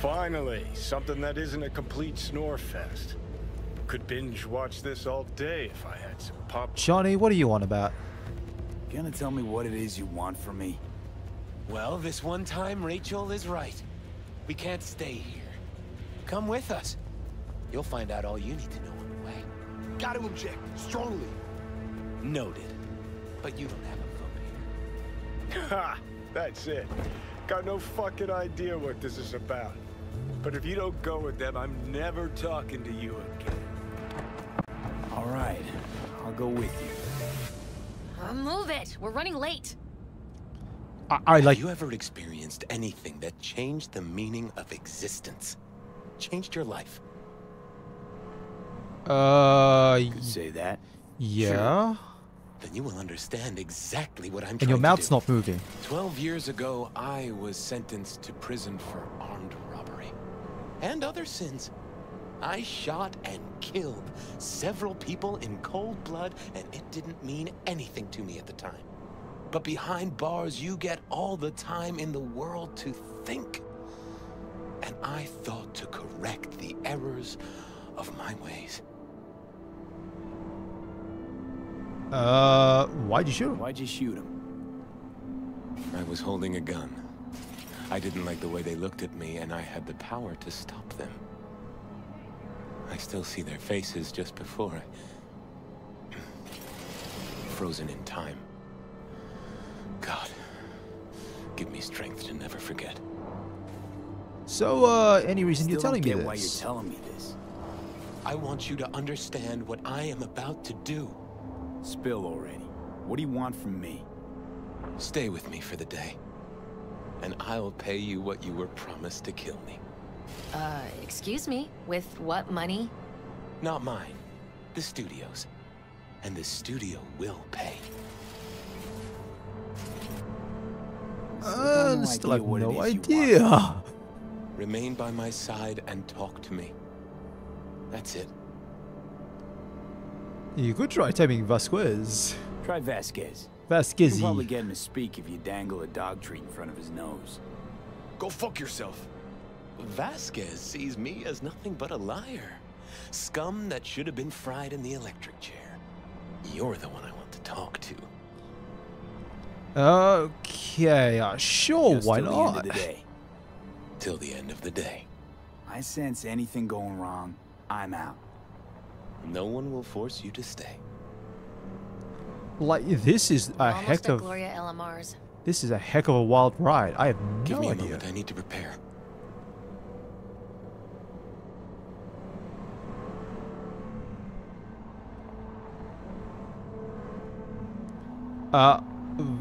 Finally, something that isn't a complete snore fest. Could binge watch this all day if I had some pop. Johnny, what are you on about? Gonna tell me what it is you want from me? Well, this one time, Rachel is right. We can't stay here. Come with us. You'll find out all you need to know on the way. Got to object. Strongly. Noted. But you don't have a vote here. Ha! That's it. Got no fucking idea what this is about. But if you don't go with them, I'm never talking to you again. All right, I'll go with you. Uh, move it. We're running late. I, I like. Have you ever experienced anything that changed the meaning of existence? Changed your life? Uh, Could say that. yeah. Then you will understand exactly what I'm And your mouth's not moving. Twelve years ago, I was sentenced to prison for armed robbery. And other sins. I shot and killed several people in cold blood, and it didn't mean anything to me at the time. But behind bars, you get all the time in the world to think. And I thought to correct the errors of my ways. Uh, why'd you shoot him? Why'd you shoot him? I was holding a gun. I didn't like the way they looked at me, and I had the power to stop them. I still see their faces just before I... Frozen in time. God, give me strength to never forget. So, uh, any reason you're Still telling don't me get why you're telling me this. I want you to understand what I am about to do. Spill already. What do you want from me? Stay with me for the day, and I'll pay you what you were promised to kill me. Uh, excuse me. With what money? Not mine, the studio's. And the studio will pay. Uh, no still idea have what no is you want. idea. Remain by my side and talk to me. That's it. You could try taming Vasquez. Try Vasquez. You Vasquez. can probably get him to speak if you dangle a dog treat in front of his nose. Go fuck yourself. Vasquez sees me as nothing but a liar. Scum that should have been fried in the electric chair. You're the one I want to talk to. Okay, uh, sure, Just why till the end of not? the day. Till the end of the day. I sense anything going wrong, I'm out. No one will force you to stay. Like this is a Almost heck of Gloria Elamar's. this is a heck of a wild ride. I have no Give me a moment. I need to prepare. Uh,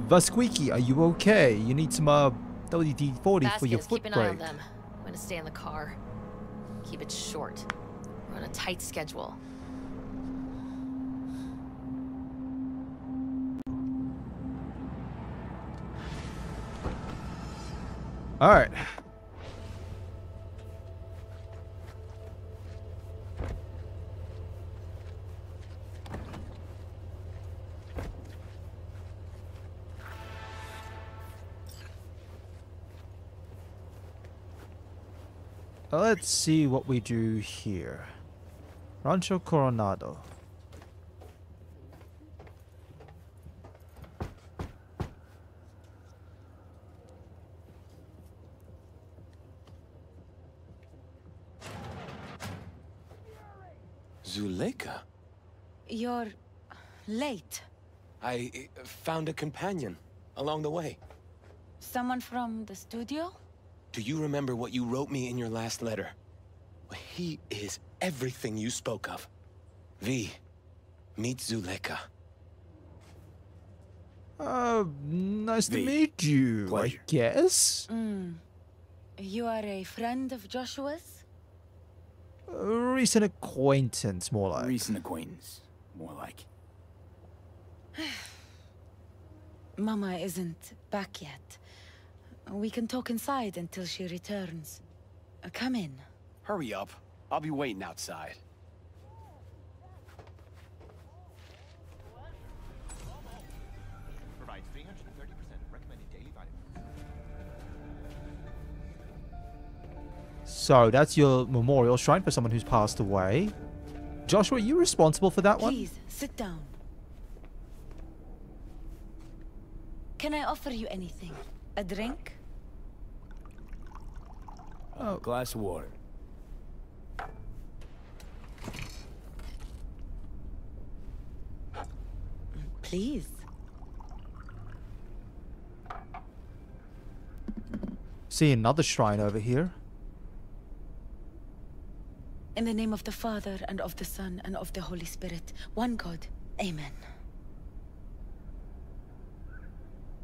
Vasquiki, are you okay? You need some uh WD-40 for your Vasquez, foot keep an eye on them. I'm gonna stay in the car. Keep it short. We're on a tight schedule. All right. Let's see what we do here. Rancho Coronado. Zuleika? You're late. I uh, found a companion along the way. Someone from the studio? Do you remember what you wrote me in your last letter? He is everything you spoke of. V, meet Zuleika. Uh, nice to meet you, Pleasure. I guess. Mm. You are a friend of Joshua's? A recent acquaintance, more like. Recent acquaintance, more like. Mama isn't back yet. We can talk inside until she returns. Uh, Come in. Hurry up. I'll be waiting outside. So that's your memorial shrine for someone who's passed away. Joshua, are you responsible for that one? Please, sit down. Can I offer you anything? A drink? Oh. A glass of water. Please. See another shrine over here. In the name of the Father, and of the Son, and of the Holy Spirit, one God. Amen.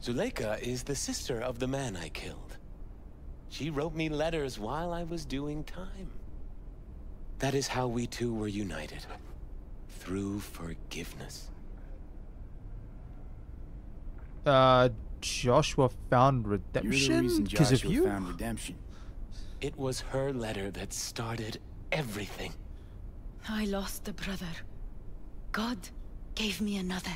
Zuleika is the sister of the man I killed. She wrote me letters while I was doing time. That is how we two were united. Through forgiveness. Uh, Joshua found You're the redemption reason because of Joshua you. found redemption. It was her letter that started everything. I lost a brother. God gave me another.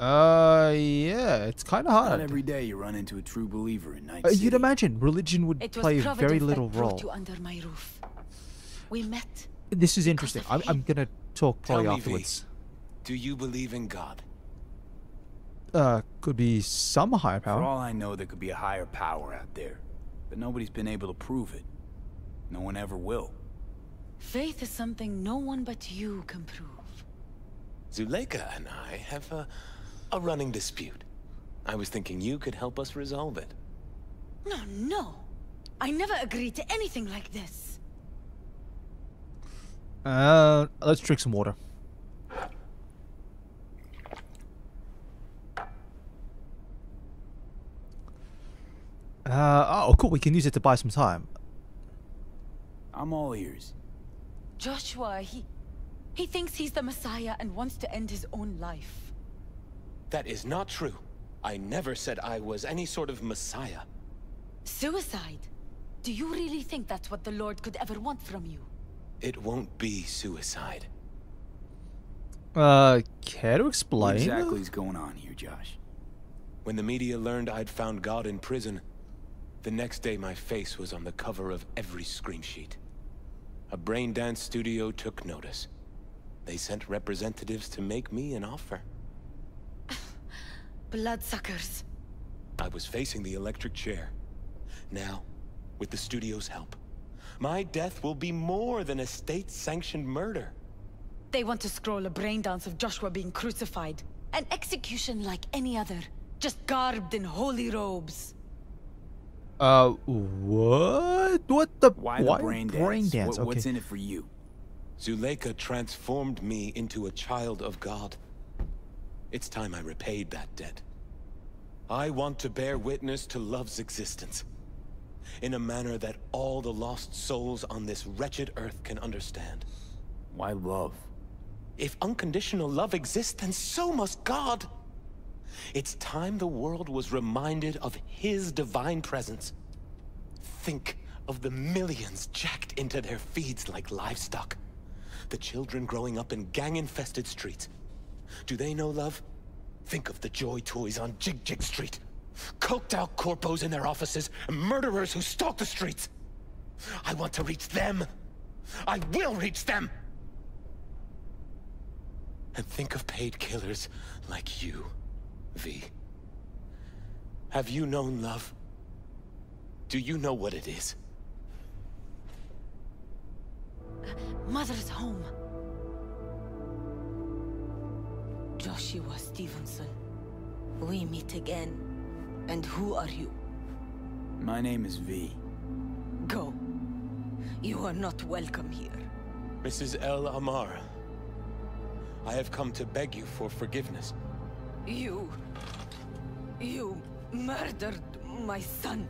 Uh, yeah, it's kind of hard. Not every day you run into a true believer in Night Uh, City. you'd imagine religion would play a Providence very that little brought role. you under my roof. We met. This is interesting. I'm, I'm gonna talk Tell probably me, V, afterwards. do you believe in God? Uh, could be some higher power. For power. all I know, there could be a higher power out there. But nobody's been able to prove it. No one ever will. Faith is something no one but you can prove. Zuleika and I have a, a running dispute. I was thinking you could help us resolve it. No, no. I never agreed to anything like this. Uh, let's drink some water. Uh, oh, cool. We can use it to buy some time. I'm all ears. Joshua, he... He thinks he's the Messiah and wants to end his own life. That is not true. I never said I was any sort of messiah. Suicide? Do you really think that's what the Lord could ever want from you? It won't be suicide. Uh, care to What explain? exactly is going on here, Josh? When the media learned I'd found God in prison, the next day my face was on the cover of every screen sheet. A brain dance studio took notice. They sent representatives to make me an offer. Bloodsuckers. I was facing the electric chair. Now, with the studio's help. My death will be more than a state-sanctioned murder. They want to scroll a brain dance of Joshua being crucified. An execution like any other, just garbed in holy robes. Uh, what? What the? Why the brain dance? What- what's in it for you? Zuleika transformed me into a child of God. It's time I repaid that debt. I want to bear witness to love's existence. In a manner that all the lost souls on this wretched earth can understand. Why love? If unconditional love exists, then so must God. It's time the world was reminded of His divine presence. Think of the millions jacked into their feeds like livestock. The children growing up in gang-infested streets. Do they know love? Think of the joy toys on Jig Jig Street. Coked out corpos in their offices, and murderers who stalk the streets. I want to reach them. I will reach them! And think of paid killers like you, V. Have you known love? Do you know what it is? Mother's home. Joshua Stevenson. We meet again. And who are you? My name is V. Go. You are not welcome here. Mrs. Elamar, I have come to beg you for forgiveness. You... You murdered my son.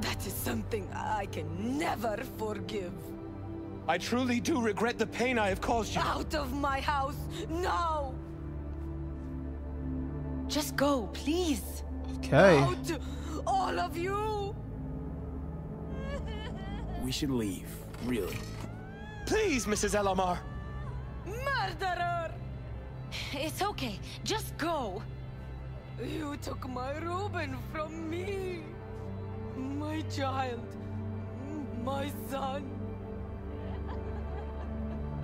That is something I can never forgive. I truly do regret the pain I have caused you. Out of my house, now! Just go, please. Okay. Out, all of you! We should leave, really. Please, Mrs. Elamar. Murderer! It's okay, just go. You took my Reuben from me. My child. My son.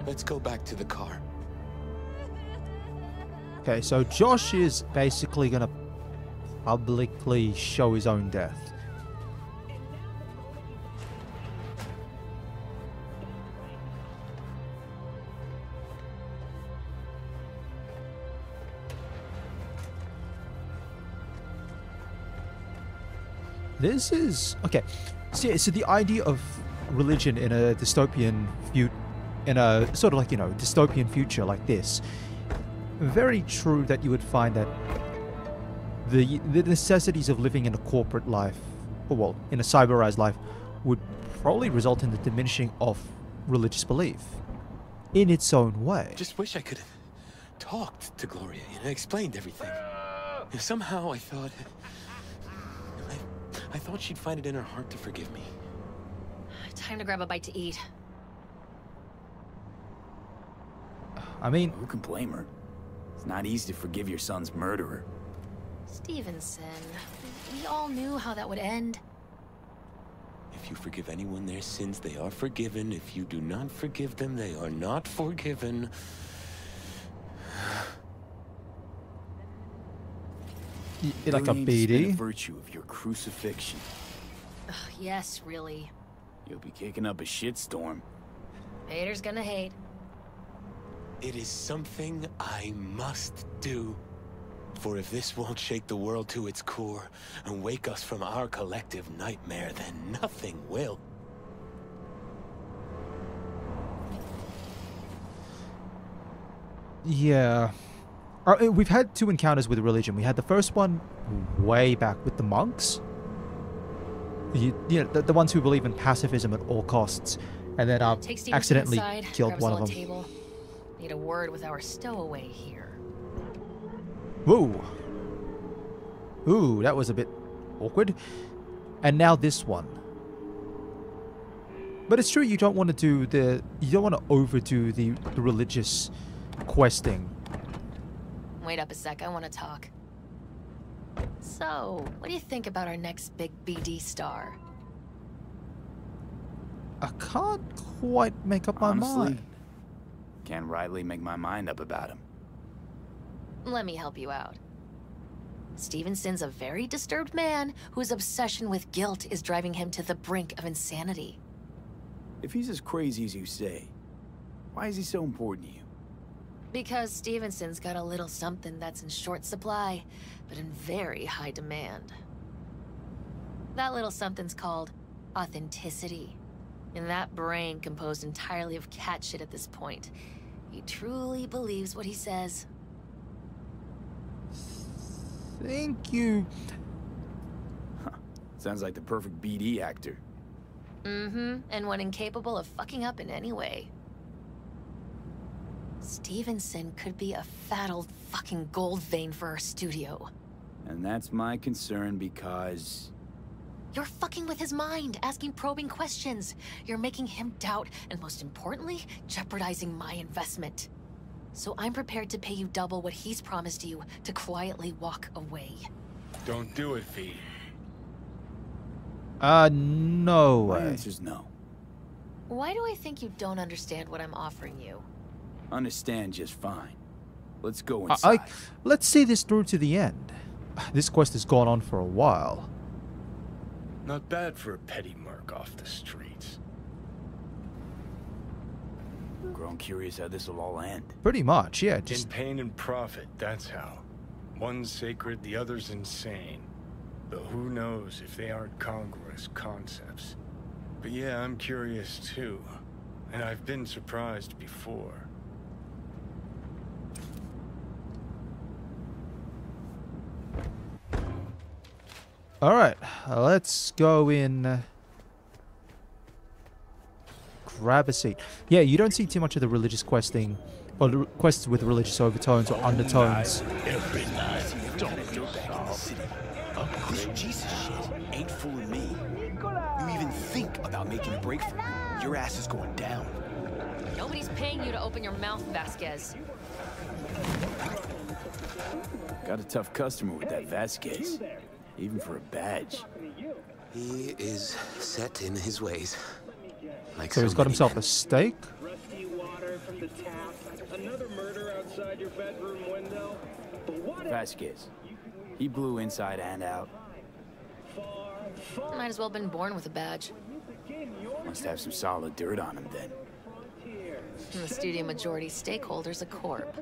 Let's go back to the car. Okay, so Josh is basically gonna publicly show his own death. This is okay. So, so the idea of religion in a dystopian future, in a sort of like you know dystopian future like this, very true that you would find that the the necessities of living in a corporate life, or well, in a cyberized life, would probably result in the diminishing of religious belief in its own way. Just wish I could have talked to Gloria and explained everything. Somehow I thought. I, I thought she'd find it in her heart to forgive me. Time to grab a bite to eat. I mean, who can blame her? It's not easy to forgive your son's murderer. Stevenson, we all knew how that would end. If you forgive anyone their sins, they are forgiven. If you do not forgive them, they are not forgiven. Like a Your name's BD. virtue of your crucifixion. Ugh, yes, really. You'll be kicking up a shitstorm. Haters gonna hate. It is something I must do. For if this won't shake the world to its core and wake us from our collective nightmare, then nothing will. Yeah. Uh, We've had two encounters with religion. We had the first one way back with the monks. You, you know, the, the ones who believe in pacifism at all costs. And then uh, accidentally inside, killed one of them. Table. Need a word with our stowaway here. Whoa. Ooh, that was a bit awkward. And now this one. But it's true you don't want to do the you don't want to overdo the, the religious questing. Wait up a sec, I want to talk. So, what do you think about our next big BD star? I can't quite make up my Honestly, mind. can't rightly make my mind up about him. Let me help you out. Stevenson's a very disturbed man whose obsession with guilt is driving him to the brink of insanity. If he's as crazy as you say, why is he so important to you? Because Stevenson's got a little something that's in short supply, but in very high demand. That little something's called authenticity. In that brain composed entirely of cat shit at this point, he truly believes what he says. Thank you. Sounds like the perfect BD actor. Mm-hmm, and one incapable of fucking up in any way. Stevenson could be a fat old fucking gold vein for our studio. And that's my concern because... You're fucking with his mind, asking probing questions. You're making him doubt, and most importantly, jeopardizing my investment. So I'm prepared to pay you double what he's promised you to quietly walk away. Don't do it, V. Uh, no way. My way. answer's no. Why do I think you don't understand what I'm offering you? Understand just fine. Let's go I, inside. I- let's see this through to the end. This quest has gone on for a while. Not bad for a petty merc off the streets. Grown curious how this will all end. Pretty much, yeah. Just In pain and profit, that's how. One's sacred, the other's insane. Though who knows if they aren't congruous concepts. But yeah, I'm curious too. And I've been surprised before. All right. Let's go in. uh, Grab a seat. Yeah, you don't see too much of the religious questing, or the quests with religious overtones or undertones. Every night, don't This Jesus shit ain't fooling me. You even think about making a break for it, your ass is going down. Nobody's paying you to open your mouth, Vasquez. Got a tough customer with that Vasquez. Even for a badge. He is set in his ways. Like So he's got himself men. a steak. Rusty water from the tap. Another murder outside your bedroom window. But what Vasquez. He blew inside and out. Might as well have been born with a badge. Must have some solid dirt on him then. And the studio majority stakeholder's a corp.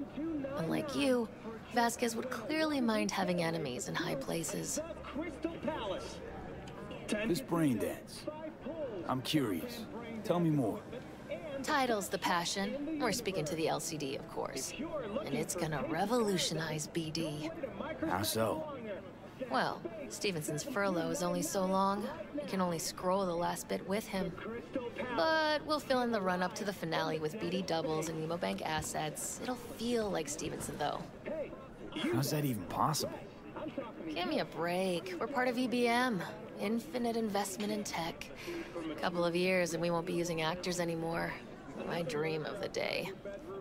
Unlike you, Vasquez would clearly mind having enemies in high places. Crystal Palace? This brain dance. I'm curious. Tell me more. Title's the passion. We're speaking to the LCD, of course. And it's gonna revolutionize BD. How so? Well, Stevenson's furlough is only so long. We can only scroll the last bit with him. But we'll fill in the run up to the finale with BD doubles and Nemobank assets. It'll feel like Stevenson, though. How's that even possible? Give me a break. We're part of EBM. Infinite investment in tech. A Couple of years and we won't be using actors anymore. My dream of the day.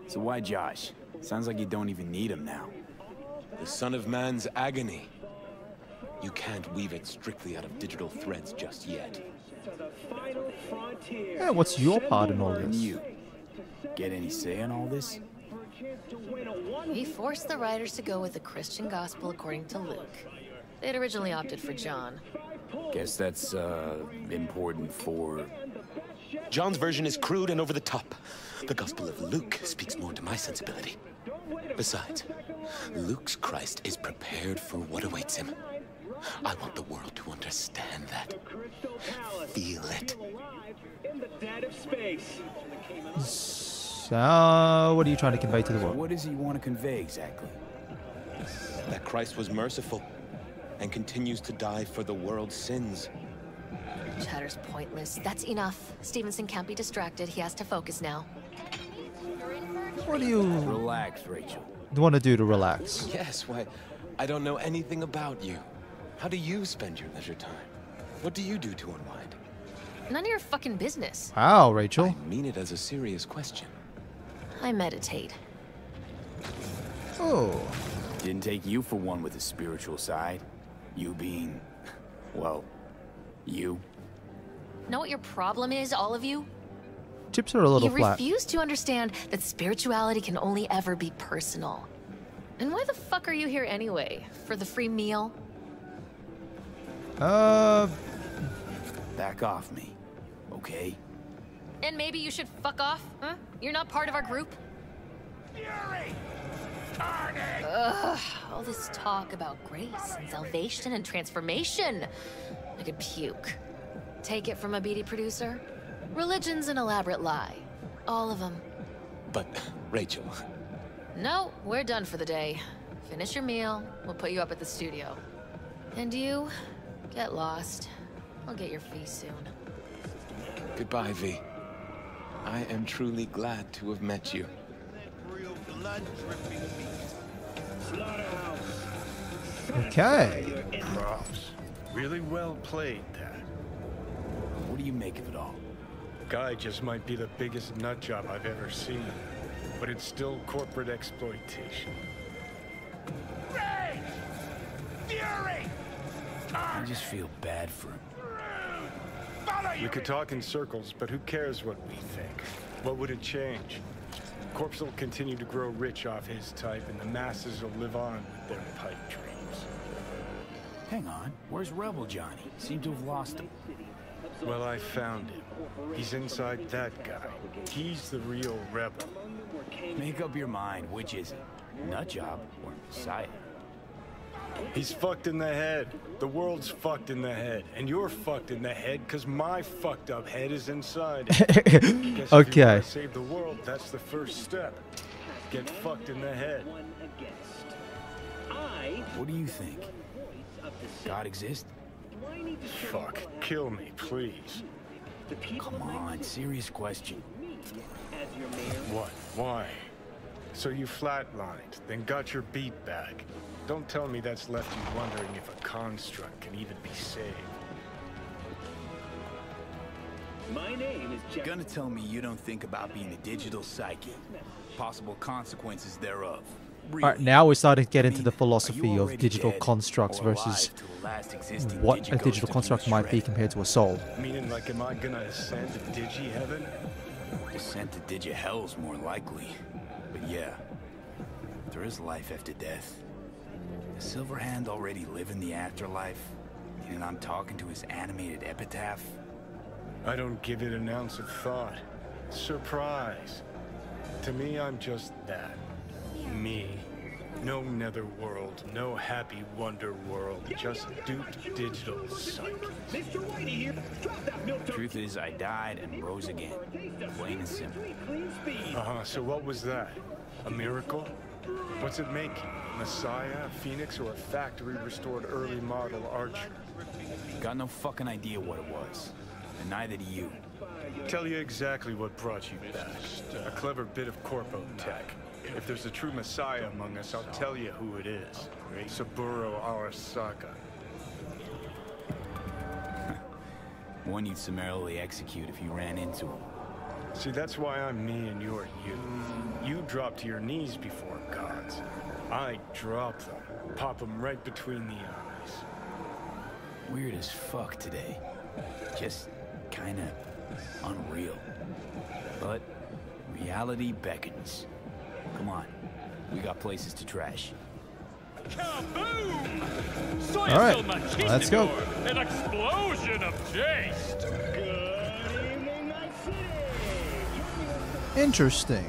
So why Josh? Sounds like you don't even need him now. The son of man's agony. You can't weave it strictly out of digital threads just yet. To the final frontier. Yeah, what's your part in all this? you? Get any say in all this? He forced the writers to go with the Christian gospel according to Luke. They'd originally opted for John. Guess that's, uh, important for... John's version is crude and over the top. The Gospel of Luke speaks more to my sensibility. Besides, Luke's Christ is prepared for what awaits him. I want the world to understand that. Feel it. In the dead of space. So, uh, what are you trying to convey to the world? what does he want to convey exactly? That Christ was merciful and continues to die for the world's sins. Chatter's pointless. That's enough. Stephenson can't be distracted. He has to focus now. What do you Relax, Rachel. want to do to relax? Yes, why? I don't know anything about you. How do you spend your leisure time? What do you do to unwind? None of your fucking business. Wow, Rachel. I mean it as a serious question. I meditate. Oh. Didn't take you for one with a spiritual side. You being... well... you. Know what your problem is, all of you? Chips are a little you flat. refuse to understand that spirituality can only ever be personal. And why the fuck are you here anyway? For the free meal? Uh, Back off me, okay? And maybe you should fuck off, huh? You're not part of our group? Fury! Ugh, all this talk about grace and salvation and transformation. I could puke. Take it from a beady producer? Religion's an elaborate lie. All of them. But, Rachel, No, we're done for the day. Finish your meal, we'll put you up at the studio. And you, get lost. I'll get your fee soon. goodbye, V. I am truly glad to have met you. okay. Props. Really well played, Dad. What do you make of it all? Guy just might be the biggest nut job I've ever seen, but it's still corporate exploitation. Rage! Fury! I just feel bad for him. We could talk in circles, but who cares what we think? What would it change? Corpos will continue to grow rich off his type, and the masses will live on with their pipe dreams. Hang on, where's Rebel Johnny? Seem to have lost him. Well, I found him. He's inside that guy. He's the real rebel. Make up your mind, which is it? Nutjob or Messiah? He's fucked in the head. The world's fucked in the head. And you're fucked in the head because my fucked up head is inside. it. If you Okay. wanna save the world, that's the first step. Get fucked in the head. I what do you think? God exists? Fuck. Kill me, please. Come on, serious question. What? Why? So you flatlined, then got your beat back. Don't tell me that's left you wondering if a construct can even be saved. My name is Jack. Gonna tell me you don't think about being a digital psyche. Possible consequences thereof. All right, now we're starting to get into the are you philosophy of digital constructs versus alive to the last existing what a digital construct might be compared to a soul. Meaning, like, am I gonna ascend to Digi Heaven? Descent to Digihell's more likely. But yeah, there is life after death. Does Silverhand already live in the afterlife? And I'm talking to his animated epitaph? I don't give it an ounce of thought. Surprise. To me, I'm just that. Me. No netherworld, no happy wonder world, just duped digital psyche. Mr. Whitey here. Drop that milk Truth is, I died and rose again. Plain and simple. Uh-huh, so what was that? A miracle? What's it making? Messiah, a phoenix, or a factory-restored early model archer? Got no fucking idea what it was. And neither do you. Tell you exactly what brought you back. A clever bit of corpo tech. If there's a true messiah among us, I'll tell you who it is. Saburo Arasaka. One you'd summarily execute if you ran into him. See, that's why I'm me and you're you. You drop to your knees before gods. I drop them, pop them right between the eyes. Weird as fuck today. Just kinda unreal. But reality beckons. Come on, we got places to trash. Kaboom! All right, let's go. An explosion of taste. Interesting.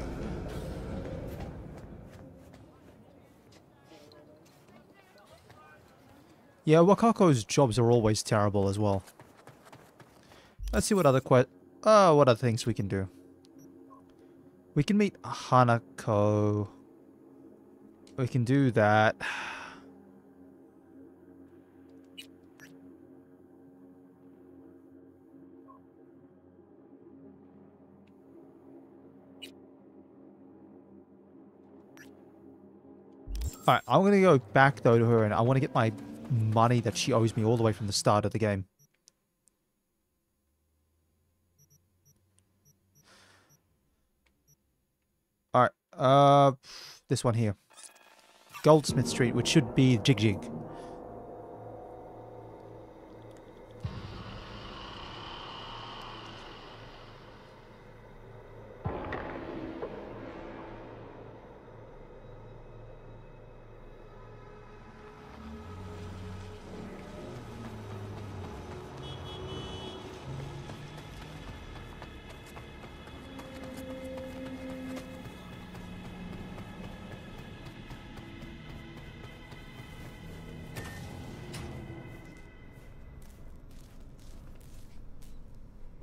Yeah, Wakako's jobs are always terrible as well. Let's see what other que- uh, what other things we can do. We can meet Hanako. We can do that. Alright, I'm gonna go back though to her and I want to get my money that she owes me all the way from the start of the game. Alright, uh, this one here. Goldsmith Street, which should be Jig Jig.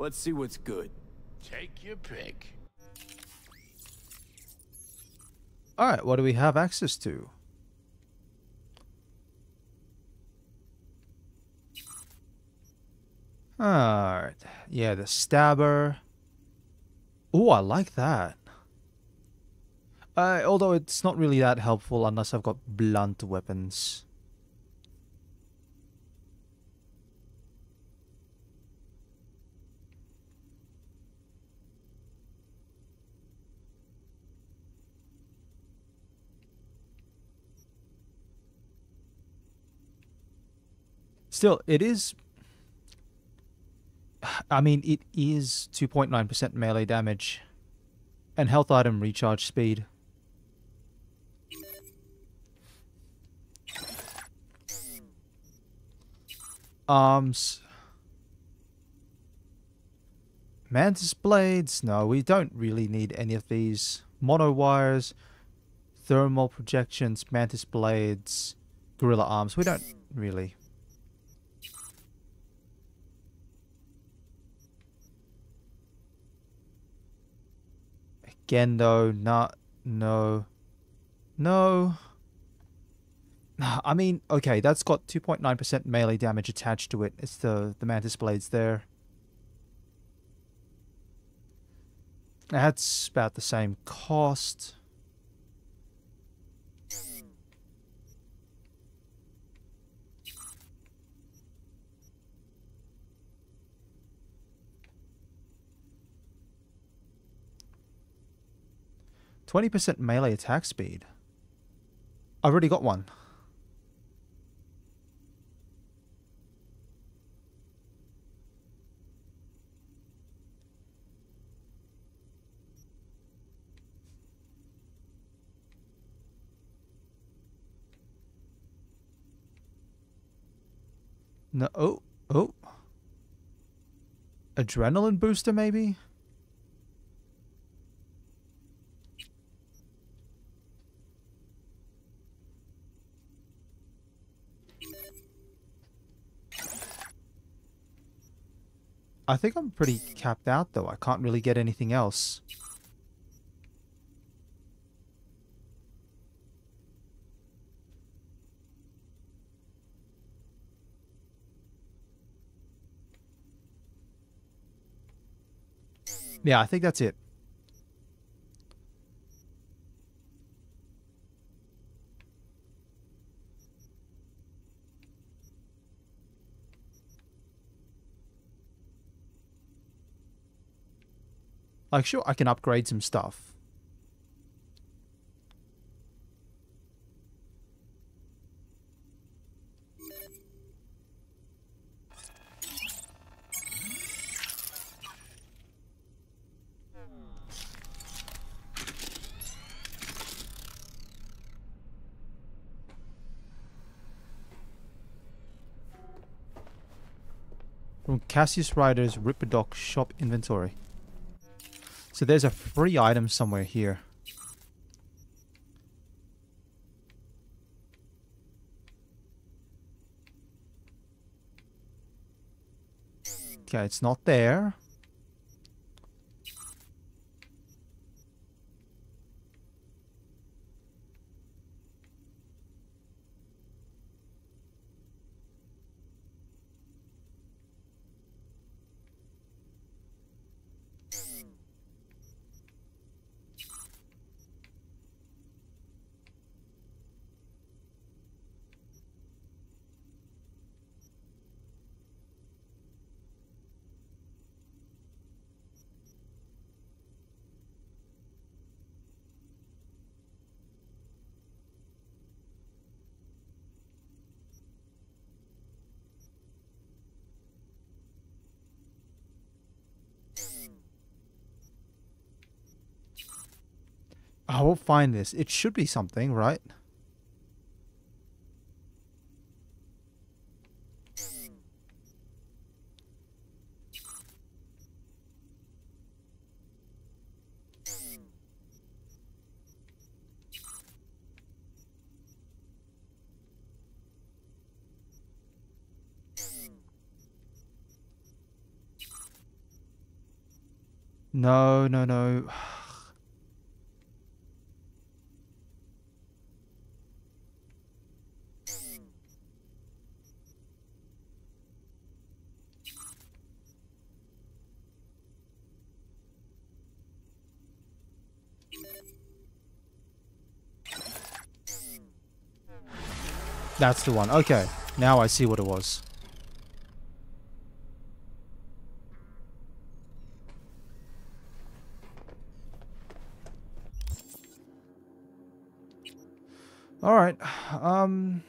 Let's see what's good. Take your pick. Alright, what do we have access to? Alright. Yeah, the stabber. Oh, I like that. Uh, although it's not really that helpful unless I've got blunt weapons. Still, it is... I mean, it is 2.9% melee damage. And health item recharge speed. Arms. Mantis blades. No, we don't really need any of these. Mono wires. Thermal projections. Mantis blades. Gorilla arms. We don't really. Though, not, no, no. I mean, okay, that's got 2.9% melee damage attached to it. It's the, the Mantis Blades there. That's about the same cost. Twenty percent melee attack speed. I've already got one. No, oh, oh. Adrenaline booster, maybe? I think I'm pretty capped out, though. I can't really get anything else. Yeah, I think that's it. Like, sure, I can upgrade some stuff. From Cassius Ryder's Ripperdoc shop inventory. So there's a free item somewhere here. Okay, it's not there. find this? It should be something, right? No, no, no. That's the one. Okay. Now I see what it was. All right. Um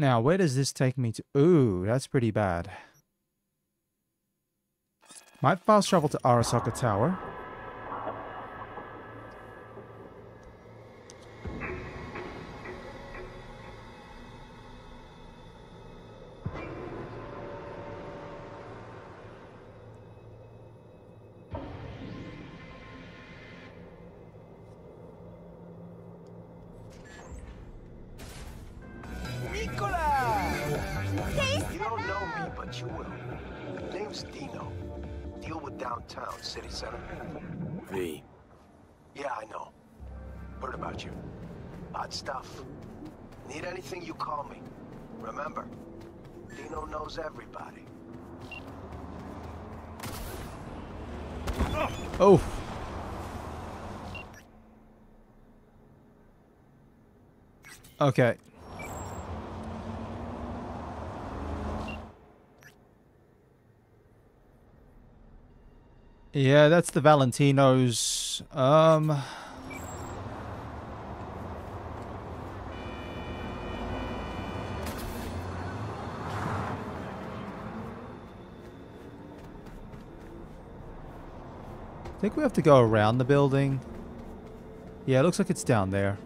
Now, where does this take me to? Ooh, that's pretty bad. Might fast travel to Arasaka Tower. Okay. Yeah, that's the Valentinos. Um. I think we have to go around the building. Yeah, it looks like it's down there.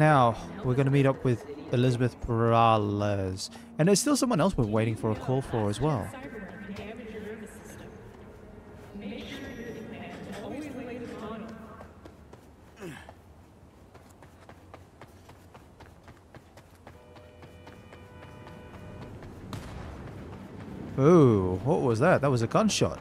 Now we're going to meet up with Elizabeth Perales. And there's still someone else we're waiting for a call for as well. Ooh, what was that? That was a gunshot.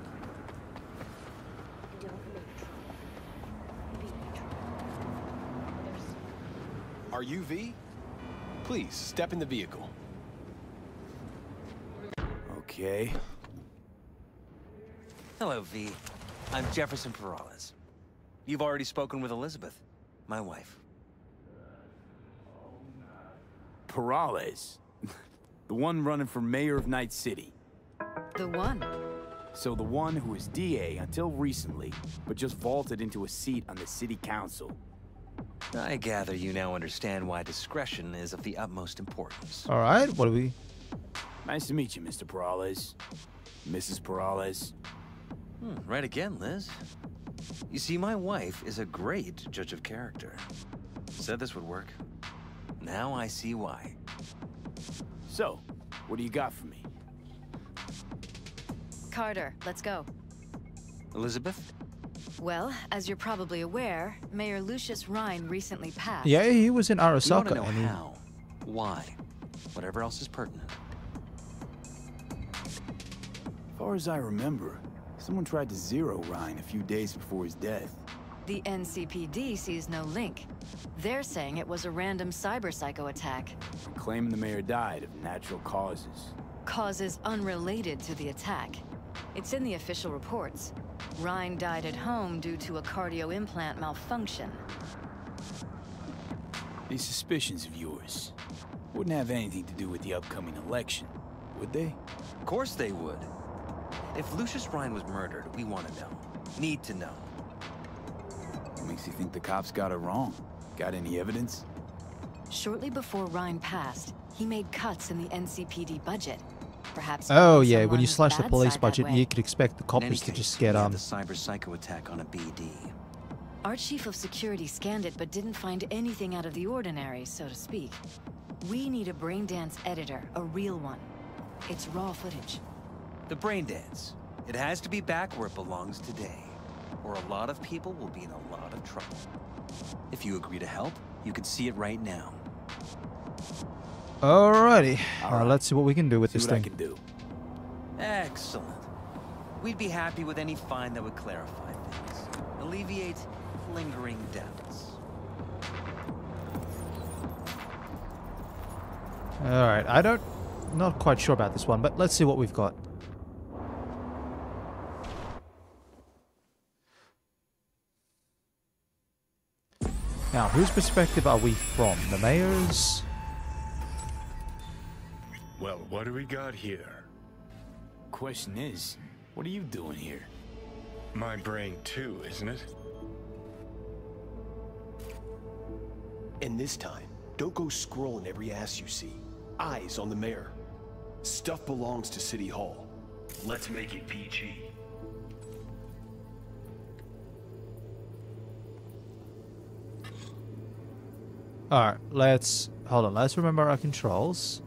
Are you V? Please, step in the vehicle. Okay. Hello, V. I'm Jefferson Perales. You've already spoken with Elizabeth, my wife. Perales. the one running for mayor of Night City. The one. So the one who was DA until recently, but just vaulted into a seat on the city council. I gather you now understand why discretion is of the utmost importance. Alright, what do we... Nice to meet you, Mr. Perales. Mrs. Perales. Hmm, right again, Liz. You see, my wife is a great judge of character. Said this would work. Now I see why. So, what do you got for me? Carter, let's go. Elizabeth? Well, as you're probably aware, Mayor Lucius Rhyne recently passed. Yeah, he was in Arasaka. We want to Arasaka. know he- how, why, whatever else is pertinent. As far as I remember, someone tried to zero Rhyne a few days before his death. The NCPD sees no link. They're saying it was a random cyber psycho attack. Claiming the mayor died of natural causes. Causes unrelated to the attack. It's in the official reports. Rhyne died at home due to a cardio implant malfunction. These suspicions of yours wouldn't have anything to do with the upcoming election, would they? Of course they would. If Lucius Rhyne was murdered, we want to know. Need to know. What makes you think the cops got it wrong? Got any evidence? Shortly before Rhyne passed, he made cuts in the NCPD budget. Perhaps Oh yeah, when you slash the police budget, you could expect the In any coppers to case, just get we have um. the cyber psycho attack on a BD. Our chief of security scanned it but didn't find anything out of the ordinary, so to speak. We need a Braindance editor, a real one. It's raw footage. The brain dance. It has to be back where it belongs today, or a lot of people will be in a lot of trouble. If you agree to help, you can see it right now. Alrighty, uh, let's see what we can do with See this what I thing. can do. Excellent. We'd be happy with any find that would clarify things, alleviate lingering doubts. Alright, I don't... Not quite sure about this one, but let's see what we've got. Now, whose perspective are we from? The mayor's? Well, what do we got here? Question is, what are you doing here? My brain too, isn't it? And this time, don't go scrolling every ass you see. Eyes on the mayor. Stuff belongs to City Hall. Let's make it PG. Alright, let's... Hold on, let's remember our controls.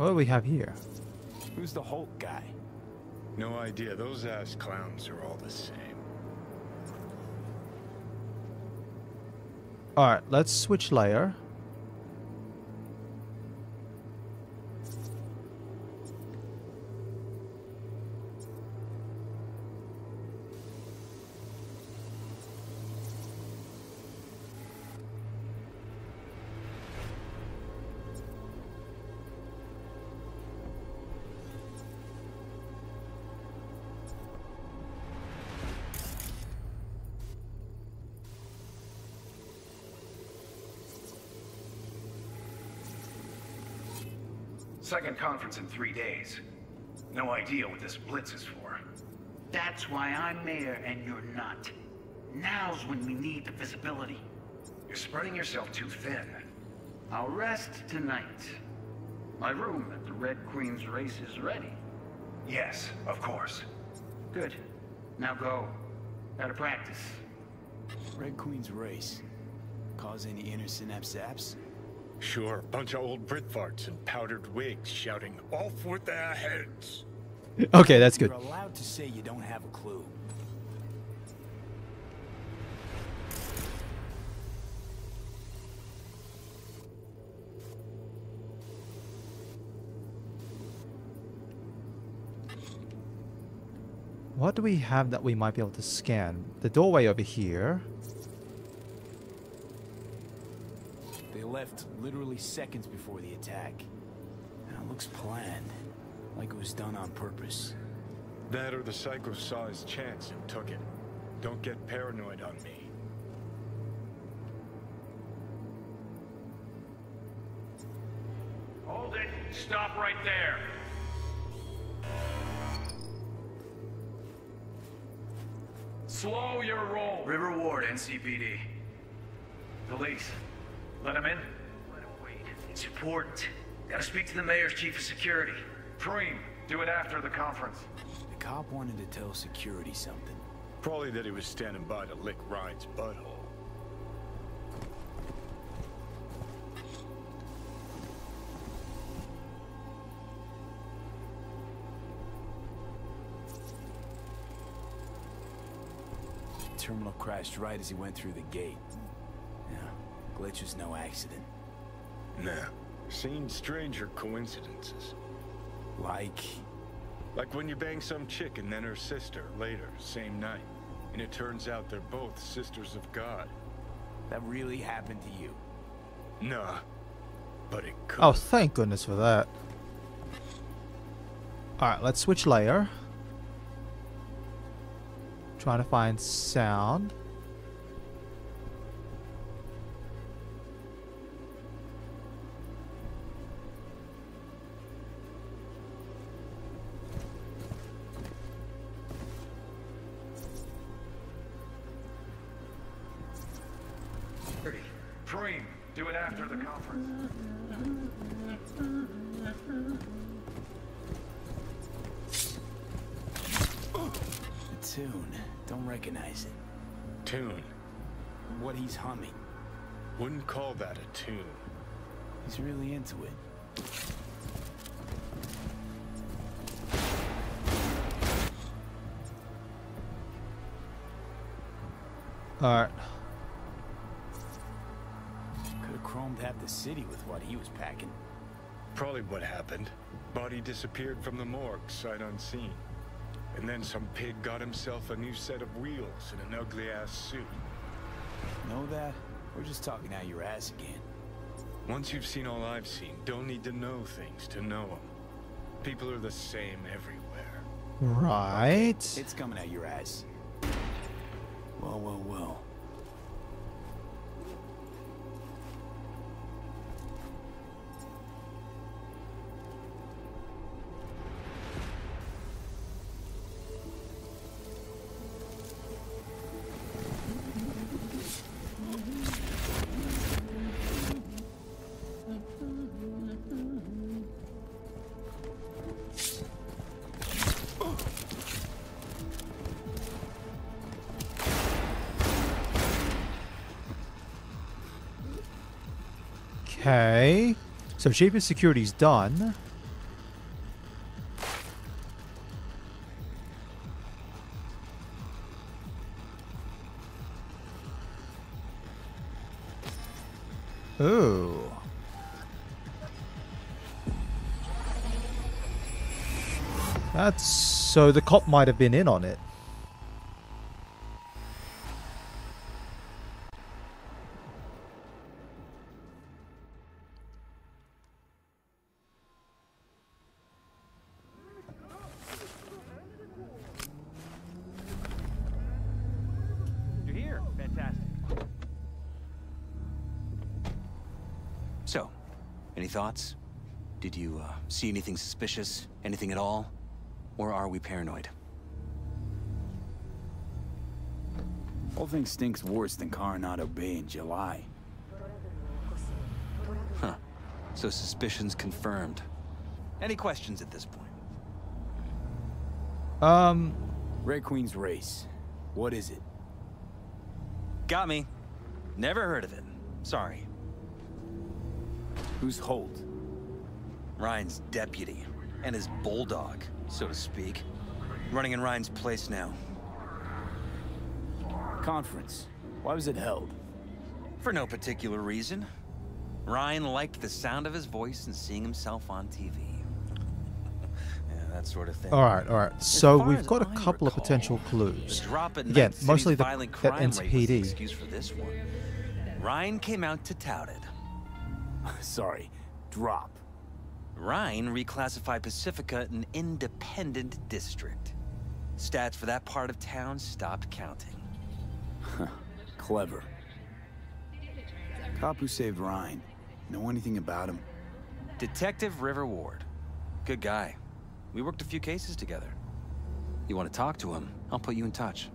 What do we have here? Who's the Hulk guy? No idea. Those ass clowns are all the same. Alright, let's switch layer. Conference in three days. No idea what this blitz is for. That's why I'm mayor and you're not. Now's when we need the visibility. You're spreading yourself too thin. I'll rest tonight. My room at the Red Queen's race is ready. Yes, of course. Good. Now go. Gotta practice. Red Queen's race. Cause any inner synapse zaps? Sure, bunch of old Brit farts in powdered wigs shouting, off with their heads. Okay, that's good. You're allowed to say you don't have a clue. What do we have that we might be able to scan? The doorway over here. Left literally seconds before the attack. And it looks planned. Like it was done on purpose. That or the psycho saw his chance and took it. Don't get paranoid on me. Hold it. Stop right there. Slow your roll. River Ward, NCPD. Police. Let him in? Let him wait. It's important. Gotta speak to the mayor's chief of security. Preem, do it after the conference. The cop wanted to tell security something. Probably that he was standing by to lick Rhyne's butthole. Terminal crashed right as he went through the gate. Yeah, glitch was no accident. Nah. Seen stranger coincidences. Like? Like when you bang some chick and then her sister later, same night. And it turns out they're both sisters of God. That really happened to you? Nah. But it could. Oh, thank goodness for that. Alright, let's switch layer. Trying to find sound. It. Alright. Could have chromed half the city with what he was packing. Probably what happened. Body disappeared from the morgue, sight unseen. And then some pig got himself a new set of wheels and an ugly-ass suit. Know that? We're just talking out your ass again. Once you've seen all I've seen, don't need to know things to know them. People are the same everywhere. Right. It's coming out your ass. Well, well, well. Okay. So cheapest security's done. Ooh. That's so the cop might have been in on it. You're here. Fantastic. So, any thoughts? Did you uh, see anything suspicious? Anything at all? Or are we paranoid? Whole thing stinks worse than Coronado Bay in July. Huh. So suspicions confirmed. Any questions at this point? Um. Red Queen's race. What is it? Got me. Never heard of it. Sorry. Who's Holt? Rhyne's deputy. And his bulldog, so to speak. Running in Rhyne's place now. Conference. Why was it held? For no particular reason. Rhyne liked the sound of his voice and seeing himself on TV. yeah, that sort of thing. All right, all right. So we've got a I couple of potential clues. Drop at Again, mostly the violent at crime rate NCPD. excuse for this one. Rhyne came out to tout it. Sorry, drop. Rhyne reclassified Pacifica an independent district. Stats for that part of town stopped counting. Clever. Cop who saved Rhyne. Know anything about him? Detective River Ward. Good guy. We worked a few cases together. You want to talk to him? I'll put you in touch.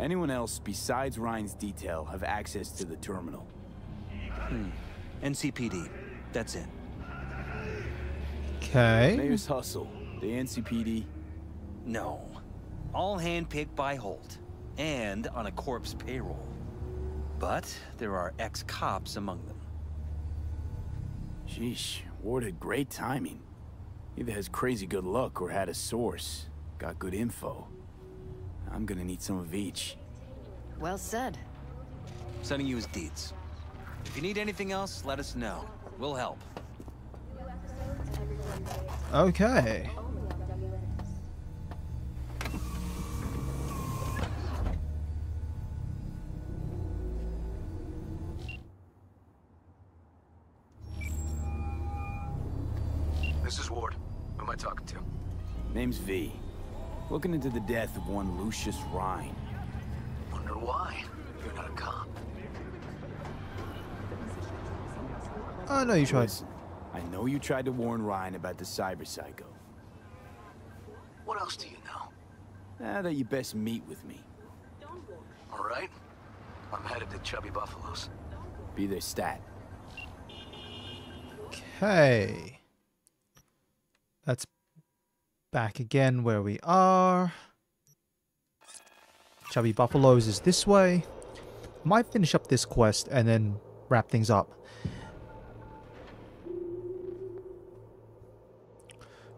Anyone else besides Rhyne's detail have access to the terminal? Hmm. NCPD. That's it. Okay. Mayor's Hustle. The NCPD. No. All handpicked by Holt. And on a corpo payroll. But there are ex-cops among them. Sheesh, Ward had great timing. Either has crazy good luck or had a source. Got good info. I'm gonna need some of each. Well said. Sending you his deeds. If you need anything else, let us know. We'll help. Okay. This is Ward. Who am I talking to? Name's V. Looking into the death of one Lucius Rhyne. Wonder why. You're not a cop. I know you tried. Listen, I know you tried to warn Rhyne about the cyber psycho. What else do you know? Ah, that you best meet with me. All right. I'm headed to Chubby Buffaloes. Be there stat. Okay. That's back again where we are. Chubby Buffaloes is this way. Might finish up this quest and then wrap things up.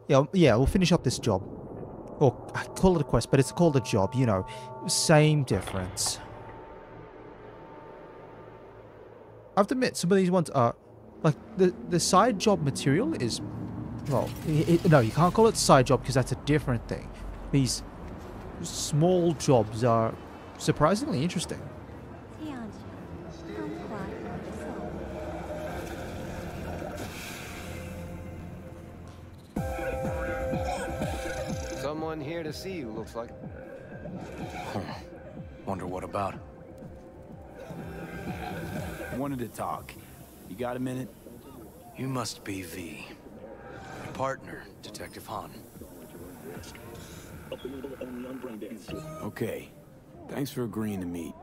Yeah, yeah, we'll finish up this job. Or I call it a quest, but it's called a job, you know. Same difference. I have to admit, some of these ones are like the the side job material is well, it, it- no, you can't call it side job because that's a different thing. These small jobs are surprisingly interesting. Someone here to see you, looks like. Hmm. Wonder what about? Wanted to talk. You got a minute? You must be V. My partner, Detective Han. Okay. Thanks for agreeing to meet.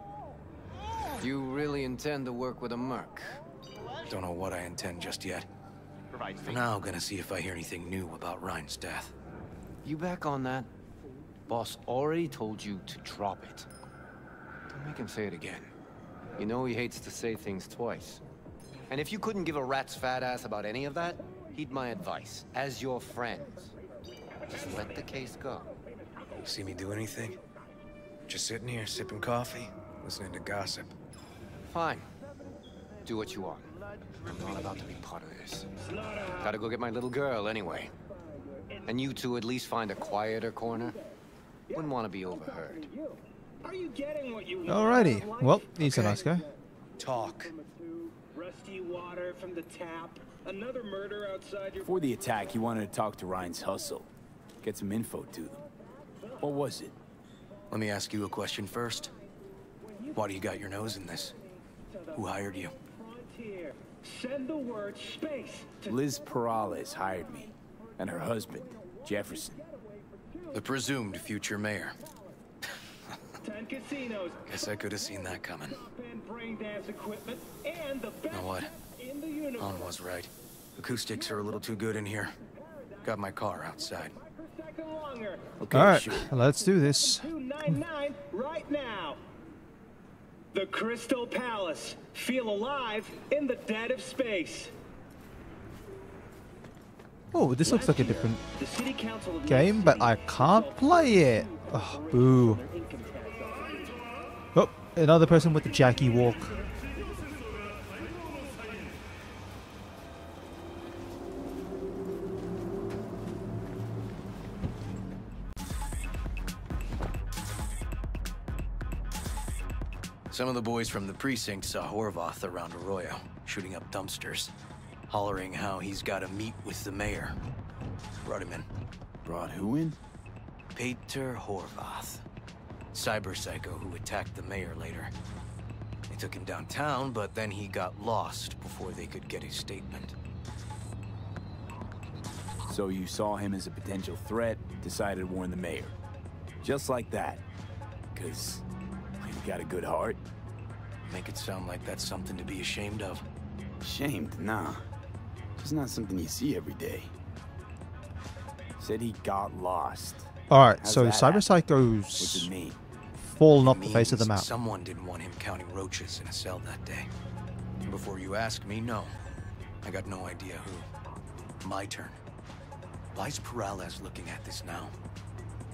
You really intend to work with a merc? Don't know what I intend just yet. For now, gonna see if I hear anything new about Rhyne's death. You back on that? Boss already told you to drop it. Don't make him say it again. You know he hates to say things twice. And if you couldn't give a rat's fat ass about any of that, heed my advice. As your friends, just let the case go. See me do anything? Just sitting here, sipping coffee, listening to gossip. Fine. Do what you want. I'm not about to be part of this. Gotta go get my little girl anyway. And you two at least find a quieter corner. Wouldn't want to be overheard. Are you getting what you Alrighty. Well, he's a nice guy. Talk. Rusty water from the tap. Another murder outside your Before the attack, he wanted to talk to Rhyne's hustle. Get some info to them. What was it? Let me ask you a question first. Why do you got your nose in this? Who hired you? frontier. Send the word space to Liz Perales hired me. And her husband, Jefferson. The presumed future mayor. ten casinos. Guess I could have seen that coming. And brain dance equipment and the best Know what? in the universe. Han was right. Acoustics are a little too good in here. Got my car outside. Okay, Alright, sure. let's do this. right now. The Crystal Palace. Feel alive in the dead of space. Oh, this looks like a different The City Council of game, but I can't play it. Oh, boo. Oh, another person with the Jackie walk. Some of the boys from the precinct saw Horvath around Arroyo, shooting up dumpsters, hollering how he's got to meet with the mayor. Brought him in. Brought who in? Peter Horvath. Cyber psycho who attacked the mayor later. They took him downtown, but then he got lost before they could get his statement. So you saw him as a potential threat, decided to warn the mayor. Just like that. Because you got a good heart. Make it sound like that's something to be ashamed of. Ashamed? Nah. Just not something you see every day. Said he got lost. Alright, How's so Cyber? Psycho's fallen off the face of the map. Someone didn't want him counting roaches in a cell that day. And before you ask me, no. I got no idea who. My turn. Why's Peralez looking at this now?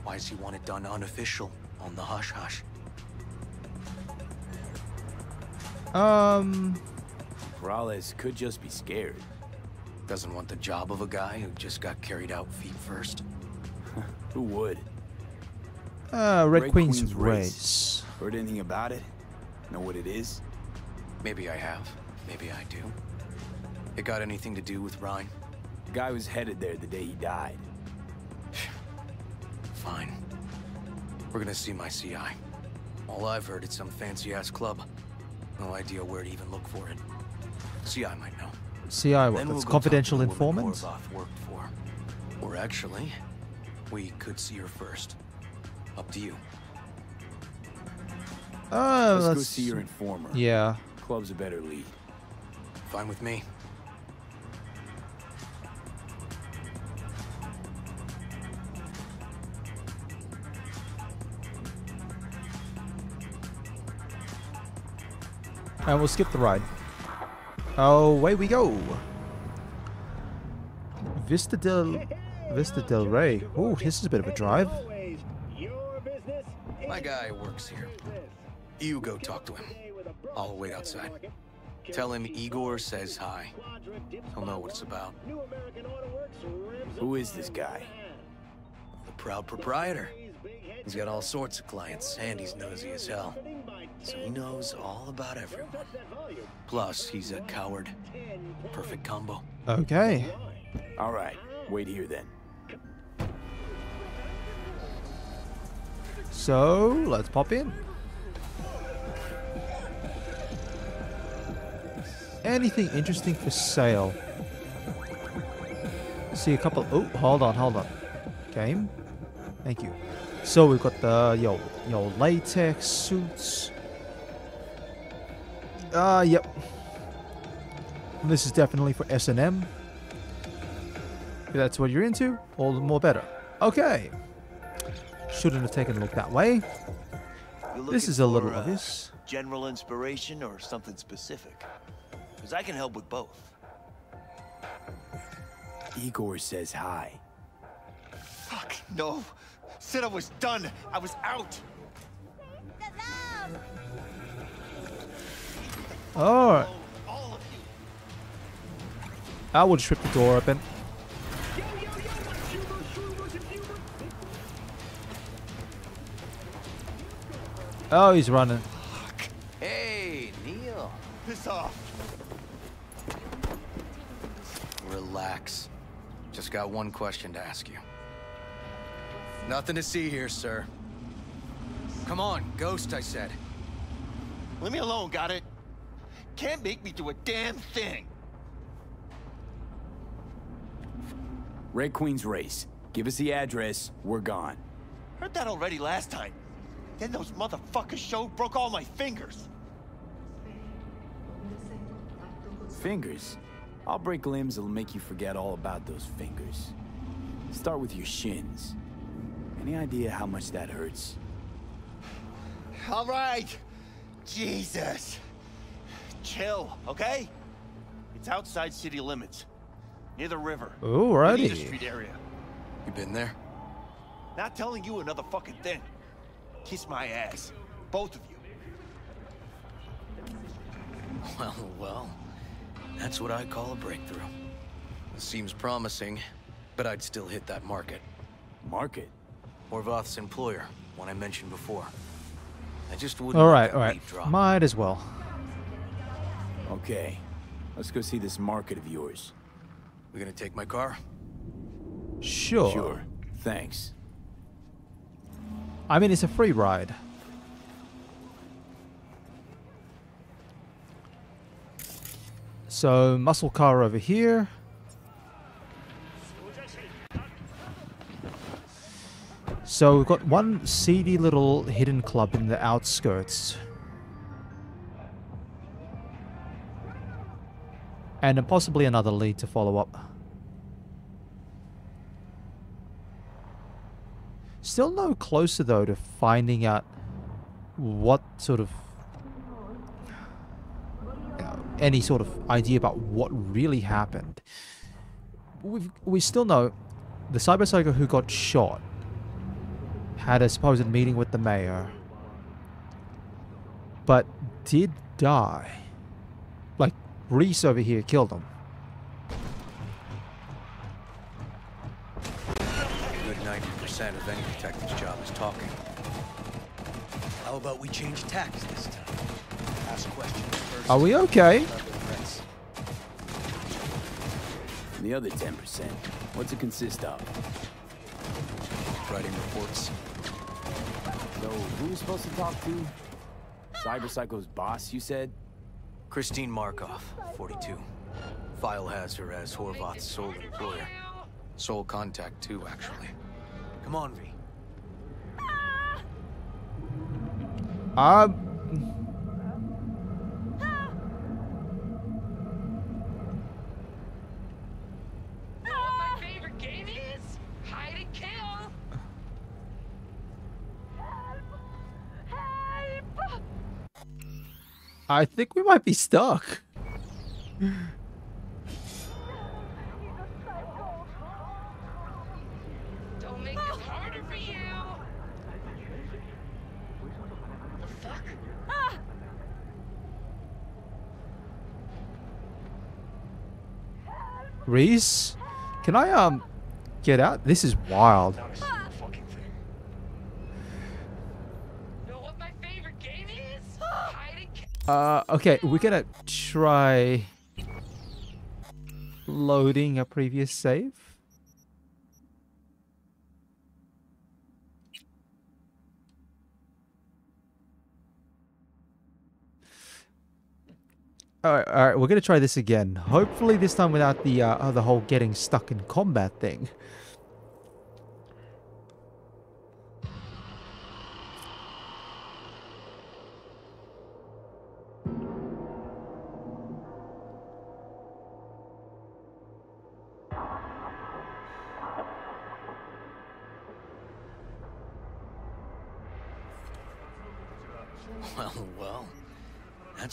Why does he want it done unofficial, on the hush-hush? Um, Peralez could just be scared. Doesn't want the job of a guy who just got carried out feet first. Who would? uh, Red, Queen's, race. Heard anything about it? Know what it is? Maybe I have. Maybe I do. It got anything to do with Rhyne? The guy was headed there the day he died. Fine. We're gonna see my CI. All I've heard is some fancy-ass club. No idea where to even look for it. CI might know. CI, what? We'll That's to confidential informant? Worked for. Or actually, we could see her first. Up to you. Uh, Let's go see your informer. Yeah. Club's a better lead. Fine with me. And we'll skip the ride. Oh, away we go. Vista del Vista del Rey. Oh, this is a bit of a drive. My guy works here. You go talk to him. I'll wait outside. Tell him Igor says hi. He'll know what it's about. Who is this guy? The proud proprietor. He's got all sorts of clients, and he's nosy as hell. So he knows all about everyone. Plus, he's a coward. Perfect combo. Okay. All right. Wait here then. So let's pop in. Anything interesting for sale? See a couple. Oh, hold on, hold on. Game. Thank you. So we've got the yo yo latex suits. Uh, yep. This is definitely for S and M. If that's what you're into, all the more better. Okay. Shouldn't have taken a look that way. This is a little for, uh, obvious. General inspiration or something specific? Because I can help with both. Igor says hi. Fuck, no. Said I was done. I was out. Alright. I will just rip the door open. Oh, he's running. Hey, Neil. Piss off. Relax. Just got one question to ask you. Nothing to see here, sir. Come on, Ghost, I said. Leave me alone, got it? Can't make me do a damn thing. Red Queen's race. Give us the address. We're gone. Heard that already last time. Then those motherfuckers showed, broke all my fingers. Fingers. I'll break limbs that'll make you forget all about those fingers. Start with your shins. Any idea how much that hurts? All right. Jesus. Chill, okay? It's outside city limits. Near the river. Alrighty. Bonita Street area. You been there? Not telling you another fucking thing. Kiss my ass. Both of you. Well, well. That's what I call a breakthrough. It seems promising, but I'd still hit that market. Market? Horvath's employer, one I mentioned before. I just wouldn't All right, all right. Might as well. Okay. Let's go see this market of yours. We gonna take my car? Sure. Sure. Thanks. I mean, it's a free ride. So, muscle car over here. So, we've got one seedy little hidden club in the outskirts. And possibly another lead to follow up. Still no closer though to finding out what sort of know, any sort of idea about what really happened. We we still know the cyber psycho who got shot had a supposed meeting with the mayor, but did die. Like Reese over here killed him. A good 90% of any detective's job is talking. How about we change tacks this time? Ask questions first. Are we okay? And the other 10%, what's it consist of? Writing reports. So, who we supposed to talk to? Cyber Psycho's boss, you said? Christine Markov, 42. File has her as Horvath's sole employer. Sole contact, too, actually. Come on, V. Uh, I think we might be stuck. Don't make this harder for you. The fuck? Reese, can I um get out? This is wild. Uh, okay, we're gonna try loading a previous save. All right, all right, we're gonna try this again. Hopefully, this time without the uh, uh, the whole getting stuck in combat thing.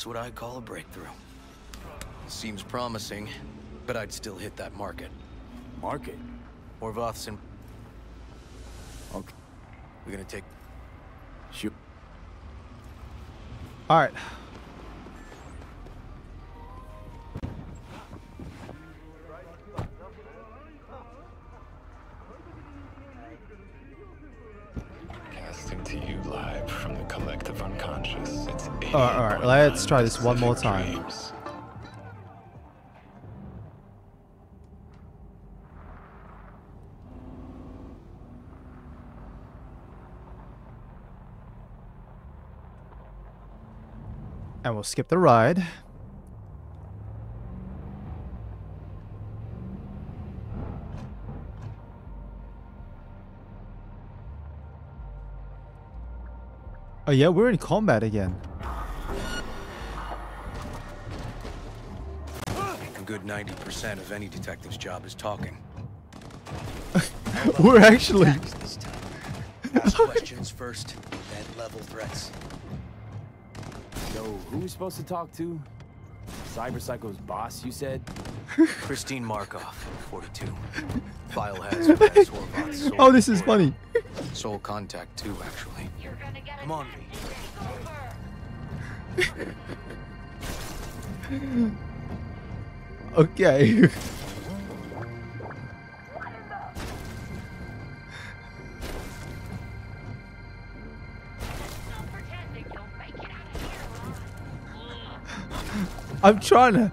What I call a breakthrough. Seems promising, but I'd still hit that market. Market? Horvath's in... Okay. We're gonna take... Shoot. All unconscious. It's All right, all right. Let's try this one more time. And we'll skip the ride. Oh yeah, we're in combat again. Good 90% of any detective's job is talking. We're actually Ask questions first, then level threats. So, who we supposed to talk to? Cyber Psycho's boss, you said? Christine Markov, 42. File has Vance Oh, this is funny. Sole contact, too, actually. Come on, Okay. I'm trying to.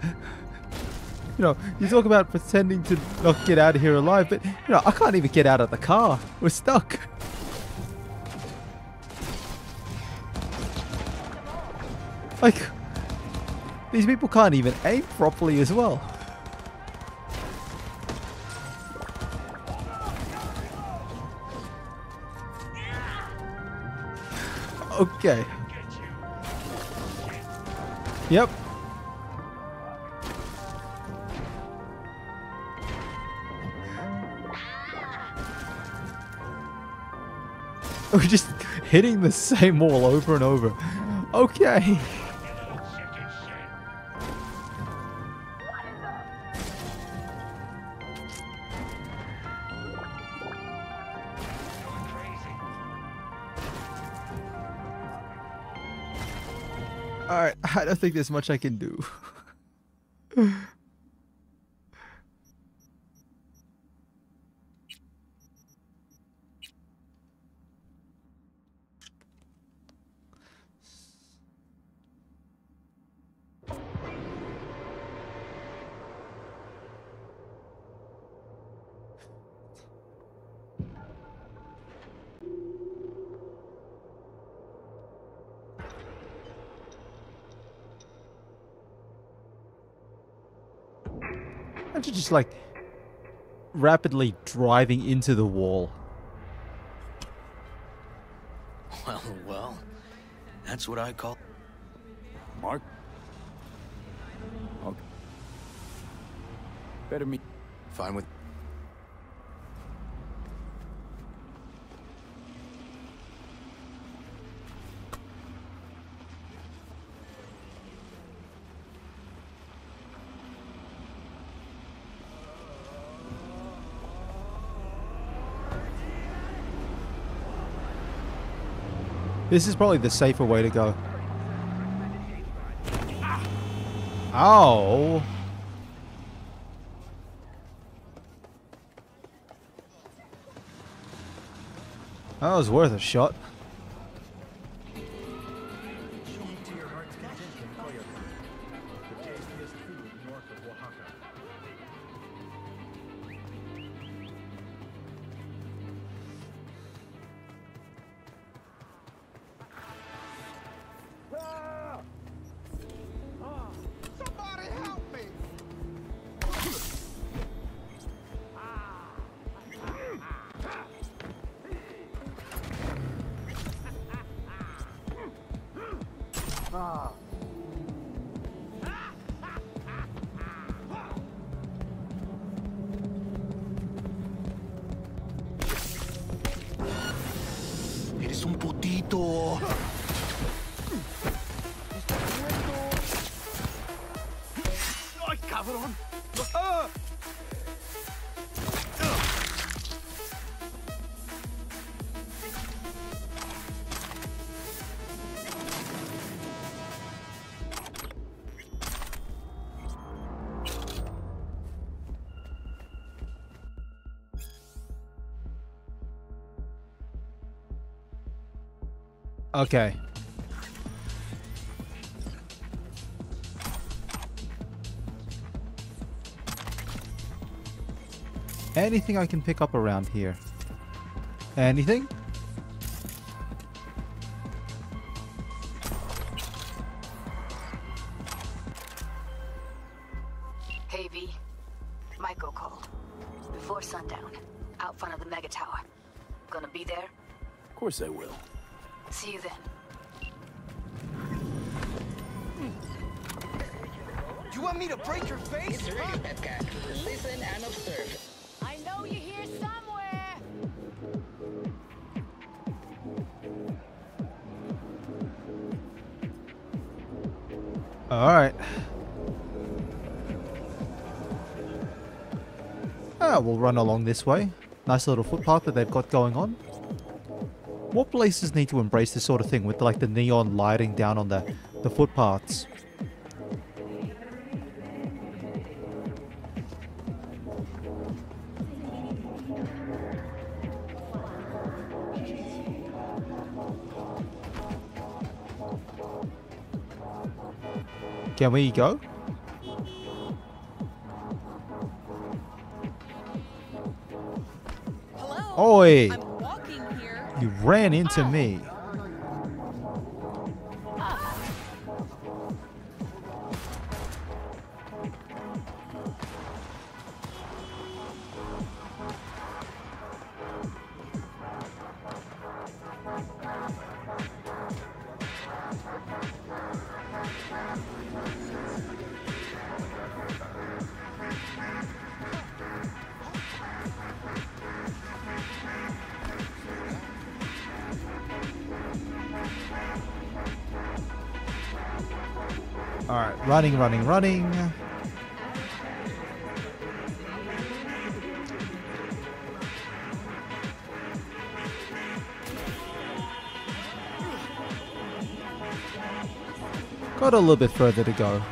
You know, you talk about pretending to not get out of here alive, but, you know, I can't even get out of the car. We're stuck. Like, these people can't even aim properly as well. Okay. Yep. We're just hitting the same wall over and over. Okay. I don't think there's much I can do. just like rapidly driving into the wall. Well, well. That's what I call... Mark? Okay. Better me. Fine with... This is probably the safer way to go. Ow! That was worth a shot. Okay. Anything I can pick up around here? Anything? This way. Nice little footpath that they've got going on. More places need to embrace this sort of thing with like the neon lighting down on the, the footpaths. Can we go? Oi! You ran into me. Running, running, running. Got a little bit further to go.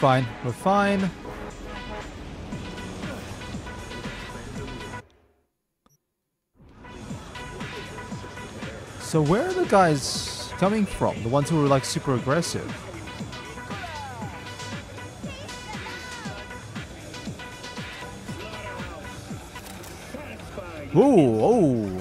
Fine. We're fine. So where are the guys coming from? The ones who were like super aggressive? Ooh, oh,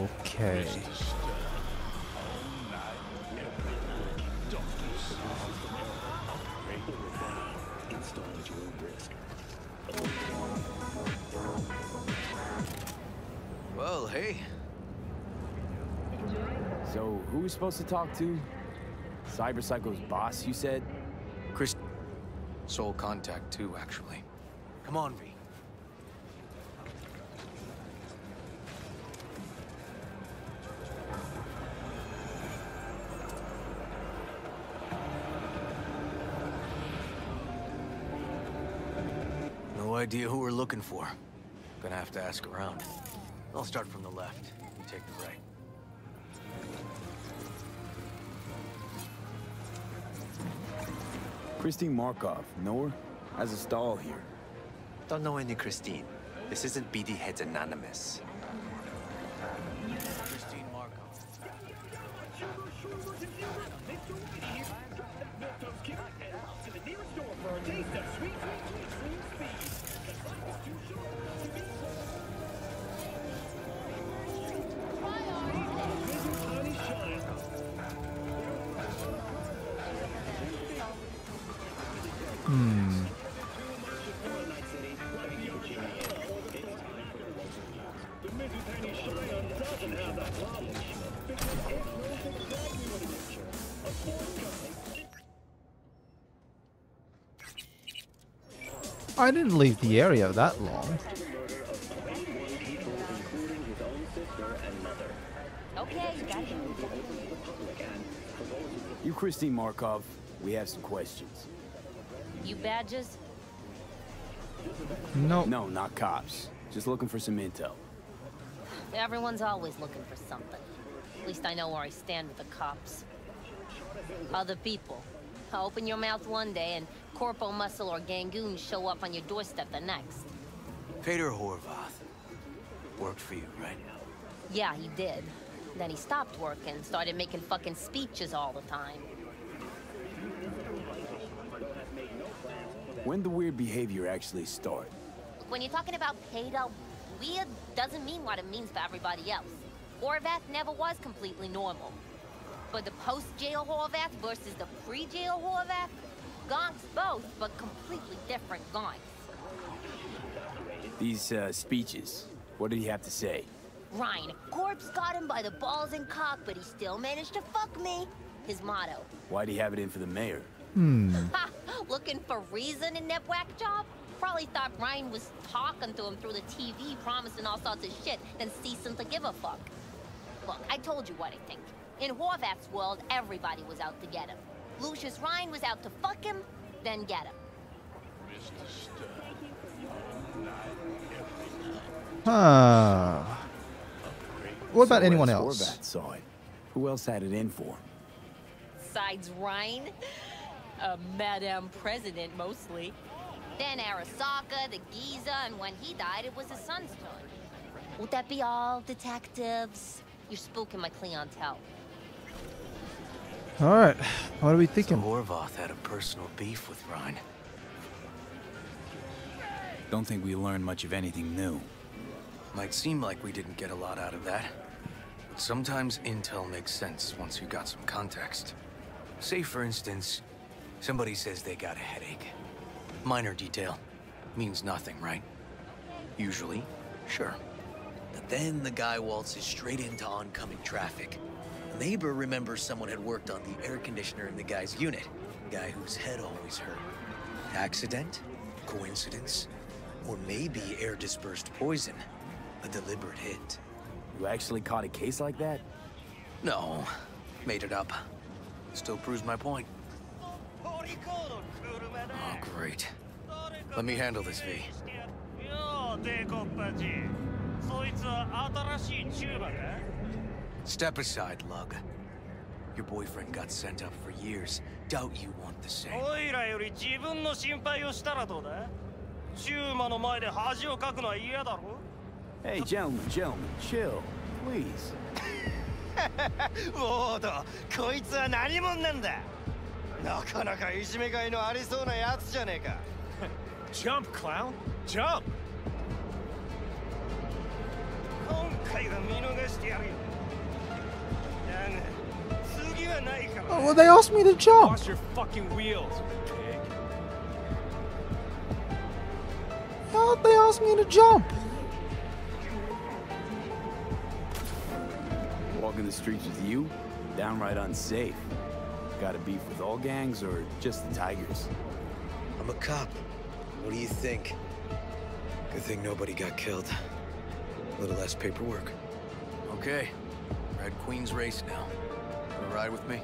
So, who we supposed to talk to? Cyber Psycho's boss, you said? Chris... Soul contact, too, actually. Come on, V. No idea who we're looking for. Gonna have to ask around. I'll start from the left. You take the right. Christine Markov, know her? Has a stall here. Don't know any Christine. This isn't BD Heads Anonymous. I didn't leave the area that long. Okay, you. You Christine Markov, we have some questions. You badges? No. No, not cops. Just looking for some intel. Everyone's always looking for something. At least I know where I stand with the cops. Other people. I'll Open your mouth one day and Corpo Muscle or Gangoon show up on your doorstep the next. Peter Horvath. Worked for you, right? Now. Yeah, he did. Then he stopped working, started making fucking speeches all the time. When the weird behavior actually start? When you're talking about pedo, weird doesn't mean what it means for everybody else. Horvath never was completely normal. But the post-jail Horvath versus the pre-jail Horvath, gonks both, but completely different gonks. These, uh, speeches. What did he have to say? Rhyne, Corpse got him by the balls and cock, but he still managed to fuck me. His motto. Why'd he have it in for the mayor? Hmm. Looking for reason in that whack job? Probably thought Rhyne was talking to him through the TV, promising all sorts of shit, then ceasing to give a fuck. Look, I told you what I think. In Horvath's world, everybody was out to get him. Lucius Rhyne was out to fuck him, then get him. Huh. What about So anyone else? Horvath saw it. Who else had it in for him? Besides Rhyne, a Madame President mostly. Then Arasaka, the Giza, and when he died, it was his son's turn. Would that be all, detectives? You're spooking my clientele. Alright, what are we thinking? So Horvath had a personal beef with Rhyne. Don't think we learned much of anything new. Might seem like we didn't get a lot out of that. But sometimes intel makes sense once you got some context. Say, for instance, somebody says they got a headache. Minor detail. Means nothing, right? Usually, sure. But then the guy waltzes straight into oncoming traffic. A neighbor remembers someone had worked on the air conditioner in the guy's unit. Guy whose head always hurt. Accident? Coincidence? Or maybe air-dispersed poison. A deliberate hit. You actually caught a case like that? No, made it up. Still proves my point. Oh, great. Let me handle this, V. Step aside, Lug. Your boyfriend got sent up for years. Doubt you want the same. おいらより自分の心配をしたらどうだチューマの前で恥をかくのは嫌だろ Hey, gentlemen, gentlemen, chill, please. ウォードこいつは何者なんだなかなかいじめがいのありそうなやつじゃねえか Jump, clown! Jump! 今回は見逃してやるよ Oh, well, they asked me to jump. Watch your fucking wheels, pig. How'd they ask me to jump? Walking the streets with you? Downright unsafe. Got a beef with all gangs or just the Tigers? I'm a cop. What do you think? Good thing nobody got killed. A little less paperwork. Okay. Red Queen's race now. Wanna ride with me?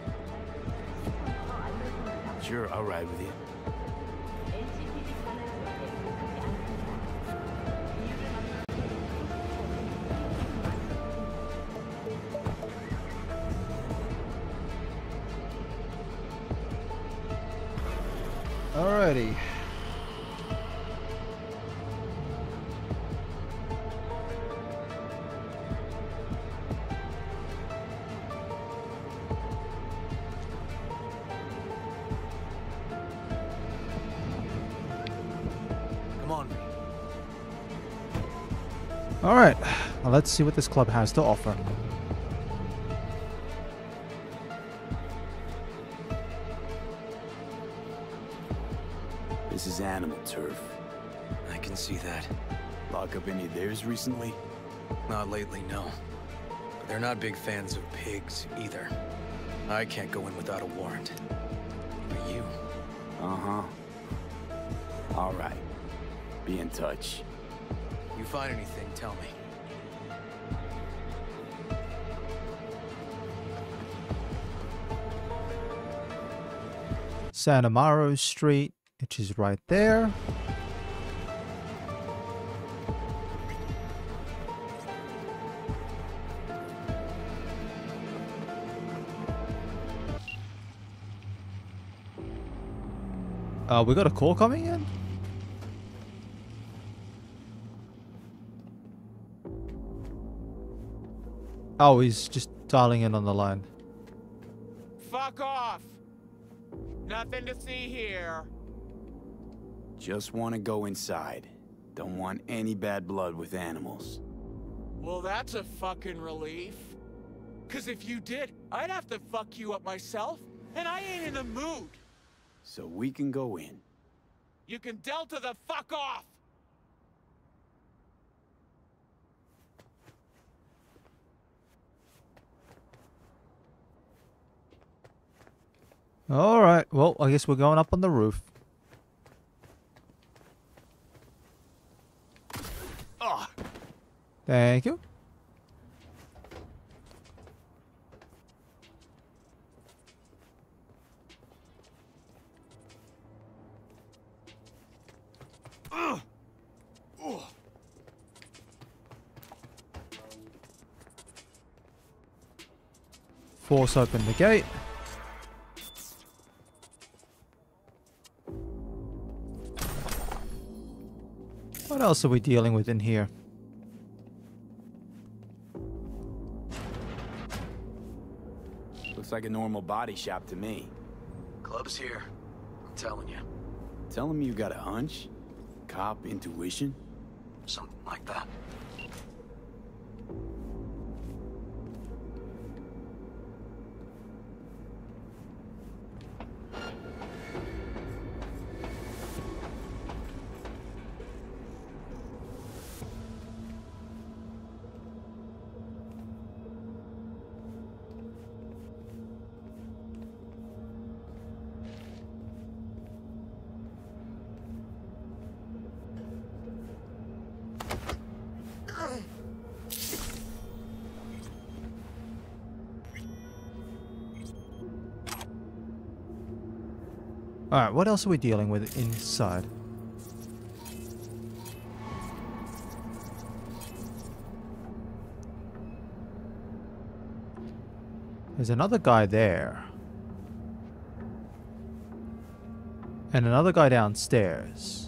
Sure, I'll ride with you. Alrighty. Let's see what this club has to offer. This is animal turf. I can see that. Lock up any of theirs recently? Not lately, no. But they're not big fans of pigs, either. I can't go in without a warrant. But you? Uh-huh. All right. Be in touch. You find anything, tell me. Santa Amaro Street, which is right there. Uh, we got a call coming in? Oh, he's just dialing in on the line. Fuck off! Nothing to see here. Just want to go inside. Don't want any bad blood with animals. Well, that's a fucking relief. Cause if you did, I'd have to fuck you up myself, and I ain't in the mood. So we can go in. You can delta the fuck off! Alright, well, I guess we're going up on the roof. Thank you. Force open the gate. What else are we dealing with in here? Looks like a normal body shop to me. Club's here. I'm telling you. Telling me you got a hunch? Cop intuition? Something like that. What else are we dealing with inside? There's another guy there. And another guy downstairs.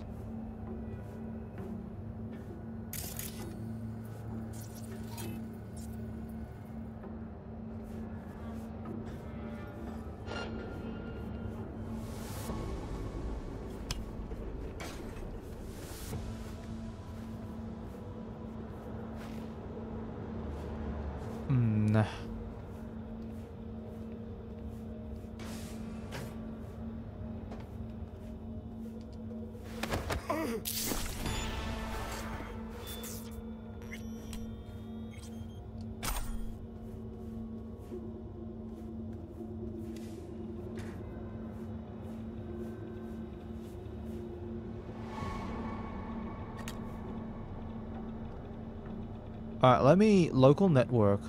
Me local network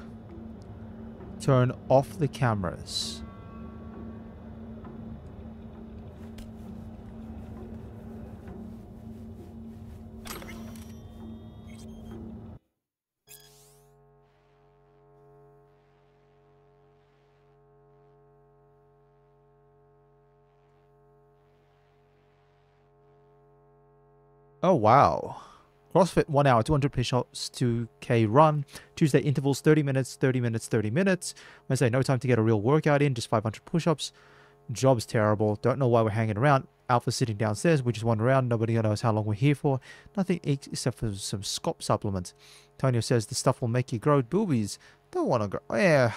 turn off the cameras. Oh wow. CrossFit 1 hour, 200 push-ups, 2k run. Tuesday intervals 30 minutes, 30 minutes, 30 minutes. Wednesday no time to get a real workout in, just 500 push-ups. Job's terrible. Don't know why we're hanging around. Alpha sitting downstairs. We just wander around. Nobody knows how long we're here for. Nothing except for some scop supplements. Tonio says the stuff will make you grow boobies. Don't want to grow. Yeah.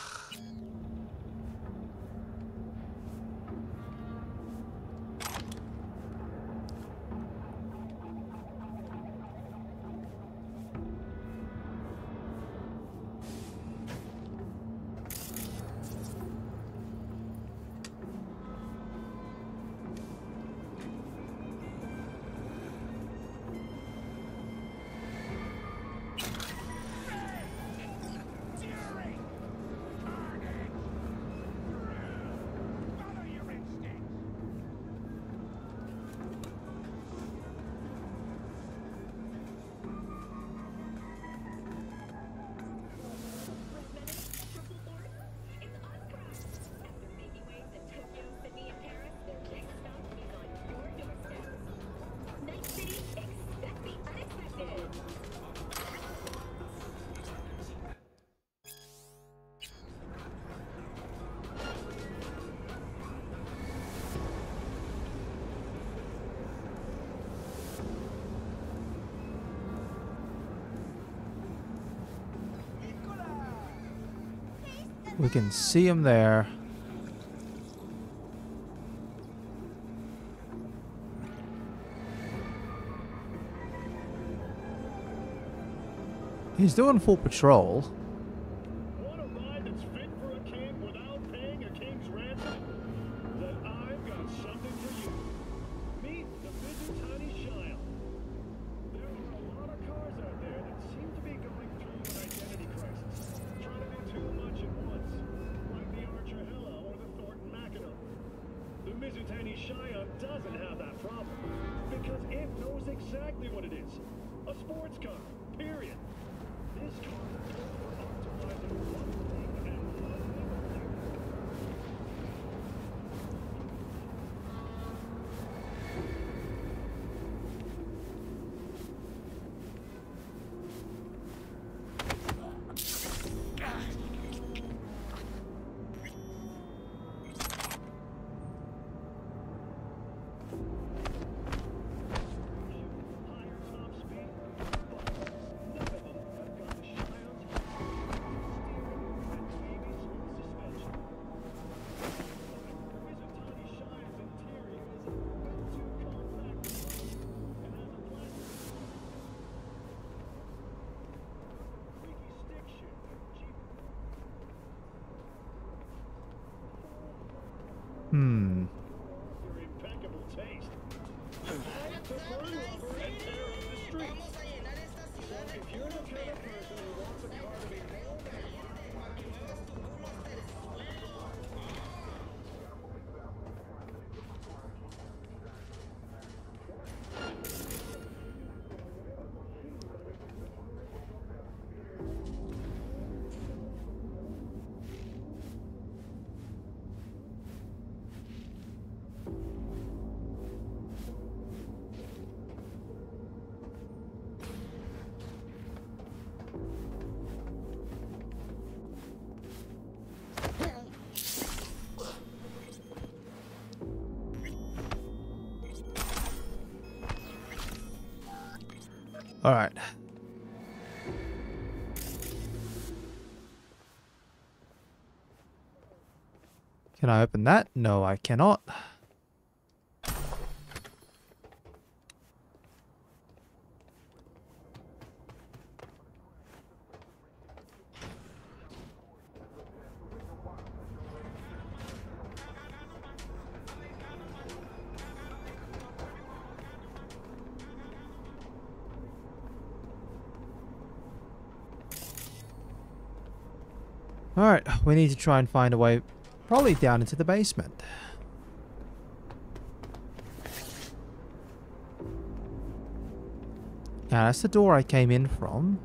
Can see him there. He's doing full patrol. Mizutani Shion doesn't have that problem because it knows exactly what it is. A sports car, period. This car is optimizing Hmm. All right. Can I open that? No, I cannot. We need to try and find a way probably down into the basement. Now that's the door I came in from.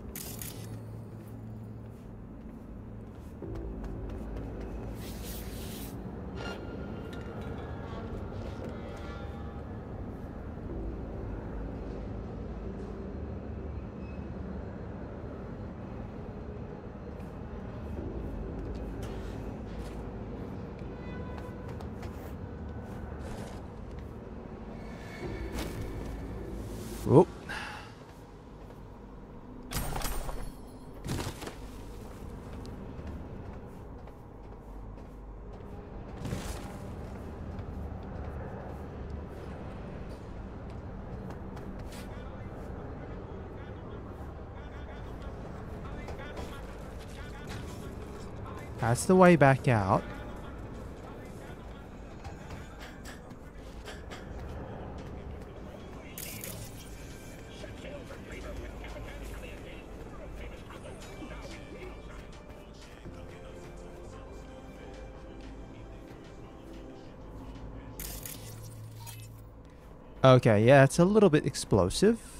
That's the way back out. Okay, yeah, it's a little bit explosive.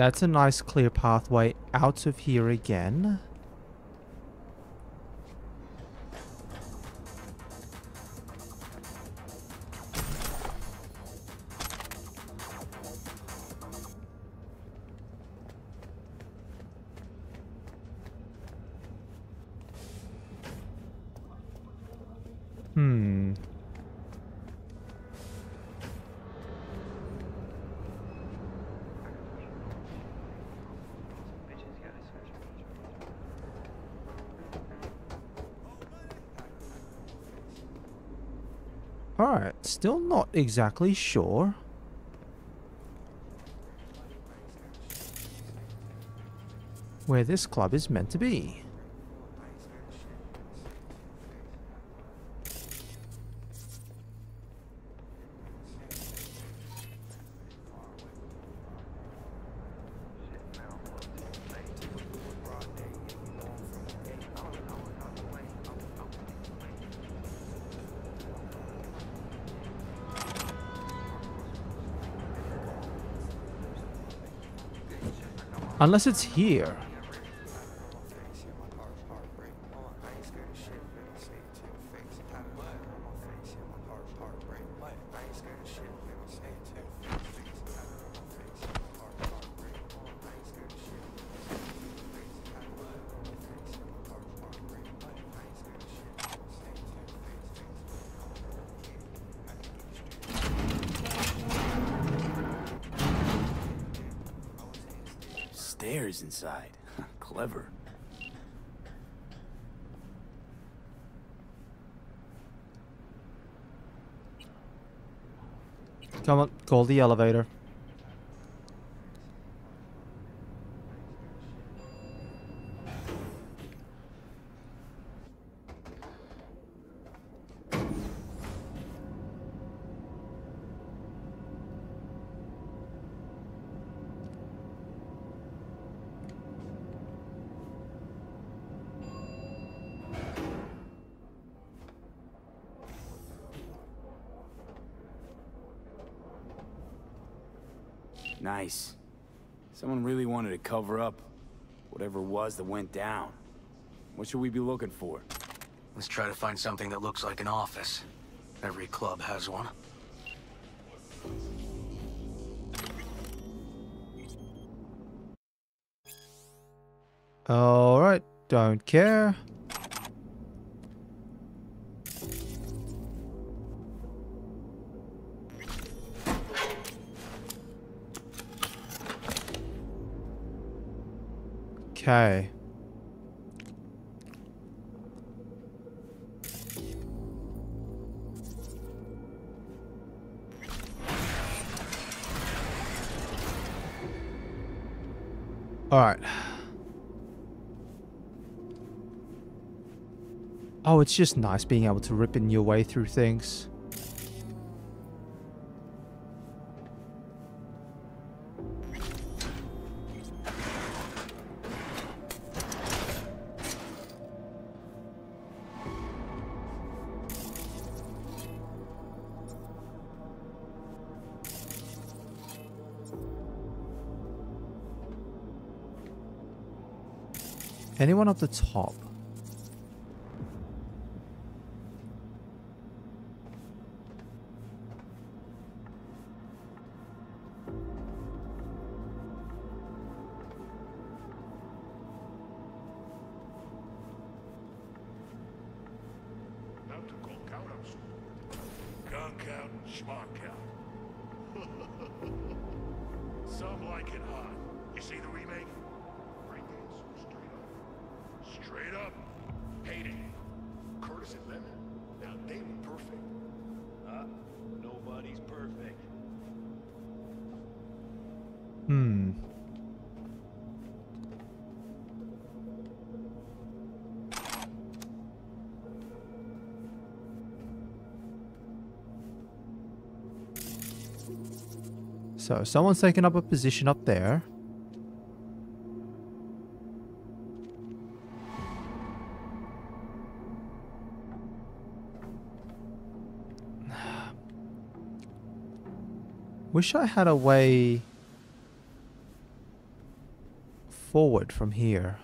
That's a nice clear pathway out of here again. Still not exactly sure. Where this club is meant to be. Unless it's here. The elevator. Someone really wanted to cover up whatever it was that went down. What should we be looking for? Let's try to find something that looks like an office. Every club has one. Alright, don't care. Okay. Alright. Oh, it's just nice being able to rip in your way through things. one at the top. So someone's taken up a position up there. Wish I had a way forward from here.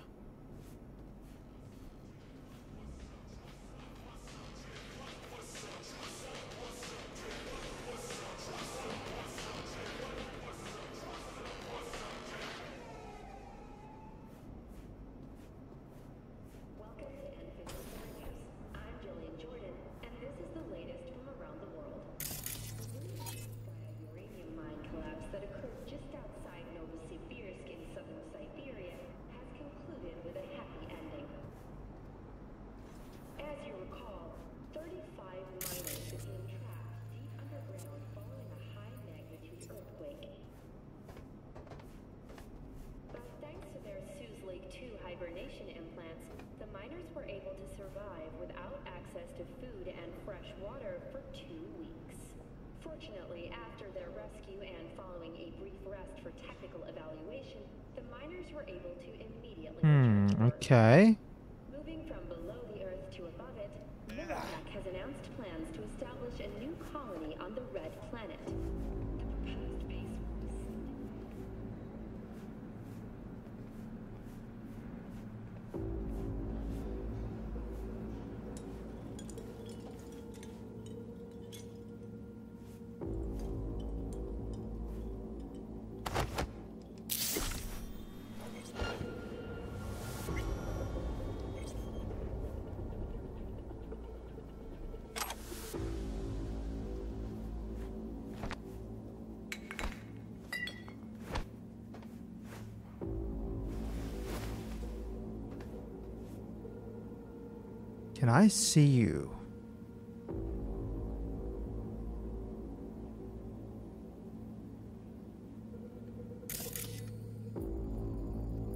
I see you.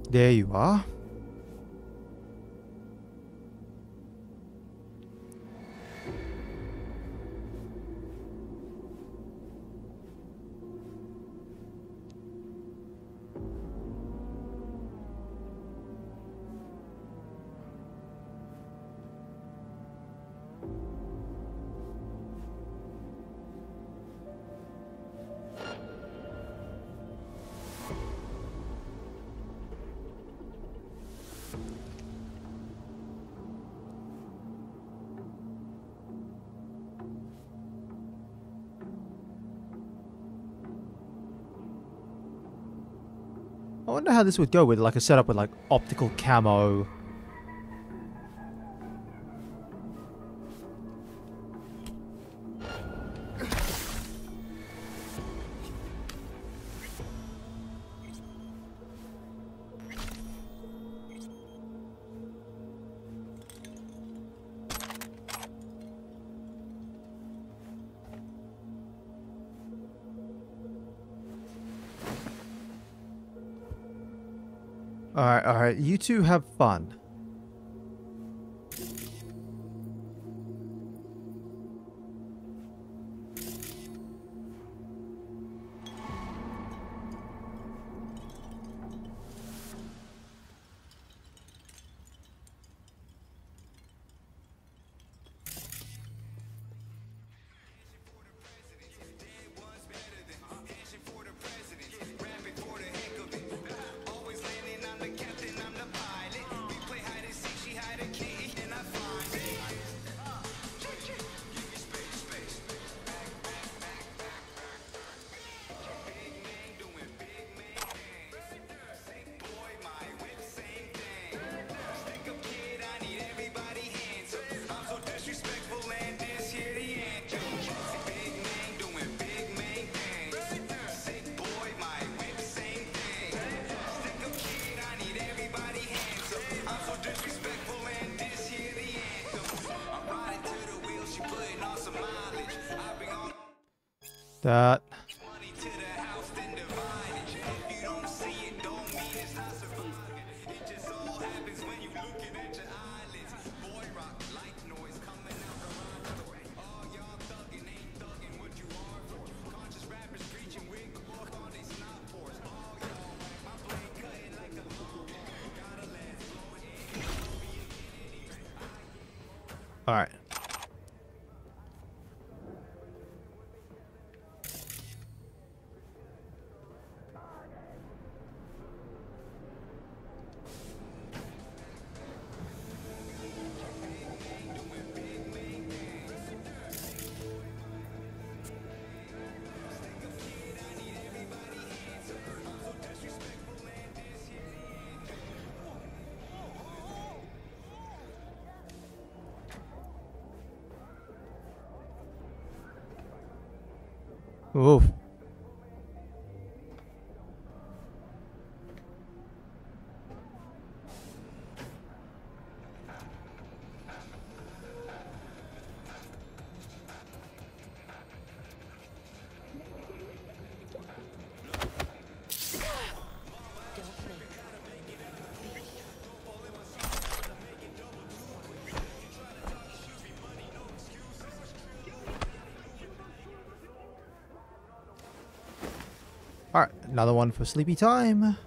There you are. wonder how this would go with like a setup with like optical camo two have fun. Another one for sleepy time.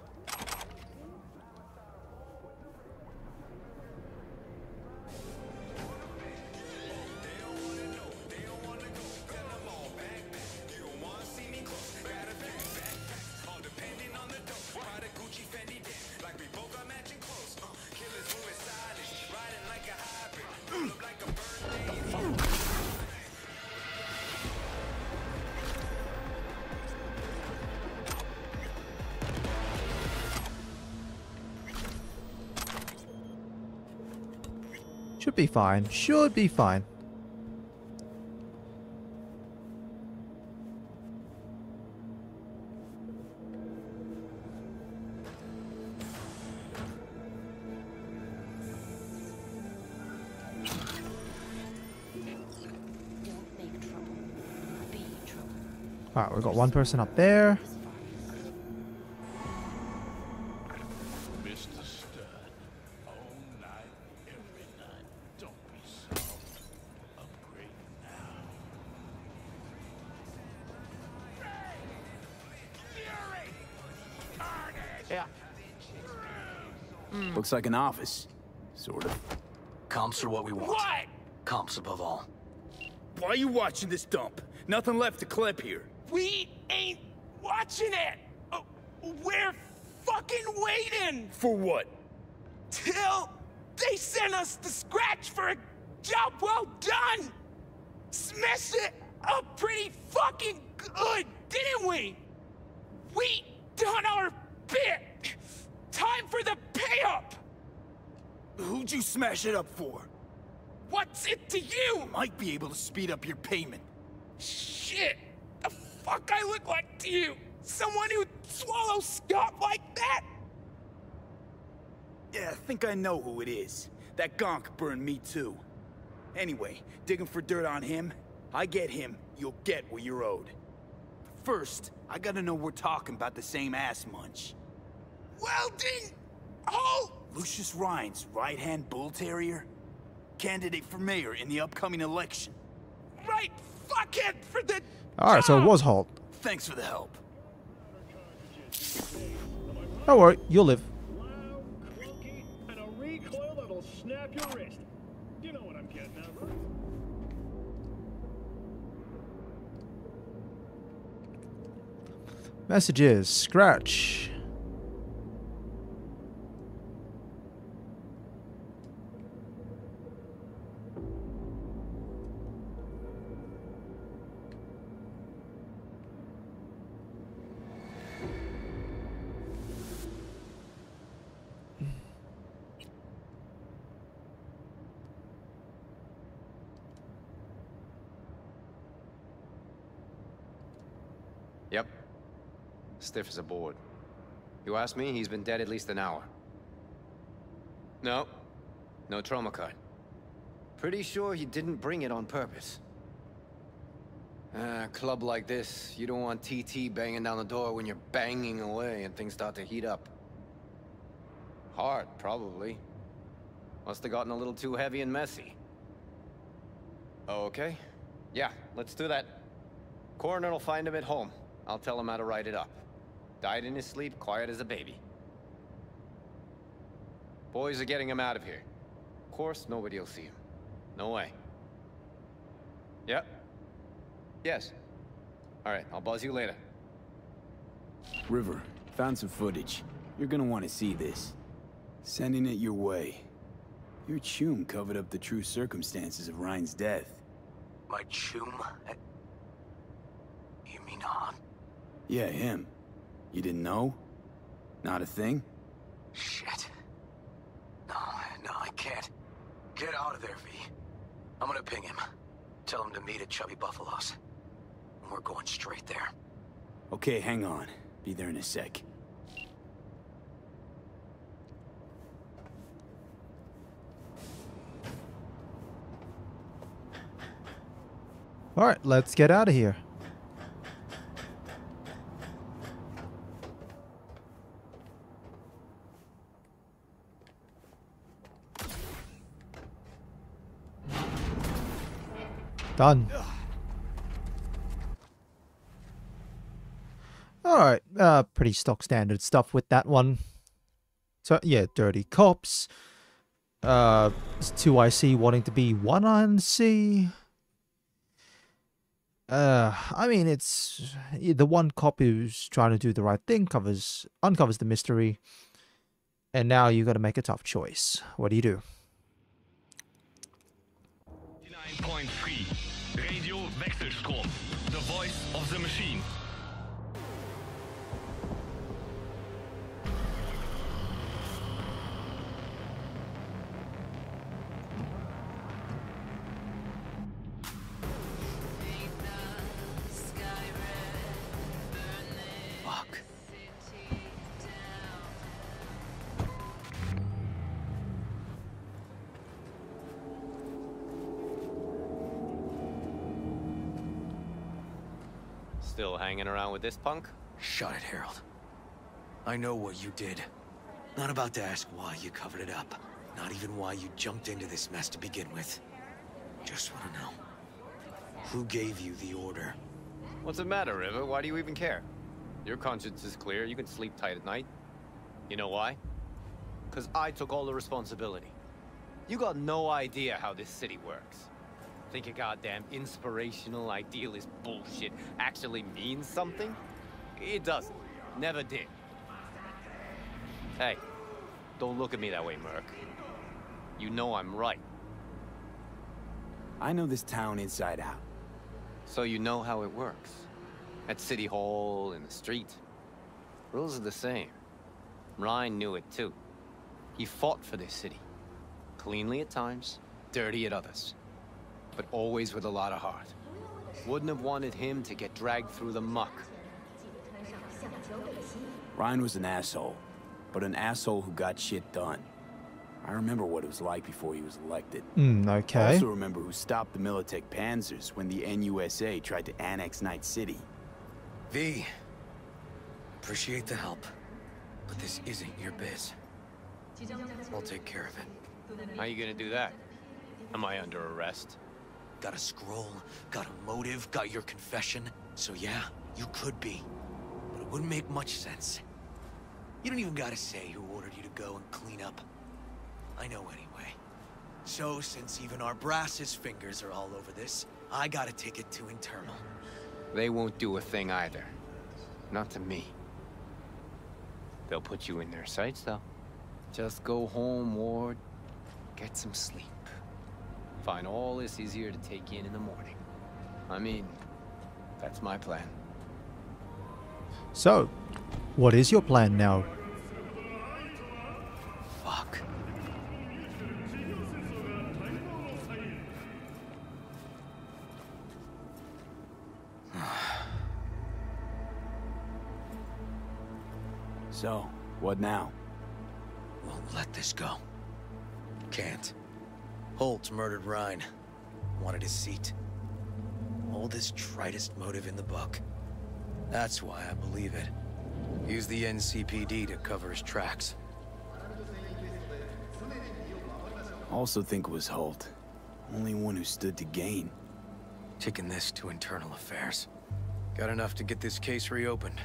Should be fine. Should be fine. Alright, we've got one person up there. Looks like an office. Sort of. Comps are what we want. What? Comps above all. Why are you watching this dump? Nothing left to clip here. We ain't watching it. Uh, We're fucking waiting For what? till they send us the scratch for a job well done. Smashed it up pretty fucking good, didn't we? We done our bit. Time for the pay up. Who'd you smash it up for? What's it to you? Might be able to speed up your payment. Shit! The fuck I look like to you? Someone who'd swallow scop like that? Yeah, I think I know who it is. That gonk burned me too. Anyway, digging for dirt on him, I get him, you'll get what you're owed. First, I gotta know we're talking about the same ass munch. Weldon! Oh! Lucius Rhyne's, right-hand bull terrier? Candidate for mayor in the upcoming election. Right fuckhead for the Alright, so it was Holt. Thanks for the help. Don't worry, you'll live. And a Stiff as a board. You ask me, he's been dead at least an hour. No. No trauma card. Pretty sure he didn't bring it on purpose. Uh, club like this, you don't want TT banging down the door when you're banging away and things start to heat up. Hard, probably. Must have gotten a little too heavy and messy. Okay. Yeah, let's do that. Coroner will find him at home. I'll tell him how to write it up. Died in his sleep, quiet as a baby. Boys are getting him out of here. Of course, nobody will see him. No way. Yep. Yes. All right, I'll buzz you later. River, found some footage. You're gonna want to see this. Sending it your way. Your chum covered up the true circumstances of Rhyne's death. My chum? You mean Han? Yeah, him. You didn't know? Not a thing? Shit. No, no, I can't. Get out of there, V. I'm gonna ping him. Tell him to meet at Chubby Buffalo's. And we're going straight there. Okay, hang on. Be there in a sec. Alright, let's get out of here. Done. Alright, uh, pretty stock standard stuff with that one. So, yeah, dirty cops. Uh, 2IC wanting to be 1IC. Uh, I mean, it's the one cop who's trying to do the right thing covers uncovers the mystery, and now you got to make a tough choice. What do you do? Hanging around with this punk? Shut it, Harold. I know what you did. Not about to ask why you covered it up. Not even why you jumped into this mess to begin with. Just want to know. Who gave you the order? What's the matter, River? Why do you even care? Your conscience is clear. You can sleep tight at night. You know why? Because I took all the responsibility. You got no idea how this city works. Think your goddamn inspirational, idealist bullshit actually means something? It doesn't. Never did. Hey, don't look at me that way, Merc. You know I'm right. I know this town inside out. So you know how it works. At City Hall, in the street. Rules are the same. Rhyne knew it too. He fought for this city. Cleanly at times, dirty at others. But always with a lot of heart. Wouldn't have wanted him to get dragged through the muck. Rhyne was an asshole, but an asshole who got shit done. I remember what it was like before he was elected. Hmm, I okay. also remember who stopped the Militech Panzers when the NUSA tried to annex Night City. V. Appreciate the help. But this isn't your biz. I'll take care of it. How are you gonna do that? Am I under arrest? Got a scroll, got a motive, got your confession. So yeah, you could be. But it wouldn't make much sense. You don't even gotta say who ordered you to go and clean up. I know anyway. So, since even our brass's fingers are all over this, I gotta take it to internal. They won't do a thing either. Not to me. They'll put you in their sights, though. Just go home, Ward. Get some sleep. Find all this easier to take in in the morning. I mean, that's my plan. So, what is your plan now? Fuck. So, what now? Won't let this go. Can't. Holt murdered Rhyne. Wanted his seat. oldest, tritest motive in the book. That's why I believe it. Use the NCPD to cover his tracks. Also think it was Holt. Only one who stood to gain. Taking this to internal affairs. Got enough to get this case reopened.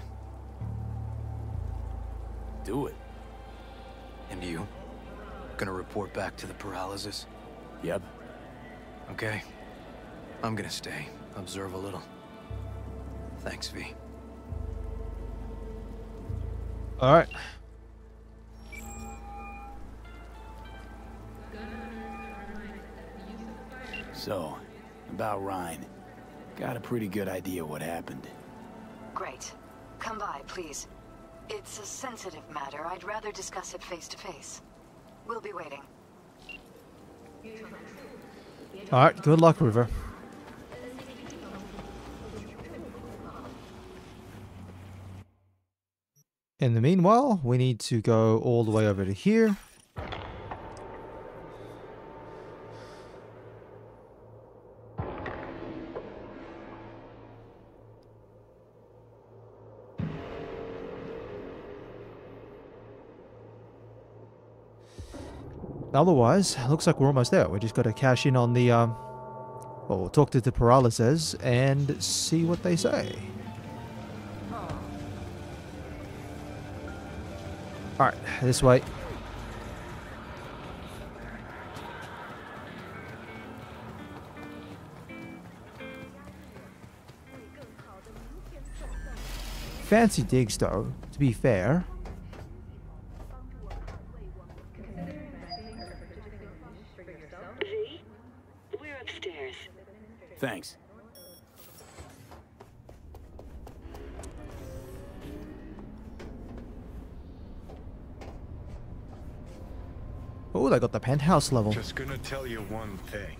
Do it. And you? Gonna report back to the Peralezes? Yep. Okay. I'm gonna stay. Observe a little. Thanks, V. All right. So, about Rhyne. Got a pretty good idea what happened. Great. Come by, please. It's a sensitive matter. I'd rather discuss it face to face. We'll be waiting. All right. Good luck, River. In the meanwhile, we need to go all the way over to here. Otherwise, looks like we're almost there. We just got to cash in on the, um, well, talk to the Peralezes and see what they say. Alright, this way. Fancy digs though, to be fair. V, we're upstairs. Thanks. Oh, they got the penthouse level. Just gonna tell you one thing.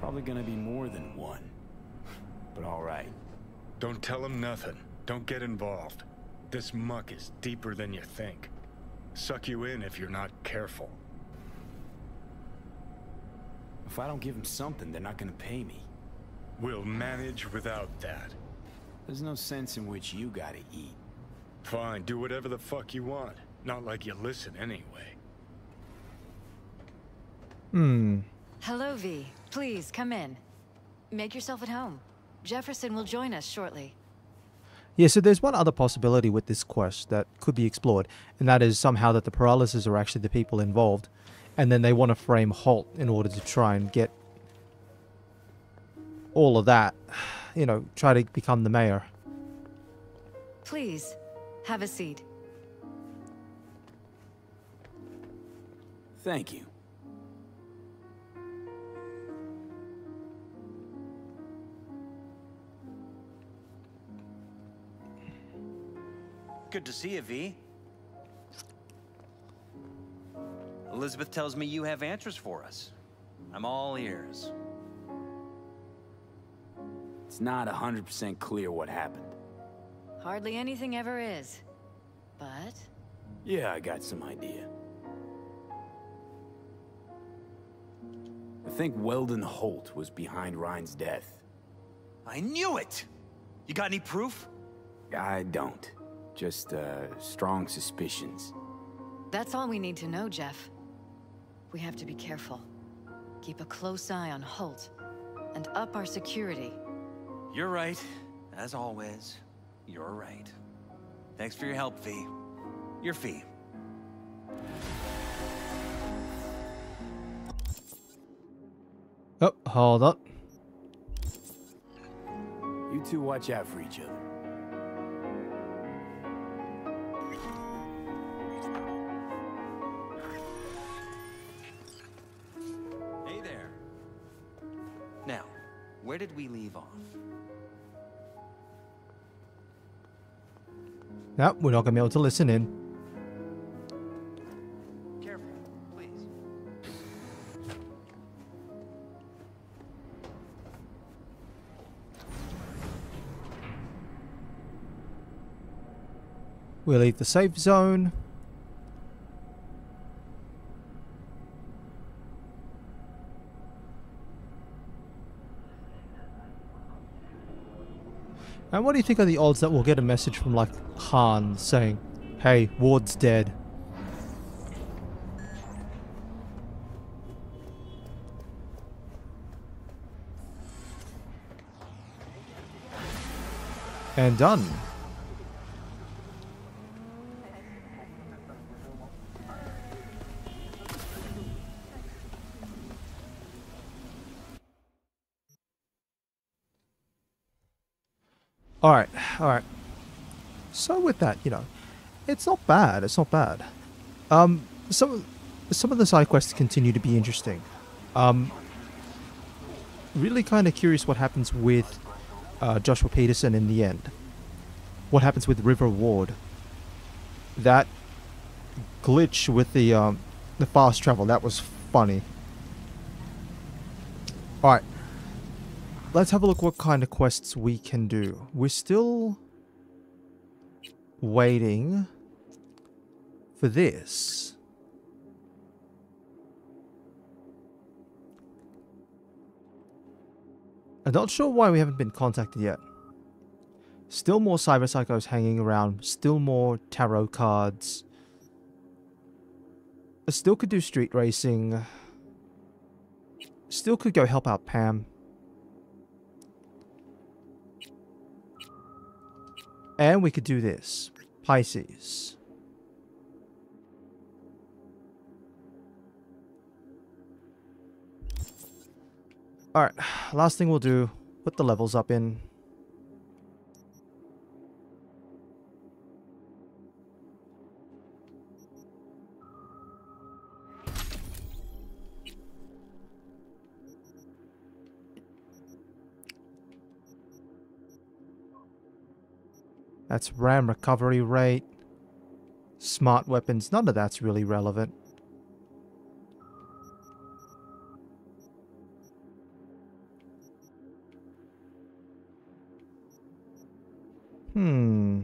Probably gonna be more than one. But alright. Don't tell him nothing. Don't get involved. This muck is deeper than you think. Suck you in if you're not careful. If I don't give them something, they're not gonna pay me. We'll manage without that. There's no sense in which you gotta eat. Fine, do whatever the fuck you want. Not like you listen anyway. Hmm. Hello, V. Please, come in. Make yourself at home. Jefferson will join us shortly. Yeah, so there's one other possibility with this quest that could be explored, and that is somehow that the Peralezes are actually the people involved, and then they want to frame Holt in order to try and get all of that, you know, try to become the mayor. Please, have a seat. Thank you. Good to see you, V. Elizabeth tells me you have answers for us. I'm all ears. It's not 100% clear what happened. Hardly anything ever is. But Yeah, I got some idea. I think Weldon Holt was behind Rhyne's death. I knew it! You got any proof? I don't. Just, uh, strong suspicions. that's all we need to know, Jeff. We have to be careful. Keep a close eye on Holt. And up our security. You're right. As always, you're right. Thanks for your help, V. Your fee. Oh, hold up. You two watch out for each other. Where did we leave off? Nope, we're not going to be able to listen in. Careful, please. We leave the safe zone. And what do you think are the odds that we'll get a message from like Han saying, hey, Ward's dead? And done. Alright, alright. So with that, you know, it's not bad, it's not bad. Um, some, some of the side quests continue to be interesting. Um, really kind of curious what happens with uh, Joshua Peterson in the end. What happens with River Ward? That glitch with the um, the fast travel that was funny. All right, let's have a look what kind of quests we can do. We're still waiting for this. I'm not sure why we haven't been contacted yet. Still more Cyber Psychos hanging around. Still more tarot cards. I still could do street racing. Still could go help out Pam. And we could do this. Pisces. Alright, last thing we'll do, put the levels up in. That's RAM recovery rate. Smart weapons, none of that's really relevant. Hmm.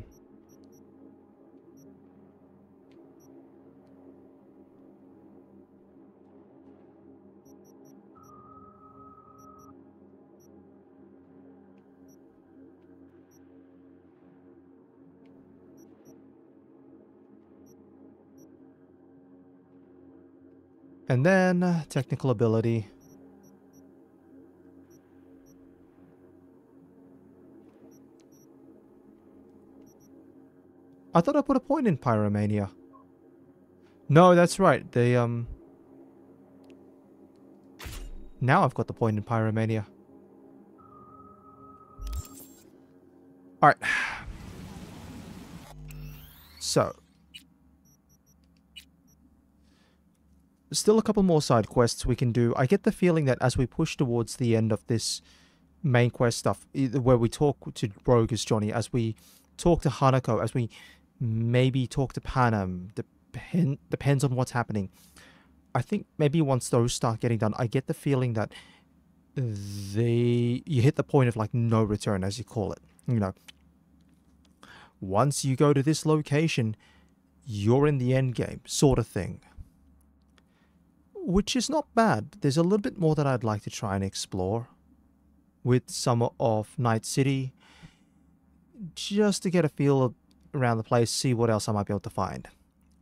And then uh, technical ability. I thought I put a point in Pyromania. No, that's right. They, um... Now I've got the point in Pyromania. Alright. So. Still a couple more side quests we can do. I get the feeling that as we push towards the end of this main quest stuff, where we talk to Rogue as Johnny, as we talk to Hanako, as we maybe talk to Panam, depend, depends on what's happening. I think maybe once those start getting done, I get the feeling that they you hit the point of like no return, as you call it. You know, once you go to this location, you're in the end game, sort of thing. Which is not bad. There's a little bit more that I'd like to try and explore with some of Night City, just to get a feel around the place, see what else I might be able to find.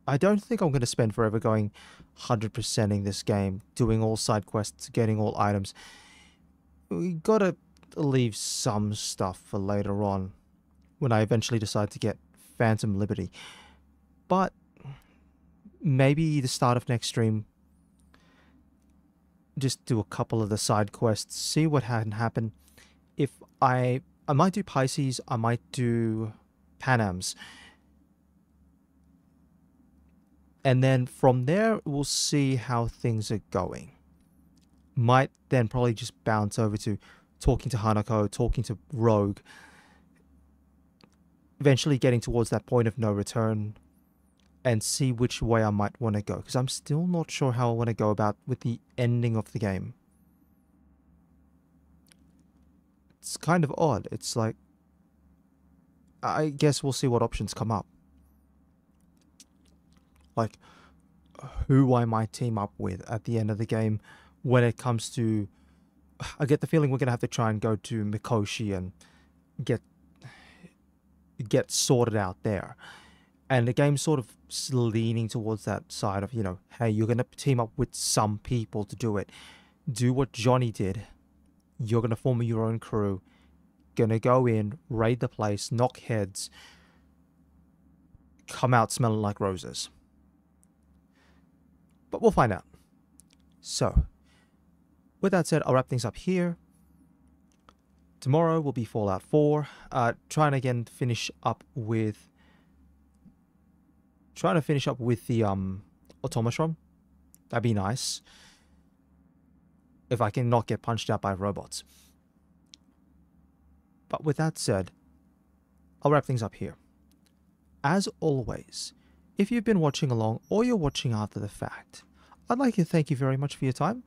I don't think I'm going to spend forever going 100%ing this game, doing all side quests, getting all items. We gotta leave some stuff for later on, when I eventually decide to get Phantom Liberty. But maybe the start of next stream, just do a couple of the side quests, see what can happen. If I, I might do Pisces, I might do Panams. And then from there, we'll see how things are going. Might then probably just bounce over to talking to Hanako, talking to Rogue. Eventually getting towards that point of no return and see which way I might want to go. Because I'm still not sure how I want to go about with the ending of the game. It's kind of odd. It's like I guess we'll see what options come up. Like, who I might team up with at the end of the game when it comes to... I get the feeling we're going to have to try and go to Mikoshi and get get sorted out there. And the game's sort of leaning towards that side of, you know, hey, you're going to team up with some people to do it. Do what Johnny did. You're going to form your own crew. Going to go in, raid the place, knock heads, come out smelling like roses. But we'll find out. So, with that said, I'll wrap things up here. Tomorrow will be Fallout 4. Uh, trying to again finish up with trying to finish up with the um automatron. That'd be nice. If I can not get punched out by robots. But with that said, I'll wrap things up here. As always, if you've been watching along or you're watching after the fact, I'd like to thank you very much for your time.